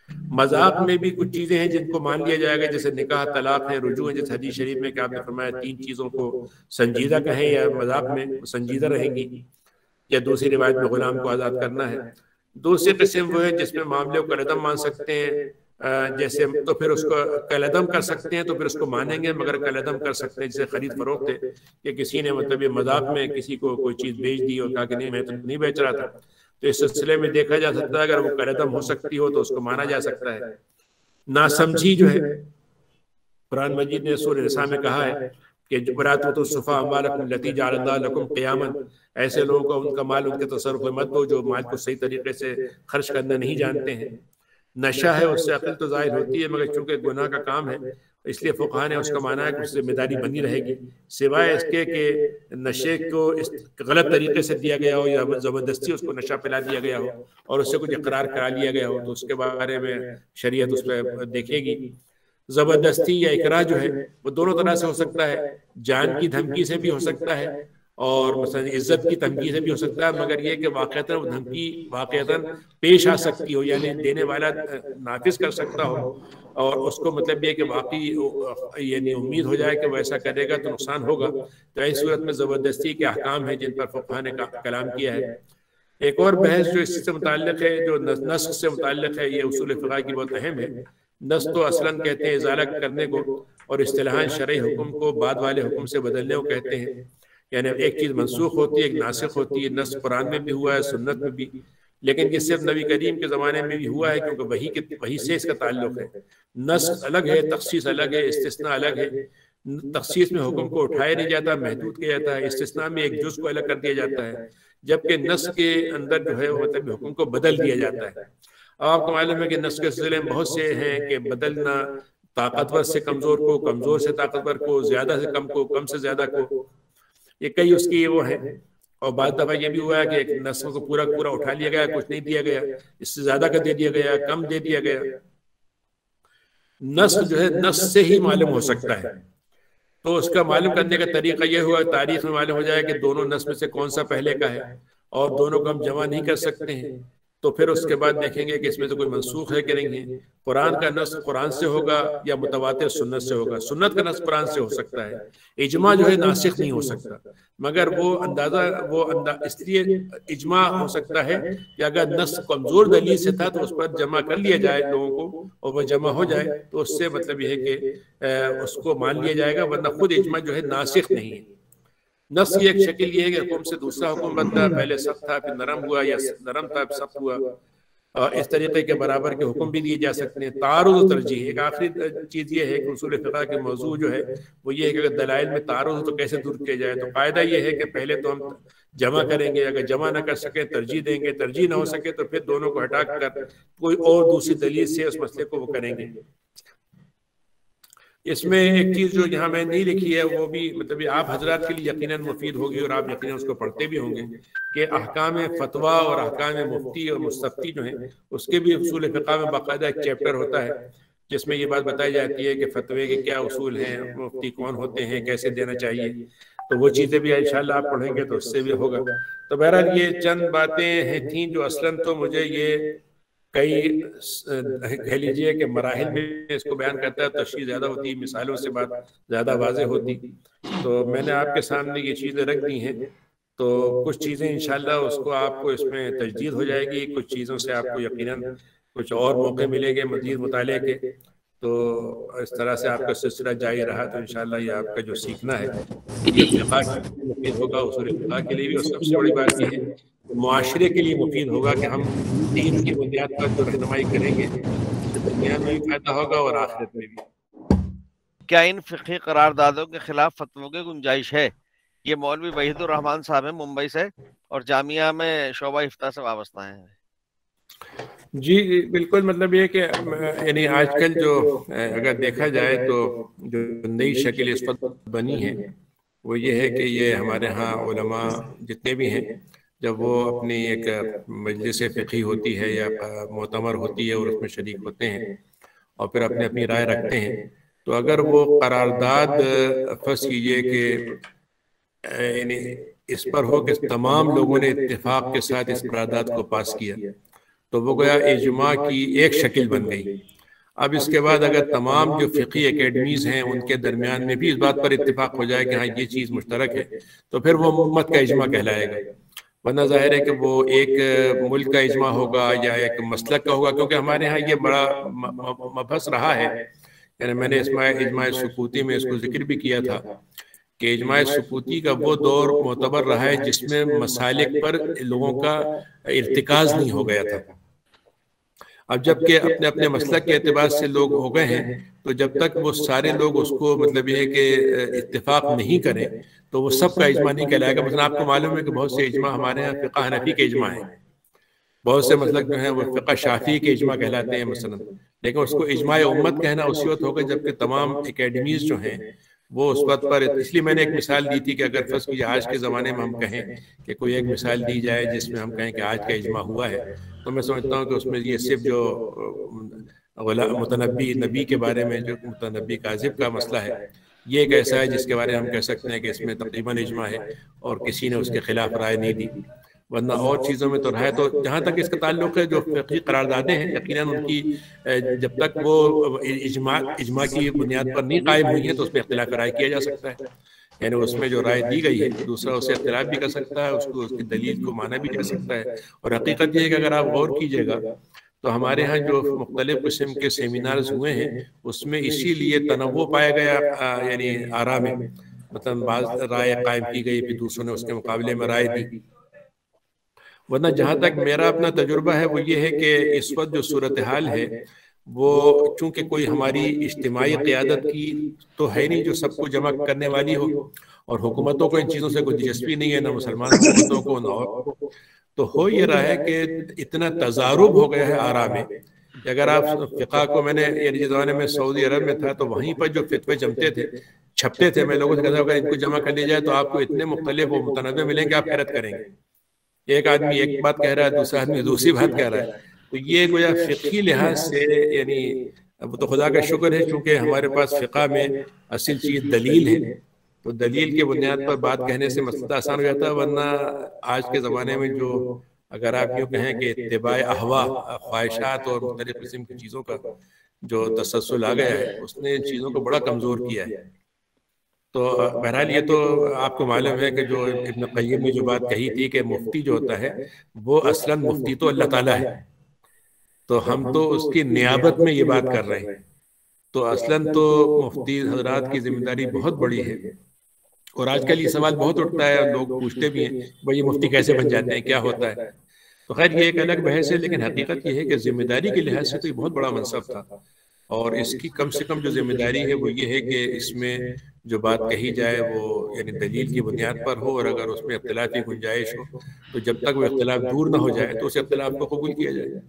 मज़ाक में भी कुछ चीज़ें हैं जिनको मान लिया जाएगा जैसे निकाह तलाक है रुजू है जैसे हदीस शरीफ में क्या आपने फरमाया तीन चीज़ों को संजीदा कहें या मज़ाक में संजीदा रहेंगी या दूसरी रिवायत में गुलाम को आज़ाद करना है। दूसरी किस्म वो है जिसमें मामले को कलदम मान सकते हैं जैसे तो फिर उसको कलदम कर सकते हैं तो फिर उसको मानेंगे मगर कलदम कर सकते हैं जैसे खरीद फरोख्त है कि किसी ने मतलब ये मज़ाक में किसी को कोई चीज़ बेच दी और कहा कि नहीं मैं तो नहीं बेच रहा था तो इस सिलसिले में देखा जा सकता है, अगर वो करदम हो सकती हो तो उसको माना जा सकता है। नासमझी जो है, कुरान मजीद ने सूर निसा में कहा है कि तो सुफा लती जालकुम क़यामन। ऐसे लोगों को उनका माल, उनके तसरफ मत दो, जो माल को सही तरीके से खर्च करना नहीं जानते हैं। नशा है, उससे अकल तो ज़ाहिर होती है, मगर चूँकि गुनाह का काम है इसलिए फ़ुका है उसका माना है कि उससे ज़िम्मेदारी बनी रहेगी। सिवाय इसके कि नशे को इस गलत तरीके से दिया गया हो या ज़बरदस्ती उसको नशा पिला दिया गया हो और उससे कुछ इकरार करा लिया गया हो तो उसके बारे में शरीयत उस पर देखेगी। ज़बरदस्ती या इकरा जो है वो दोनों तरह से हो सकता है। जान की धमकी से भी हो सकता है और मसलन इज़्ज़त की धमकी से भी हो सकता है मगर ये कि वाक़ता वो धमकी वाक़ता पेश आ सकती हो यानी देने वाला नाफिज कर सकता हो और उसको मतलब ये कि वाकई यानी उम्मीद हो जाए कि वो ऐसा करेगा तो नुकसान होगा। तो ऐसी सूरत में ज़बरदस्ती के अहकाम है जिन पर फ़ुका ने कलाम किया है। एक और बहस जो इससे मुतल है, जो नस्क से मुतल है, ये उसूल फ़ा की बहुत अहम है। नस्क तो असलन कहते हैं इजाला करने को और असलाहन शरय हुक्म को बाद वाले हुक्म से बदलने को कहते हैं। यानी एक चीज़ मनसूख होती है, एक नासिक होती है। नस कुरान में भी हुआ है, सुन्नत में भी। लेकिन ये सिर्फ़ नबी करीम के ज़माने में भी हुआ है क्योंकि वही के वही से इसका ताल्लुक है। नस अलग है तखसीस अलग है इस्तना अलग है तखसीस में हुक्म को उठाया नहीं जाता महदूद किया जाता है इस्तना में एक जुज को अलग कर दिया जाता है। जबकि नस के अंदर जो है मतलब हुक्म को बदल दिया जाता है। अब आपको मालूम है कि नस के सिलसिले में बहुत से हैं कि बदलना ताकतवर से कमज़ोर को कमज़ोर से ताकतवर को ज़्यादा से कम को कम से ज़्यादा को ये कई उसकी वो है और बाद दफ़ा ये भी हुआ है कि एक नस्ल को पूरा पूरा उठा लिया गया, कुछ नहीं दिया गया, इससे ज़्यादा का दे दिया गया, कम दे दिया गया। नस्ल जो है, नस्ल से ही मालूम हो सकता है। तो उसका मालूम करने का तरीका यह हुआ, तारीख में मालूम हो जाए कि दोनों नस्ल से कौन सा पहले का है, और दोनों को हम जमा नहीं कर सकते हैं। तो फिर उसके बाद देखेंगे कि इसमें से कोई मनसूख है कि नहीं है? कुरान का नस कुरान से होगा या मुतवातिर सुन्नत से होगा? सुन्नत का नस कुरान से हो सकता है इजमा जो है नासिक नहीं हो सकता। मगर वो अंदाज़ा वो अंदा इसलिए इजमा हो सकता है कि अगर नस कमज़ोर दलील से था तो उस पर जमा कर लिया जाए लोगों को और वह जमा हो जाए तो उससे मतलब यह है कि उसको मान लिया जाएगा वरना खुद इजमा जो है नासिक नहीं है। नस की एक शक्ल ये है कि हुक्म से दूसरा हुक्म बनता है। पहले सख्त था फिर नरम हुआ या नरम था सख्त हुआ। और इस तरीके के बराबर के हुक्म भी दिए जा सकते हैं। तारुद तरजीह एक आखिरी चीज़ ये है कि उसूल फ़िका के मौजू जो है वो ये है कि अगर दलाइल में तारुद तो कैसे दूर किया जाए? तो फ़ायदा ये है कि पहले तो हम जमा करेंगे अगर जमा ना कर सके तरजीह देंगे। तरजीह ना हो सके तो फिर दोनों को हटा कर कोई और दूसरी दलील से उस मसले को वो करेंगे। इसमें एक चीज़ जो यहाँ मैं नहीं लिखी है, वो भी मतलब आप हजरात के लिए यकीनन मुफीद होगी और आप यकीन उसको पढ़ते भी होंगे कि अहकाम फतवा और अहकाम मुफ्ती और मुस्तफ़ी जो है, उसके भी असूल फ़िका में बाकायदा एक चैप्टर होता है, जिसमें ये बात बताई जाती है कि फतवे के क्या असूल हैं, मुफ्ती कौन होते हैं, कैसे देना चाहिए। तो वो चीज़ें भी इंशाल्लाह आप पढ़ेंगे तो उससे भी होगा। तो बहरहाल ये चंद बातें हैं, थी जो असलन तो मुझे ये कई कह लीजिए कि मराहल में इसको बयान करता है तशरी ज़्यादा होती है मिसालों से बात ज़्यादा वाज होती तो मैंने आपके सामने ये चीज़ें रख दी हैं। तो कुछ चीज़ें इंशाल्लाह उसको आपको इसमें तजदीद हो जाएगी कुछ चीज़ों से आपको यकीनन कुछ और मौके मिलेंगे मजीद मुताले के। तो इस तरह से आपका सिलसिला जारी रहा तो इंशाल्लाह ये आपका जो सीखना है होगा उसूल के लिए भी और सबसे बड़ी बात यह है मुआरे के लिए मुफीद होगा कि हम दीन की बुनियाद पर जो रहनुमाई करेंगे तो दुनिया में भी फ़ायदा होगा और आखिरत में भी। क्या इन फ़िकी करारदादों के खिलाफ फतवों की गुंजाइश है? ये मौलवी वहीदुर रहमान साहब है मुंबई से और जामिया में शोबा इफ्ता से वाबस्ता है। जी बिल्कुल मतलब ये कि यानी आजकल जो अगर देखा जाए तो जो नई शक्ल इस वक्त बनी है वो ये है कि ये हमारे यहाँ जितने भी हैं जब वो अपनी एक मजलिस फ़िकी होती है या मोतमर होती है और उसमें शरीक होते हैं और फिर अपनी अपनी राय रखते हैं। तो अगर वो करारदाद फ़र्ज़ कीजिए कि यानी इस पर हो कि तमाम लोगों ने इत्तेफाक के साथ इस करारदाद को पास किया। तो वो गया इजमा की एक शक्ल बन गई। अब इसके बाद अगर तमाम जो फ़िकी एकेडमीज हैं उनके दरमियान में भी इस बात पर इतफाक़ हो जाए कि हाँ ये चीज़ मुश्तरक है तो फिर वो उम्मत का इजमा कहलाएगा वरना ज़ाहिर है कि वो एक मुल्क का इजमा होगा या एक मसलक का होगा, क्योंकि हमारे यहाँ ये बड़ा मबहस रहा है। यानी मैंने इसमा इजमा सकूती में इसको ज़िक्र भी किया था कि इजमा सकूती का वो दौर मोतबर रहा है जिसमें मसालिक पर लोगों का इरतकाज नहीं हो गया था। अब जबकि अपने अपने मसलक के अतबार से लोग हो गए हैं तो जब तक वो सारे लोग उसको मतलब ये कि इत्तेफाक नहीं करें तो वो सबका इजमा नहीं कहलाएगा मतलब आपको मालूम है कि बहुत से इजमा हमारे यहाँ फ़िका हनफी के इजमा है। बहुत से मतलब जो है वो फ़िका शाफी के इजमा कहलाते हैं मसलन। लेकिन उसको इजमा उम्मत कहना उसी वक्त होगा जबकि तमाम अकेडमीज जो हैं वो उस वक्त पर इसलिए मैंने एक मिसाल दी थी कि अगर फ़र्ज़ कीजिए आज के ज़माने में हम कहें कि कोई एक मिसाल दी जाए जिसमें हम कहें कि आज का इजमा हुआ है तो मैं समझता हूँ कि उसमें ये सिर्फ़ जो मुतनबी नबी के बारे में जो मुतनबी काजिब का मसला है ये एक ऐसा है जिसके बारे में हम कह सकते हैं कि इसमें तकरीबन इजमा है और किसी ने उसके खिलाफ राय नहीं दी। वरना और चीज़ों में तो रहा है तो जहाँ तक इसका ताल्लुक है जो फ़ी करारदादे हैं यकीन उनकी जब तक वो इजमा इजमा की बुनियाद पर नहीं कायम हुई है तो उस पर अख्तिलाफ राय किया जा सकता है। यानी उसमें जो राय दी गई है दूसरा उसे अख्तिलाफ भी कर सकता है उसको उसकी दलील को माना भी जा सकता है। और हकीकत यह है कि अगर आप गौर कीजिएगा तो हमारे यहाँ जो मुख्तलिफ़ किस्म के सेमिनार्स हुए हैं उसमें इसीलिए तनवो पाया गया यानी आरा में मतलब बाज राय कायम की गई फिर दूसरों ने उसके मुकाबले में राय दी वरना जहाँ तक मेरा अपना तजुर्बा है वो ये है कि इस वक्त जो सूरत हाल है वो चूँकि कोई हमारी इज्तमाही क़्यादत की तो है नहीं जो सबको जमा करने वाली हो। और हुकूमतों को इन चीज़ों से कोई दिलचस्पी नहीं है ना मुसलमान हुकूमतों को ना और तो हो ये रहा है कि इतना तजारुब हो गया है आरा में। कि अगर आप फ़िका को मैंने यानी ज़माने में सऊदी अरब में था तो वहीं पर जो फितवे जमते थे छपते थे मैं लोगों से कहता हूँ अगर इनको जमा कर लिया जाए तो आपको इतने मुख्तलिफ़ व मुतनवे मिलेंगे आप हैरत करेंगे एक आदमी एक बात कह रहा है दूसरा आदमी दूसरी बात कह रहा है। तो ये गोया फ़िकी लिहाज से यानी अब तो खुदा का शुक्र है क्योंकि हमारे पास फ़िका में असल चीज़ दलील है। तो दलील के बुनियाद पर बात कहने से मसला आसान हो जाता है वरना आज के ज़माने में जो अगर आप यूँ कहें कि इतबा अहवा ख्वाहिशात और मुख्तलिफ़ किस्म की चीज़ों का जो तसलसल आ गया है उसने इन चीज़ों को बड़ा कमज़ोर किया है। तो बहरहाल ये तो आपको मालूम है कि जो इब्न क़य्यम ने जो बात कही थी कि मुफ्ती जो होता है, वो असलन मुफ्ती तो अल्लाह ताला है। तो हम तो उसकी नियाबत में ये बात कर रहे हैं। तो असलन तो मुफ्ती हजरात की ज़िम्मेदारी बहुत बड़ी है। और आजकल ये सवाल बहुत उठता है और लोग पूछते भी हैं, भाई ये मुफ्ती कैसे बन जाते हैं? क्या होता है? तो खैर, ये एक अलग बहस है, लेकिन हकीकत ये है कि ज़िम्मेदारी के लिहाज से तो ये बहुत बड़ा मनसब था। और इसकी कम से कम जो ज़िम्मेदारी है वो ये है कि इसमें जो बात कही जाए वो यानी दलील की बुनियाद पर हो और अगर उसमें अख्तिलाफी गुंजाइश हो तो जब तक वो अख्तिलाफ दूर ना हो जाए तो उस अख्तिलाफ को कबूल किया जाए।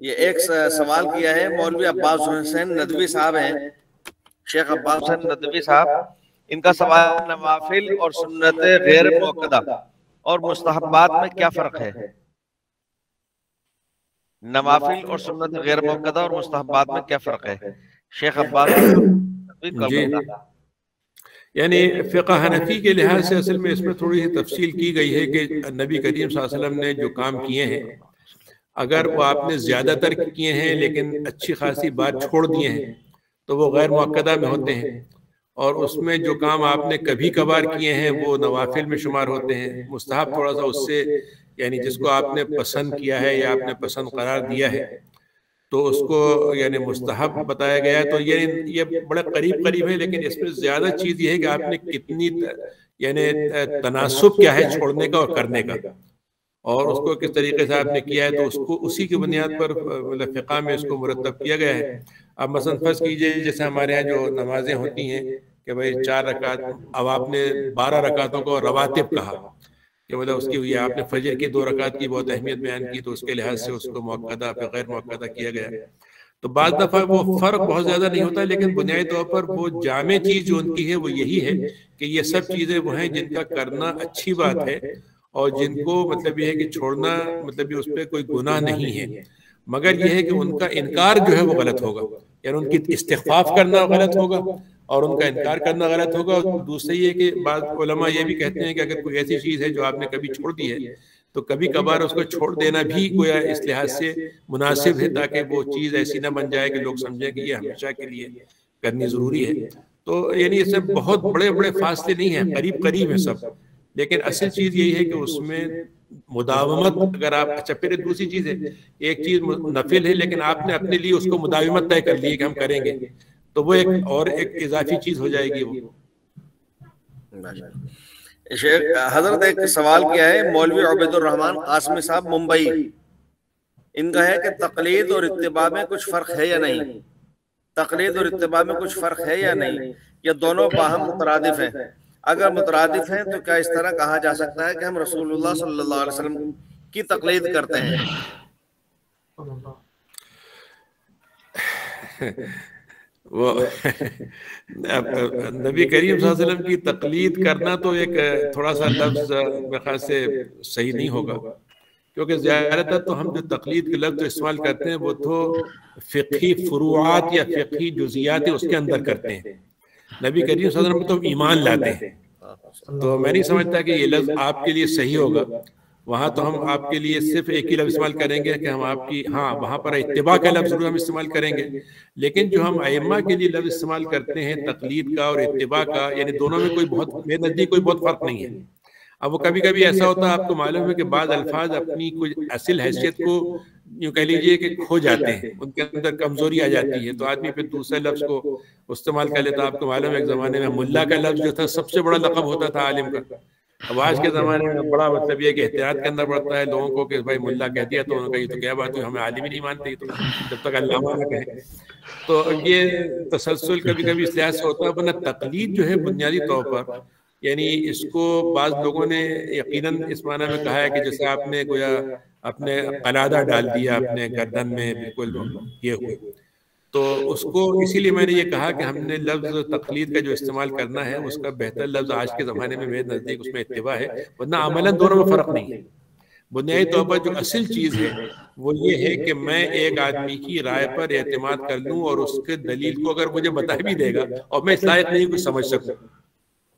ये एक सवाल किया है मौलवी अब्बास हुसैन नदवी साहब हैं। शेख अब्बास हुसैन नदवी साहब इनका सवाल नवाफिल और सुन्नत गैर मौकदा और मुस्तहबात में क्या फ़र्क है? नवाफिल और सुन्नत गैर मौकदा और मुस्तहबात में क्या फ़र्क है? शेख अब्बास यानी फ़िका हनफी के लिहाज से असल में इसमें थोड़ी सी तफसील की गई है कि नबी करीम वसल्लम ने जो काम किए हैं अगर वो आपने ज़्यादातर किए हैं लेकिन अच्छी खासी बात छोड़ दिए हैं तो वो गैर मौकदा में होते हैं और उसमें जो काम आपने कभी कभार किए हैं। वो नवाफिल में शुमार होते हैं मुस्तहब थोड़ा सा उससे यानी जिसको आपने पसंद किया है या आपने पसंद करार दिया है तो उसको यानी मुस्तहब बताया गया है तो ये ये बड़ा करीब करीब है लेकिन इसमें ज़्यादा चीज़ ये है कि आपने कितनी यानी तनासब क्या है छोड़ने का और करने का? और उसको किस तरीके से आपने किया है तो उसको उसी की बुनियाद पर मतलब फ़िका में इसको मुरतब किया गया है। अब मसन फ़र्ज़ कीजिए जैसे हमारे यहाँ जो नमाजें होती हैं कि भाई चार रकात अब आपने बारह रकातों को रवातिब कहा कि मतलब उसकी हुई आपने फजर की दो रकात की बहुत अहमियत बयान की तो उसके लिहाज से उसको मौकदा पे गैर मौकदा किया गया तो बाद दफ़ा वो फ़र्क बहुत ज़्यादा नहीं होता लेकिन बुनियादी तौर पर वो जाम चीज़ जो उनकी है वो यही है कि ये सब चीज़ें वो हैं जिनका करना अच्छी बात है और जिनको मतलब ये है कि छोड़ना मतलब उस पर कोई गुनाह नहीं है। मगर यह है कि उनका इनकार जो है वो गलत होगा यानी उनकी इस्तफाफ करना गलत होगा और उनका इनकार करना गलत होगा। और दूसरा ये कि बाद ये भी कहते हैं कि अगर कोई ऐसी चीज़ है जो आपने कभी छोड़ दी है तो कभी कभार उसको छोड़ देना भी कोई इस लिहाज से मुनासिब है ताकि वो चीज़ ऐसी ना बन जाए कि लोग समझें कि ये हमेशा के लिए करनी ज़रूरी है। तो यानी इससे बहुत बड़े बड़े फासले नहीं है करीब करीब है सब। लेकिन असल चीज़ यही है कि उसमें मुदावमत अगर आप अच्छा फिर दूसरी चीज़ है एक चीज़ नफिल है लेकिन आपने अपने लिए उसको मुदावमत तय कर ली कि हम करेंगे। तो वो एक और एक इजाफी चीज़ हो जाएगी वो। शेख हज़रत एक सवाल किया है मौलवी उबैदुर रहमान कासमी साहब मुंबई। इनका है कि तकलीद और इतबा में कुछ फ़र्क है या नहीं? तकलीद और इतबा में कुछ फ़र्क है या नहीं? या दोनों बाहम मुतरादिफ हैं? अगर मुतरादिफ हैं तो क्या इस तरह कहा जा सकता है कि हम रसूलुल्लाह सल्लल्लाहु अलैहि वसल्लम की तकलीद करते हैं? *laughs* वो *laughs* नबी करीम वसल्लम की तकलीद करना तो एक थोड़ा सा लफ्ज मेरे ख्याल से सही नहीं होगा। क्योंकि ज़्यादातर तो हम जो तकलीद के लफ्ज इस्तेमाल करते हैं वो तो फ़िकी फ़ुरुआत या फ़िकी जुजियात उसके अंदर करते हैं। नबी करीम वसल्लम तो ईमान लाते हैं। तो मैं नहीं समझता कि ये लफ्ज आपके लिए सही होगा। वहाँ तो हम आपके लिए सिर्फ़ एक ही लफ्ज इस्तेमाल करेंगे कि हम आपकी हाँ वहाँ पर इतबा का लफ्ज ज़रूर हम इस्तेमाल करेंगे। लेकिन जो हम अयमा के लिए लफ्ज इस्तेमाल करते हैं तकलीद का और इतबा का यानी दोनों में कोई बहुत मेरे नज़दीक कोई बहुत फ़र्क नहीं है। अब वो कभी कभी ऐसा होता है आपको मालूम है कि बाद अल्फाज अपनी कुछ असल हैसियत को यूँ कह लीजिए कि खो जाते हैं। उनके अंदर कमज़ोरी आ जाती है तो आदमी फिर दूसरे लफ्ज को इस्तेमाल कर लेता आपको मालूम है एक जमाने में मुल्ला का लफ्ज जो था सबसे बड़ा लकब होता था आलिम का अब आज के ज़माने में बड़ा मतलब ये कि एहतियात करना पड़ता है लोगों को कि भाई मुल्ला कह दिया तो उन्होंने कही तो क्या बात हुई हमें आलिम ही नहीं मानते तो जब तक अल्लाह ना कहे। तो ये तसलसल कभी कभी इस लिहाज से होता है वरना तकलीद जो है बुनियादी तौर पर यानी इसको बाज लोगों ने यकीनन इस माना में कहा है कि जैसे आपने गोया अपने कलादा डाल दिया अपने गर्दन में बिल्कुल ये हुए तो उसको इसीलिए मैंने ये कहा कि हमने लफ्ज तकलीद का जो इस्तेमाल करना है उसका बेहतर लफ्ज आज के ज़माने में मेरे नज़दीक उसमें इतवा है वरना अमलन दोनों में फ़र्क नहीं। है बुनियादी तौर पर जो असल चीज़ है वो ये है कि मैं एक आदमी की राय पर एतमाद कर लूँ और उसके दलील को अगर मुझे बता भी देगा और मैं इस लायक नहीं कुछ समझ सकूँ।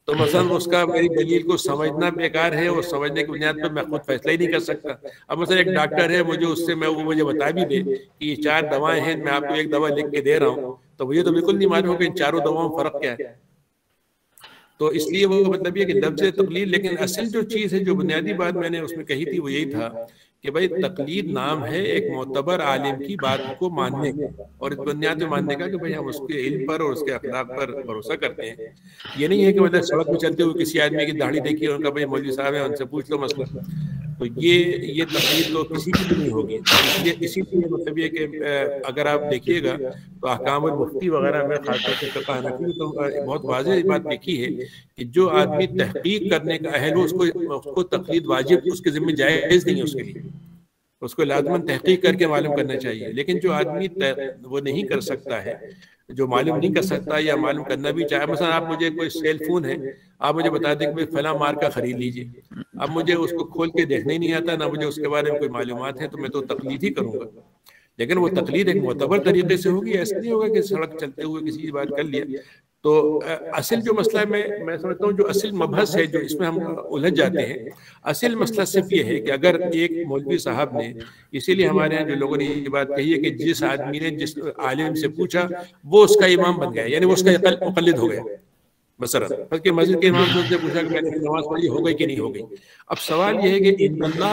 तो मसल उसका मेरी दलील को समझना बेकार है और समझने की बुनियाद पर मैं खुद फैसला ही नहीं कर सकता। अब मसल एक डॉक्टर है मुझे उससे मैं, वो मुझे बता भी दे कि ये चार दवाएँ हैं, मैं आपको एक दवा लिख के दे रहा हूँ। तो मुझे तो बिल्कुल नहीं मालूम कि इन चारों दवाओं में फ़र्क क्या है। तो इसलिए वो मतलब ये कि लफ्ज तकलीर लेकिन असल जो चीज़ है जो बुनियादी बात मैंने उसमें कही थी वो यही था कि भाई तकलीर नाम है एक मोतबर आलिम की बात को मानने का और इस बुनियाद में मानने का कि भाई हम उसके इल्म पर और उसके अखलाक पर भरोसा करते हैं। ये नहीं है कि मतलब सड़क में चलते हुए किसी आदमी की दाढ़ी देखी और उनका भाई मौलवी साहब है उनसे पूछ लो मसला। तो ये ये तकलीफ़ तो किसी की भी नहीं होगी। इसलिए इसीलिए मतलब ये कि अगर आप देखिएगा तो अहकाम मुफ्ती वगैरह में खासतौर से फिका तो बहुत वाजह बात देखी है कि जो आदमी तहकीक करने का अहल हो, उसको उसको तकलीद वाजिब, उसके जिम्मे जायज़ नहीं है उसके लिए। उसको लाजमन तहकीक करके मालूम करना चाहिए। लेकिन जो आदमी वो नहीं कर सकता है जो मालूम नहीं कर सकता या मालूम करना भी चाहे मसलन आप मुझे कोई सेल फ़ोन है आप मुझे बता दें कि भाई फला मार का खरीद लीजिए। अब मुझे उसको खोल के देखने ही नहीं आता ना मुझे उसके बारे में कोई मालूम है तो मैं तो तकलीफ़ ही करूँगा। लेकिन वो तकलीद एक मोतबर तरीके से होगी ऐसा नहीं होगा कि सड़क चलते हुए किसी की बात कर लिया। तो असल जो मसला मैं मैं समझता हूँ जो असल मबहस है जो इसमें हम उलझ जाते हैं। असल मसला सिर्फ़ ये है कि अगर एक मौलवी साहब ने इसीलिए हमारे यहाँ जो लोगों ने ये बात कही है कि जिस आदमी ने जिस आलिम से पूछा वो उसका इमाम बन गया। यानी वो उसका मुकलद हो गया। मसरत बल्कि मस्जिद के इमाम से पूछा कि मैंने नमाज़ पढ़ी हो गई कि नहीं हो गई? अब सवाल यह है कि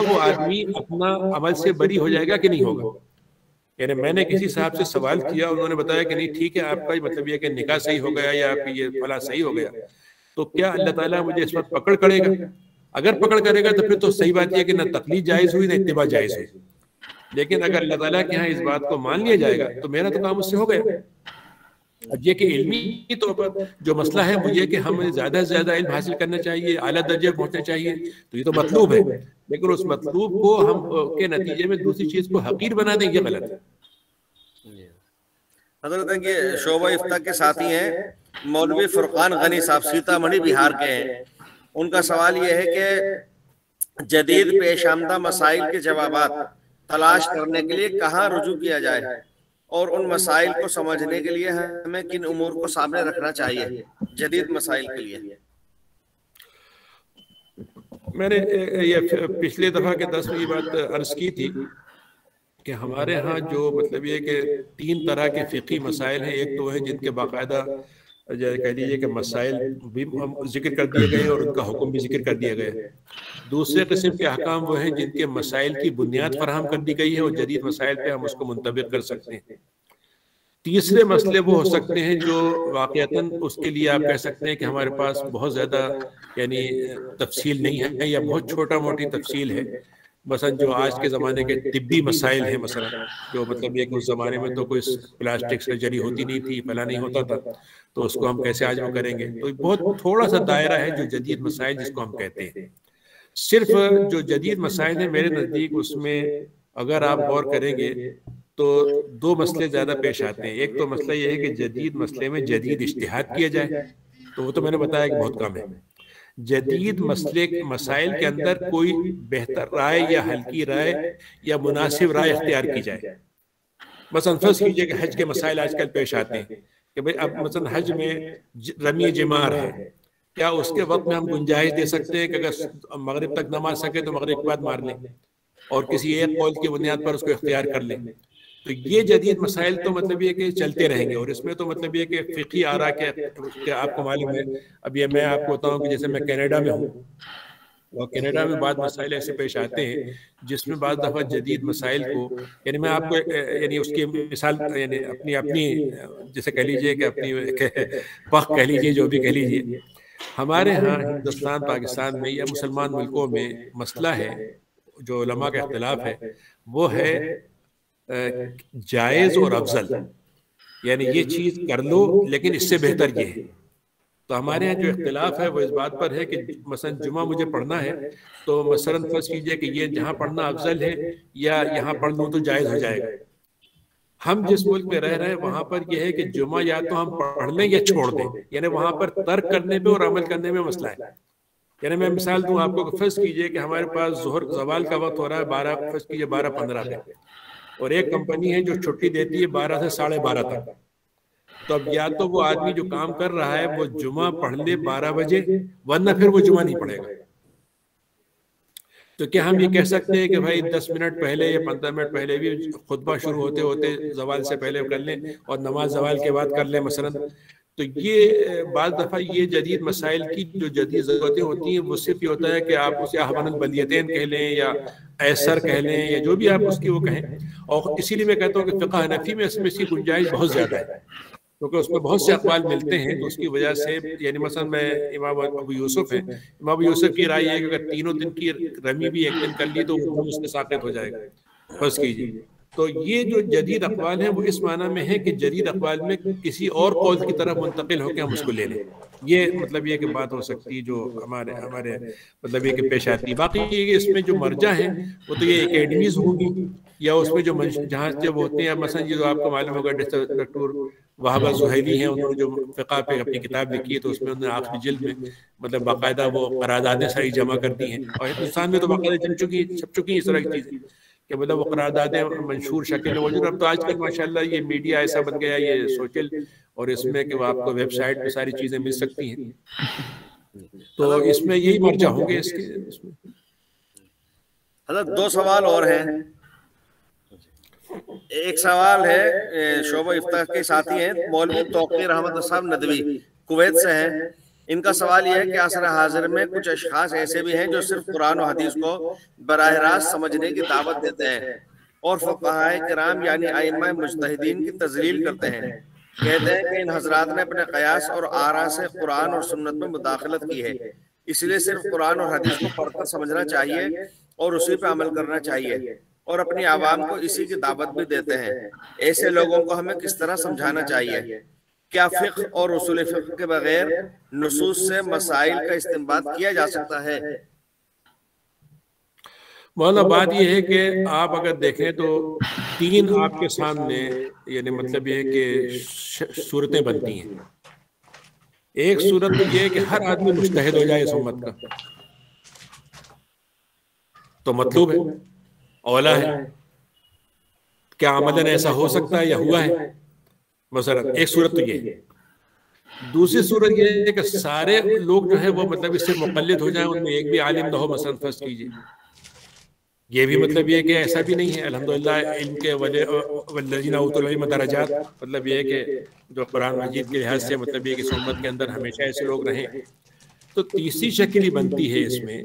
वो आदमी अपना अमल से बरी हो जाएगा कि नहीं होगा? यानी मैंने किसी साहब से सवाल किया उन्होंने बताया कि नहीं ठीक है आपका मतलब ये कि निकाह सही हो गया या आपकी ये फला सही हो गया तो क्या अल्लाह ताला मुझे इस वक्त पकड़ करेगा? अगर पकड़ करेगा तो फिर तो सही बात यह कि ना तकलीफ़ जायज़ हुई ना इतबा जायज़ हुई। लेकिन अगर अल्लाह ताला के यहाँ इस बात को मान लिया जाएगा तो मेरा तो काम उससे हो गया। ये कि इल्मी तौर पर जो मसला है, वो ये कि हमें ज़्यादा से ज़्यादा इल्म हासिल करना चाहिए, आला दर्जे पहुँचना चाहिए तो ये तो मतलूब है। लेकिन उस मतलूब को हम के नतीजे में दूसरी चीज़ को हकीर बना दें, ये गलत है। हज़रत ये शोभा इफ्ता के साथी हैं, मौलवी फुरकान गनी साहब सीतामढ़ी बिहार के हैं। उनका सवाल यह है कि जदीद पेश आमदा मसाइल के जवाब तलाश करने के लिए कहाँ रुजू किया जाए? और उन मसाइल को समझने के लिए हमें किन उमूर को सामने रखना चाहिए? जदीद मसाइल के लिए। मैंने ये पिछले दफ़ा के दस में ये बात अर्ज़ की थी कि हमारे यहाँ जो मतलब ये कि तीन तरह के फ़िकी मसाइल हैं एक तो है जिनके बाकायदा कह लीजिए कि मसाइल भी ज़िक्र कर दिए गए और उनका हुक्म भी ज़िक्र कर दिया गया दूसरे किस्म के अहकाम वो हैं जिनके मसाइल की बुनियाद फराहम कर दी गई है और जदीद मसाइल पे हम उसको मुंतबिक कर सकते हैं। तीसरे मसले वो हो सकते हैं जो वाक़ता उसके लिए आप कह सकते हैं कि हमारे पास बहुत ज़्यादा यानी तफसील नहीं है या बहुत छोटा मोटी तफसील है। मसलन जो आज के ज़माने के तिब्बी मसाइल हैं मसलन जो मतलब ये उस ज़माने में तो कोई प्लास्टिक सर्जरी होती नहीं थी पहला नहीं होता था तो उसको हम कैसे आज वो करेंगे? तो बहुत थोड़ा सा दायरा है जो जदीद मसाइल जिसको हम कहते हैं। सिर्फ़ जो जदीद मसाइल है मेरे नज़दीक, उसमें अगर आप गौर करेंगे तो दो मसले ज़्यादा पेश आते हैं। एक तो मसला ये है कि जदीद मसले में जदीद इश्तहाद किया जाए तो वो तो मैंने बताया कि बहुत कम है। जदीद मसले, मसाइल के अंदर कोई बेहतर राय या हल्की राय या मुनासिब राय अख्तियार की जाए। बस फ़र्ज़ कीजिए कि हज के मसाइल आजकल पेश आते हैं। कि भाई अब मसन हज में रमी जमार है। क्या उसके वक्त में हम गुंजाइश दे सकते हैं कि अगर मगरब तक न मार सके तो मगरब के बाद मार लें। और किसी एक कौल की बुनियाद पर उसको इख्तियार कर लें। तो ये जदीद मसाइल तो मतलब ये कि चलते रहेंगे और इसमें तो मतलब ये कि फ़िकी आरा के, के आपको मालूम है। अब ये मैं आपको बताऊँ कि जैसे मैं कनाडा में हूँ। और कनाडा में बाद मसाइल ऐसे पेश आते हैं जिसमें बाद दफ़ा जदीद मसाइल को यानी मैं आपको यानी उसकी मिसाल यानी अपनी अपनी जैसे कह लीजिए कि अपनी *laughs* पख कह लीजिए जो भी कह लीजिए। हमारे यहाँ हिंदुस्तान पाकिस्तान में या मुसलमान मुल्कों में मसला है जो लमा का अख्तिलाफ है वो है जायज़ और अफजल। यानी ये चीज़ कर लो लेकिन इससे बेहतर ये है? तो हमारे यहाँ जो इख्तिलाफ है वो इस बात पर है कि मसलन जुमा मुझे पढ़ना है तो मसलन फ़र्ज़ कीजिए कि ये जहाँ पढ़ना अफजल है या यहाँ पढ़ लूँ तो जायज़ हो जाएगा। हम जिस मुल्क में रह रहे हैं, वहाँ पर यह है कि जुमा या तो हम पढ़ लें या छोड़ दें, यानी वहाँ पर तर्क करने पे और अमल करने में मसला है। यानी मैं मिसाल दूँ, आपको फ़र्ज़ कीजिए कि हमारे पास जोहर जवाल का वक्त हो रहा है बारह, फ़र्ज़ कीजिए बारह, पंद्रह पे और एक कंपनी है जो छुट्टी देती है बारह से साढ़े बारह तक। तो अब या तो वो आदमी जो काम कर रहा है, वो जुमा पढ़ ले बारह बजे, वरना फिर वो जुमा नहीं पढ़ेगा। तो क्या हम ये कह सकते हैं कि भाई दस मिनट पहले या पंद्रह मिनट पहले भी खुतबा शुरू होते होते जवाल से पहले कर लें और नमाज़ जवाल के बाद कर लें मसलन। तो ये बाद दफ़ा ये जदीद मसाइल की जो जदीद ज़रूरतें होती हैं, वो सिर्फ़ ये होता है कि आप उसे अहमन बलियतैन कह लें या ऐसर कह लें या जो भी आप उसकी वो कहें। और इसीलिए मैं कहता हूँ कि फ़िका हनफी में इसमें इसकी गुंजाइश बहुत ज़्यादा है। क्योंकि उसमें बहुत से अकवाल मिलते हैं तो उसकी वजह से यानी मसलन मैं इमाम अबू यूसुफ है। इमाम अबू यूसुफ की राय है कि अगर तीनों दिन की रमी भी एक दिन कर ली तो उसके साकित हो जाएगा। फ़र्ज़ कीजिए। तो ये जो जदीद अकवाल है वो इस माना में है कि जदीद अकवाल में किसी और कौल की तरफ़ मुंतकिल होकर हम उसको ले लें। ये मतलब ये कि बात हो सकती है जो हमारे हमारे मतलब ये कि पेश आती है। बाकी ये इसमें जो मर्जा है वो तो ये एकेडमीज होगी या उसमें जो जहाँ जब होते हैं मसन जो आपको मालूम होगा डॉक्टर वहाबा जुहैली हैं उन्होंने जो फ़िका पे अपनी किताब लिखी है तो उसमें उन्होंने आखिरी जिल्द में मतलब बाकायदा वो करारदादें सारी जमा कर दी हैं। और हिंदुस्तान में तो बाकायदा चल चुकी छप चुकी इस तरह की चीज़ें कि मतलब वो करारदादें मंशूर शक्ल में मौजूद अब तो आजकल माशाल्लाह ये मीडिया ऐसा बन गया ये सोशल और इसमें कि वो आपको वेबसाइट पे सारी चीज़ें मिल सकती हैं। तो इसमें यही मर्जा होंगे इसके दो सवाल और हैं। एक सवाल है शोभा इफ्तार के साथी हैं, मौलवी तोकीर अहमद साहब नदवी, कुवैत से हैं। इनका सवाल यह है कि असर हाजिर में कुछ अशखास ऐसे भी हैं जो सिर्फ़ कुरान और हदीस को बरह रास्त समझने की दावत देते हैं और कराम, यानी आइमा मुजतहिदीन की तजलील करते हैं। कहते हैं कि इन हजरात ने अपने कयास और आरा से कुरान और सुन्नत में मुदाखलत की है। इसलिए सिर्फ़ कुरान और हदीस को पढ़कर समझना चाहिए और उसी पर अमल करना चाहिए। और अपनी आवाम को इसी की दावत भी देते हैं। ऐसे लोगों को हमें किस तरह समझाना चाहिए? क्या फ़िक्र और उसूल फ़िक्र के बगैर नसूस से मसाइल का इस्तेमाल किया जा सकता है? मौलाना, बात यह है कि आप अगर देखें तो तीन आपके सामने, यानी मतलब ये है कि सूरतें बनती हैं। एक सूरत तो यह है कि हर आदमी मुस्तहद हो जाए इस उम्मत का। तो मतलब है। औला है। क्या आमदन ऐसा हो सकता है या हुआ है? मसरत एक सूरत तो ये। दूसरी सूरत ये है कि सारे लोग जो है वो मतलब इससे मुकलद हो जाए उनमें एक भी आलिम न हो मसलन फ़र्ज़ कीजिए। ये भी मतलब ये कि ऐसा भी नहीं है अल्हम्दुलिल्लाह इनके दराजात मतलब ये कि जो कुरान मजीद के लिहाज से मतलब ये कि सोमत के अंदर हमेशा ऐसे लोग रहें। तो तीसरी शक्ल बनती है इसमें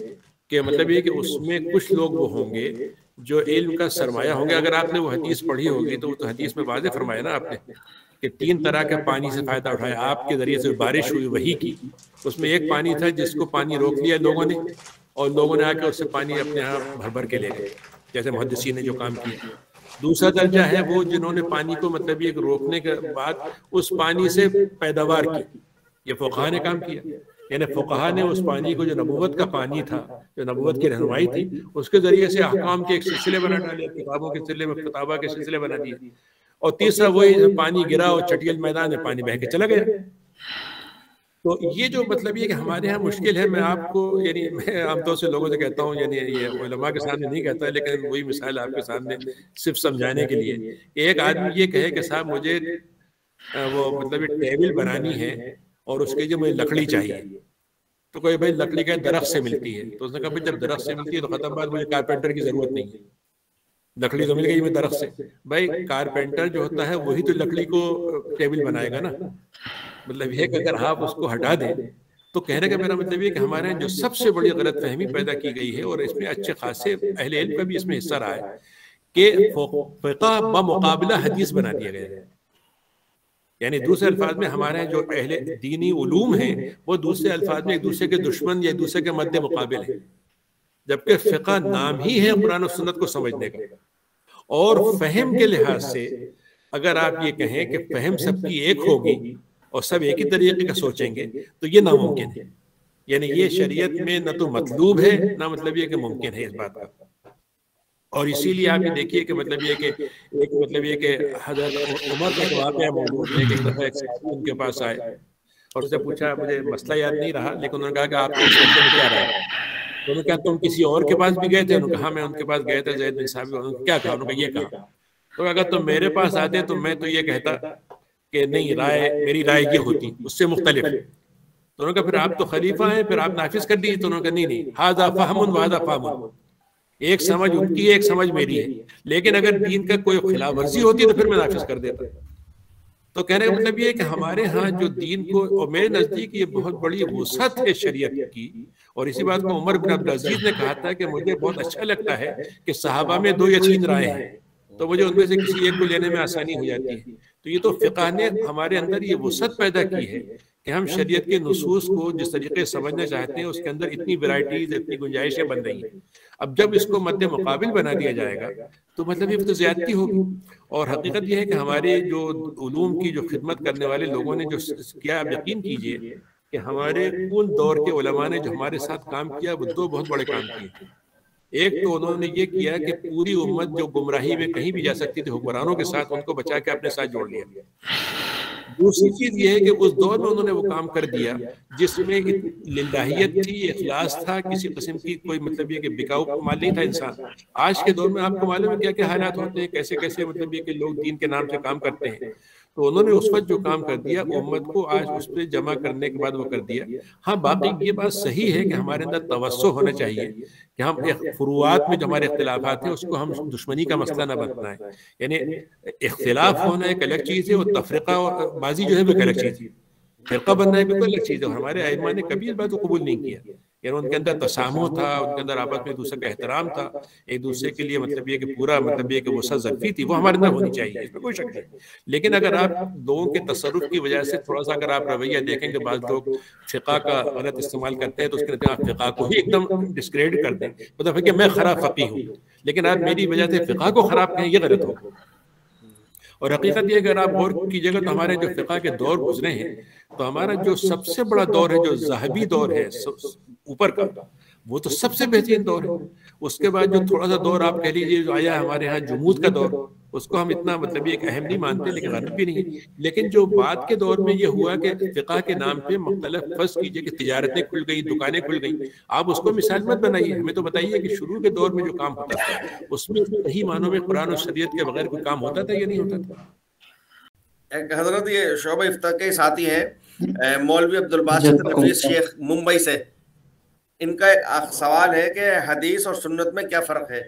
कि मतलब ये कि उसमें कुछ लोग वो होंगे। जो इल्म का सरमाया होंगे? अगर आपने वो हदीस पढ़ी होगी तो वो तो हदीस में वाजे फरमाया ना आपने कि तीन तरह के पानी से फ़ायदा उठाया आपके ज़रिए से बारिश हुई वही की। उसमें एक पानी था जिसको पानी रोक लिया लोगों ने और लोगों ने आके उससे पानी अपने यहाँ भर भर के ले गए जैसे मुहदसी ने जो काम किया। दूसरा दर्जा है वो जिन्होंने पानी को मतलब ये रोकने के बाद उस पानी से पैदावार की। ये फ़ुकहा ने काम किया। यानी फ़ुकहा ने उस पानी को जो नबूवत का पानी था, जो नबूवत की रहनुमाई थी, उसके ज़रिए से अहकाम के एक सिलसिले बना डाले, किताबों के सिलसिले में किताबा के सिलसिले बना दिए। और तीसरा वही पानी गिरा और चटियल मैदान में पानी बह के चला गया। तो ये जो मतलब ये कि हमारे यहाँ मुश्किल है, मैं आपको यानी मैं आमतौर से लोगों से कहता हूँ, यानी ये उलमा के सामने नहीं कहता, लेकिन वही मिसाल आपके सामने सिर्फ़ समझाने के लिए। एक आदमी ये कहे कि साहब, मुझे वो मतलब टेबल बनानी है और उसके लिए मुझे लकड़ी चाहिए। तो कोई भाई लकड़ी का दरख्त से मिलती है। तो उसने कहा भाई जब दरख्त से मिलती है तो खत्म बात मुझे कारपेंटर की ज़रूरत नहीं है। लकड़ी तो मिल गई मैं दरख्त से। भाई कारपेंटर जो होता है वही तो लकड़ी को टेबल बनाएगा ना। मतलब यह कि अगर आप उसको हटा दें तो कहने का मेरा मतलब ये कि हमारे यहाँ जो सबसे बड़ी गलत फहमी पैदा की गई है और इसमें अच्छे खासे अहले का भी इसमें हिस्सा रहा है कि फ़िका बमुकाबला हदीस बना दिया गया है। यानी दूसरे अल्फाज में हमारे जो अहले दीनी उलूम हैं वो दूसरे अल्फाज में एक दूसरे के दुश्मन या एक दूसरे के मध्य मुकाबले हैं। जबकि फ़िका नाम ही है कुरान सुन्नत को समझने का। और फहम के लिहाज से अगर आप ये कहें कि फहम सबकी एक होगी और सब एक ही तरीके का सोचेंगे तो ये नामुमकिन है। यानी ये शरीयत में न तो मतलूब है ना मतलब ये कि मुमकिन है इस बात का। और इसीलिए आप ये देखिए कि मतलब ये कि एक मतलब ये कि हज़रत उमर का वाक़ मौजूद है कि एक दफ़ा एक उनके पास आए। और उससे पूछा मुझे मसला याद नहीं रहा लेकिन उन्होंने कहा कि आपको इस में क्या रहा तो उन्होंने कहा तुम किसी और के पास भी गए थे? उन्होंने कहा मैं उनके पास गए थे जैद बिन साहब उन्होंने क्या कहा? उन्होंने ये कहा। तो अगर तुम मेरे पास आते तो मैं तो ये कहता कि नहीं राय मेरी राय ये होती उससे मुख्तलिफ़। तो उन्होंने कहा फिर आप तो खलीफा हैं फिर आप नाफिज कर दीजिए तो उन्होंने कहा नहीं नहीं हाजा फहमुन वाजा फहमुन एक समझ उनकी है एक समझ मेरी है। लेकिन अगर दीन का कोई खिलाफ वर्जी होती तो फिर मैं नाफिज कर देता। तो कहने का मतलब ये है कि हमारे यहाँ जो दीन को और मेरे नज़दीक ये बहुत बड़ी वसत है शरीयत की। और इसी बात को उमर बिन अब्दुल अज़ीज़ ने कहा था कि मुझे बहुत अच्छा लगता है कि सहाबा में दो या तीन राय हैं तो मुझे उनमें से किसी एक को लेने में आसानी हो जाती है तो ये तो फ़िका ने हमारे अंदर ये वसत पैदा की है। कि हम शरीयत के नसूस को जिस तरीके से समझना चाहते हैं उसके अंदर इतनी वैरायटीज इतनी गुंजाइशें बन रही हैं अब जब इसको मध्य मुकाबिल बना दिया जाएगा तो मतलब ये तो ज्यादती होगी। और हकीकत यह है कि हमारे जो उलूम की जो खिदमत करने वाले लोगों ने जो किया आप यकीन कीजिए कि हमारे उन दौर के उलमा ने जो हमारे साथ काम किया वो दो बहुत बड़े काम किए। एक तो उन्होंने ये किया कि पूरी उम्मत जो गुमराही में कहीं भी जा सकती थी हुक्मरानों के साथ उनको बचा के अपने साथ जोड़ लिया। दूसरी चीज़ ये है कि उस दौर में उन्होंने वो काम कर दिया जिसमें लिलाहियत थी अखलास था किसी किस्म की कोई मतलब ये कि बिकाऊ माल नहीं था। इंसान। आज के दौर में आपको मालूम है क्या क्या हालात होते हैं कैसे कैसे मतलब ये कि लोग दीन के नाम से काम करते हैं। तो उन्होंने उस वक्त जो काम कर दिया उम्मत को आज उस पर जमा करने के बाद वो कर दिया। हाँ बाकी ये बात सही है कि हमारे अंदर तवस्सो होना चाहिए कि हम एक फुरुआत में जो हमारे इख्तलाफात हैं उसको हम दुश्मनी का मसला ना बनाए। यानी इख्तलाफ होना एक अलग चीज़ है और तफरीका बाजी जो है वो एक अलग चीज़ है। फिरका बनना बिल्कुल अलग चीज़ है हमारे आयमा ने कभी इस बात को कबूल नहीं किया। यानी उनके अंदर तसामो था, उनके अंदर आपस में दूसरे का एहतराम था, एक दूसरे के लिए मतलब ये कि पूरा मतलब ये कि वो सजरफी थी, वो हमारे अंदर होनी चाहिए, इसमें कोई शक नहीं। लेकिन अगर आप लोगों के तसरुफ की वजह से थोड़ा सा अगर आप रवैया देखेंगे बाद लोग फ़िका का गलत इस्तेमाल करते हैं तो उसके आप फ़िका को ही एकदम डिस्क्रेडिट कर दें। मतलब कि मैं खराब फ़की हूँ, लेकिन आप मेरी वजह से फ़िका को ख़राब कहें, ये गलत होगा। और हकीकत ये अगर आप गौर कीजिएगा तो हमारे जो फ़िका के दौर गुजरे हैं तो हमारा जो सबसे बड़ा दौर है जो जहबी दौर है ऊपर का वो तो सबसे बेहतरीन दौर है। उसके बाद जो थोड़ा सा दौर आप कह लीजिए जो आया हमारे यहाँ जमूद का दौर उसको हम इतना मतलब ये अहम नहीं मानते लेकिन गलत भी नहीं लेकिन जो बाद के दौर में ये हुआ कि फ़िका के नाम पे मुख्तलिफ़ फ़र्ज़ कीजिए कि तिजारतें खुल गई दुकानें खुल गई। आप उसको मिसाल मत बनाइए हमें तो बताइए कि शुरू के दौर में जो काम होता था उसमें सही मानों में कुरान और शरीयत के बगैर कोई काम होता था या नहीं होता था? हज़रत ये शोबा इफ्तार के साथी हैं मौलवी अब्दुल बासित नफीस शेख मुंबई से। इनका सवाल है कि हदीस और सुन्नत में क्या फ़र्क है?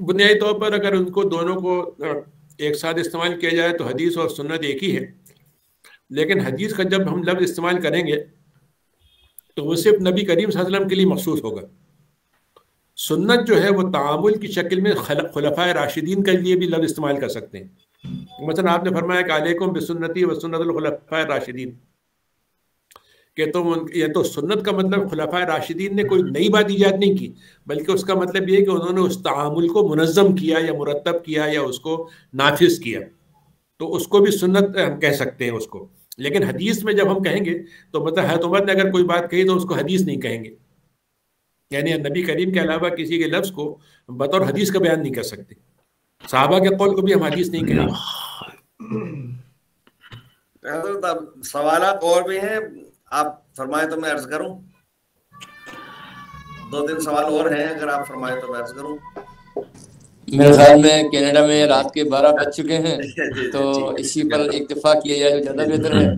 बुनियादी तौर पर अगर उनको दोनों को एक साथ इस्तेमाल किया जाए तो हदीस और सुन्नत एक ही है। लेकिन हदीस का जब हम लफ्ज़ इस्तेमाल करेंगे तो वो सिर्फ़ नबी करीम वसल्लम के लिए मखसूस होगा। सुन्नत जो है, वो तामुल की शक्ल में खुलफा राशिदीन के लिए भी लफ्ज़ इस्तेमाल कर सकते हैं। मसलन आपने फरमाया कि, अलैकुम बिसुन्नती व सुन्नतुल राशिदीन। कि तुम ये तो सुन्नत का मतलब खुलाफा राशिदीन ने कोई नई बात ईजाद नहीं की, बल्कि उसका मतलब ये है कि उन्होंने उस तामुल को मुनज़म किया या मुरतब किया या उसको नाफिज किया। तो उसको भी सुन्नत हम कह सकते हैं उसको। लेकिन हदीस में जब हम कहेंगे तो मतलब हज़रत उमर ने अगर कोई बात कही तो उसको हदीस नहीं कहेंगे। यानी नबी करीम के अलावा किसी के लफ्ज़ को बतौर हदीस का बयान नहीं कर सकते। साहबा के कौल को भी हम हदीस नहीं कहेंगे। सवाल और भी हैं। आप फरमाए तो मैं अर्ज़ करूँ? दो तीन सवाल और हैं अगर आप फरमाए तो मैं अर्ज़ करूँ? मेरे ख्याल में कनाडा में रात के बारह बज चुके हैं *laughs* तो इसी पर इतफा किया जाए तो ज़्यादा बेहतर है।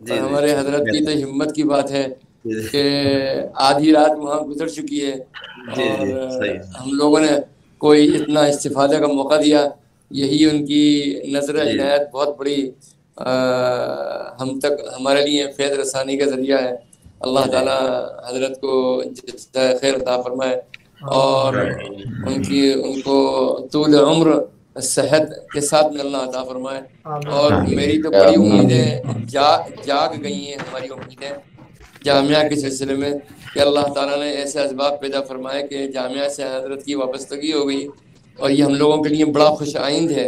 और हमारे हज़रत की तो हिम्मत की बात है कि आधी रात वहाँ गुजर चुकी है और हम लोगों ने कोई इतना इस्तेफादे का मौका दिया यही उनकी नज़र इनायत बहुत बड़ी आ, हम तक हमारे लिए फैज रसानी का ज़रिया है। अल्लाह ताला हज़रत को खैर अता फरमाए और उनकी उनको तूल उम्र सेहत के साथ में अल्लाह अता फरमाए। और मेरी तो बड़ी उम्मीदें जा जाग गई हैं हमारी उम्मीदें जामिया के सिलसिले में कि अल्लाह ताला ने ऐसे इसबाब पैदा फरमाए कि जामिया से हज़रत की वाबस्तगी हो गई और ये हम लोगों के लिए बड़ा खुश आइंद है।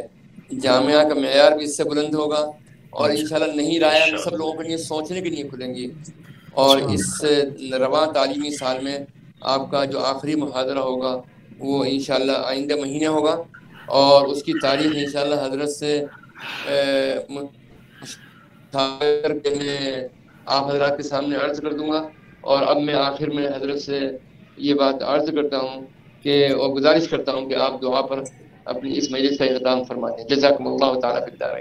जामिया का मैार भी इससे बुलंद होगा। और इंशाल्लाह नहीं राय हम सब लोगों के लिए सोचने के लिए खुलेंगी। और इस रवा तालीमी साल में आपका जो आखिरी मुहादरा होगा वो इन आइंदा महीने होगा। और उसकी तारीख इन हज़रत से करके मैं आप हजरात के सामने अर्ज़ कर दूँगा। और अब मैं आखिर में हज़रत से ये बात अर्ज़ करता हूँ कि और गुजारिश करता हूँ कि आप दुआ पर अपनी इस मजलिस का अहतमाम फरमा दें जजाकम्ला ताला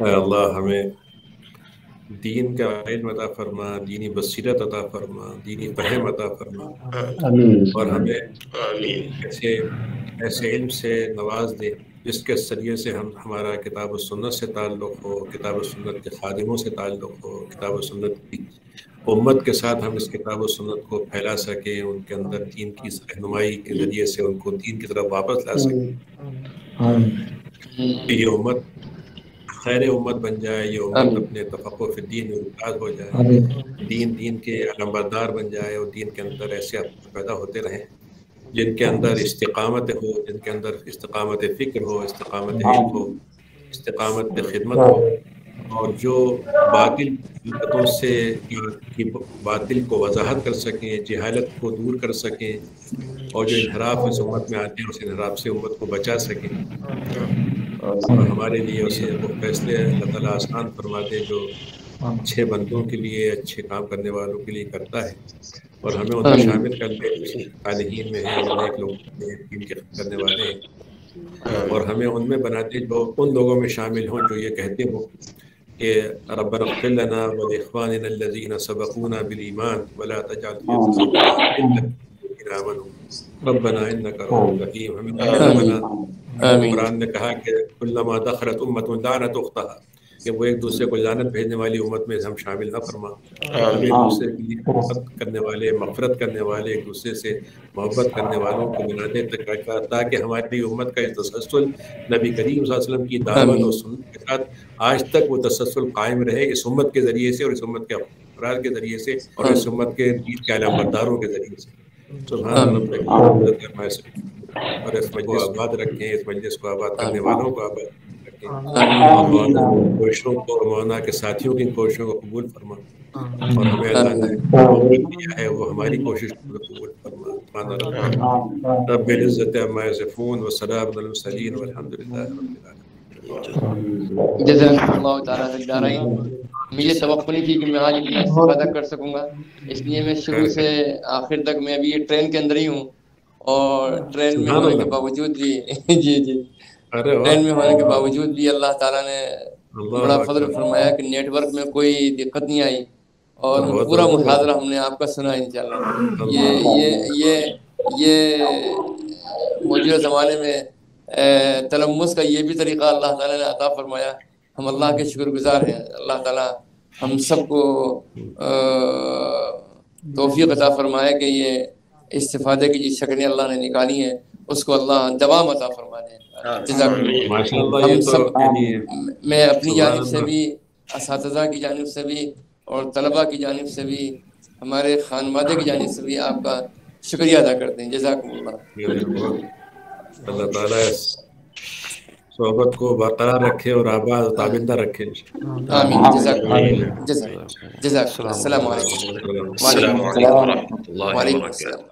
अल्लाह हमें दीन का इल्म अता फरमा दीनी बसीरत अता फरमा दीनी फहम अता फरमा और हमें ऐसे ऐसे इल्म से नवाज दे जिसके ज़रिए से हम हमारा किताब सुन्नत से ताल्लुक़ हो किताब सुन्नत के खादिमों से ताल्लुक़ हो किताब सुन्नत की उम्मत के साथ हम इस किताब सुन्नत को फैला सकें उनके अंदर दीन की रहनुमाई के ज़रिए से उनको दीन की तरफ़ वापस ला सकें। ये उम्मत खैर उम्मत बन जाए ये उम्मत अपने तफ़क़ में मुमताज़ हो जाए। दीन दीन के अलम्बरदार बन जाए और दीन के अंदर ऐसे पैदा होते रहें। जिनके अंदर इस्तकामत हो जिनके अंदर इस्तकामत फ़िक्र हो इस्तकामत इल्म हो इस्तकामत खिदमत हो और जो बातिल से की बातिल को वजाहत कर सकें जहालत को दूर कर सकें और जो इनहराफ इस उम्मत में आते हैं उस इनहराफ से उम्मत को बचा सकें। और हमारे लिए उसे वो फैसले अल्लाह ताला आसान फरमा दे जो अच्छे बंदों के लिए अच्छे काम करने वालों के लिए करता है। और हमें उनमें शामिल कर ले तालीन में है अनेक लोग करने वाले हैं। और हमें उनमें बनाते जो उन लोगों में शामिल हों जो ये कहते हो कि रबना सबकूना बिलईमान वला रबना इन्नका रहीम। हमें कुरान ने कहा कि कुल्लमा लानत उख्तहा कि वो एक दूसरे को लानत भेजने वाली उम्मत में हम शामिल न फरमा हम एक दूसरे के लिए मोहब्बत करने वाले मफरत करने वाले एक दूसरे से मोहब्बत करने वालों को बनाने तक ताकि हमारी उम्मत का तसलसल नबी करीम वसल्लम की दावत और सुनत के साथ आज तक वो तसलसल कायम रहे इस उम्मत के ज़रिए से और इस उम्मत के अफराज के ज़रिए से और इस उम्मत के जीत के अलामदारों के ज़रिए से। सुबह और इस मजलिस को आबाद रखें इस मजलिस को आबाद करने वालों को आबाद कोशिशों को मौना के साथियों की कोशिशों को कबूल फरमा। और हमें अल्लाह ने दिया है वो हमारी कोशिश को कबूल फरमा। रब इज़्ज़त अम्मा यसिफून व सलाम मुरसलीन रब्बिल आलमीन। मुझे सबक नहीं थी कि मैं आज इतना इस्तेफादा कर सकूँगा। इसलिए मैं शुरू से आखिर तक मैं अभी ट्रेन के अंदर ही हूँ। और ट्रेन में होने के बावजूद भी *laughs* जी जी। ट्रेन में होने के बावजूद भी अल्लाह ताला ने बड़ा फजल फरमाया कि नेटवर्क में कोई दिक्कत नहीं आई और पूरा मुहाजरा हमने आपका सुना इंशाल्लाह। ये ये ये ये मौजूदा ज़माने में तलमुस का ये भी तरीक़ा अल्लाह ताला ने अता फरमाया। हम अल्लाह के शुक्रगुजार हैं। अल्लाह ताला हम सबको तोफ़ी अता फरमाए कि ये इस्तेफादे की जिस शक्लें अल्लाह ने निकाली हैं उसको अल्लाह दवा अता फरमा दें हम सब मैं अपनी जानब से भी इस की जानब से भी और तलबा की जानब से भी हमारे खानवादे की जानब से भी आपका शुक्रिया अदा करते हैं। जजाकल्ला अल्लाह ताला सोहबत को बरकरार रखे और आबाद ताबिंदा रखे। आमीन। जजाक जजाक अस्सलाम वालेकुम। वालेकुम। अस्सलाम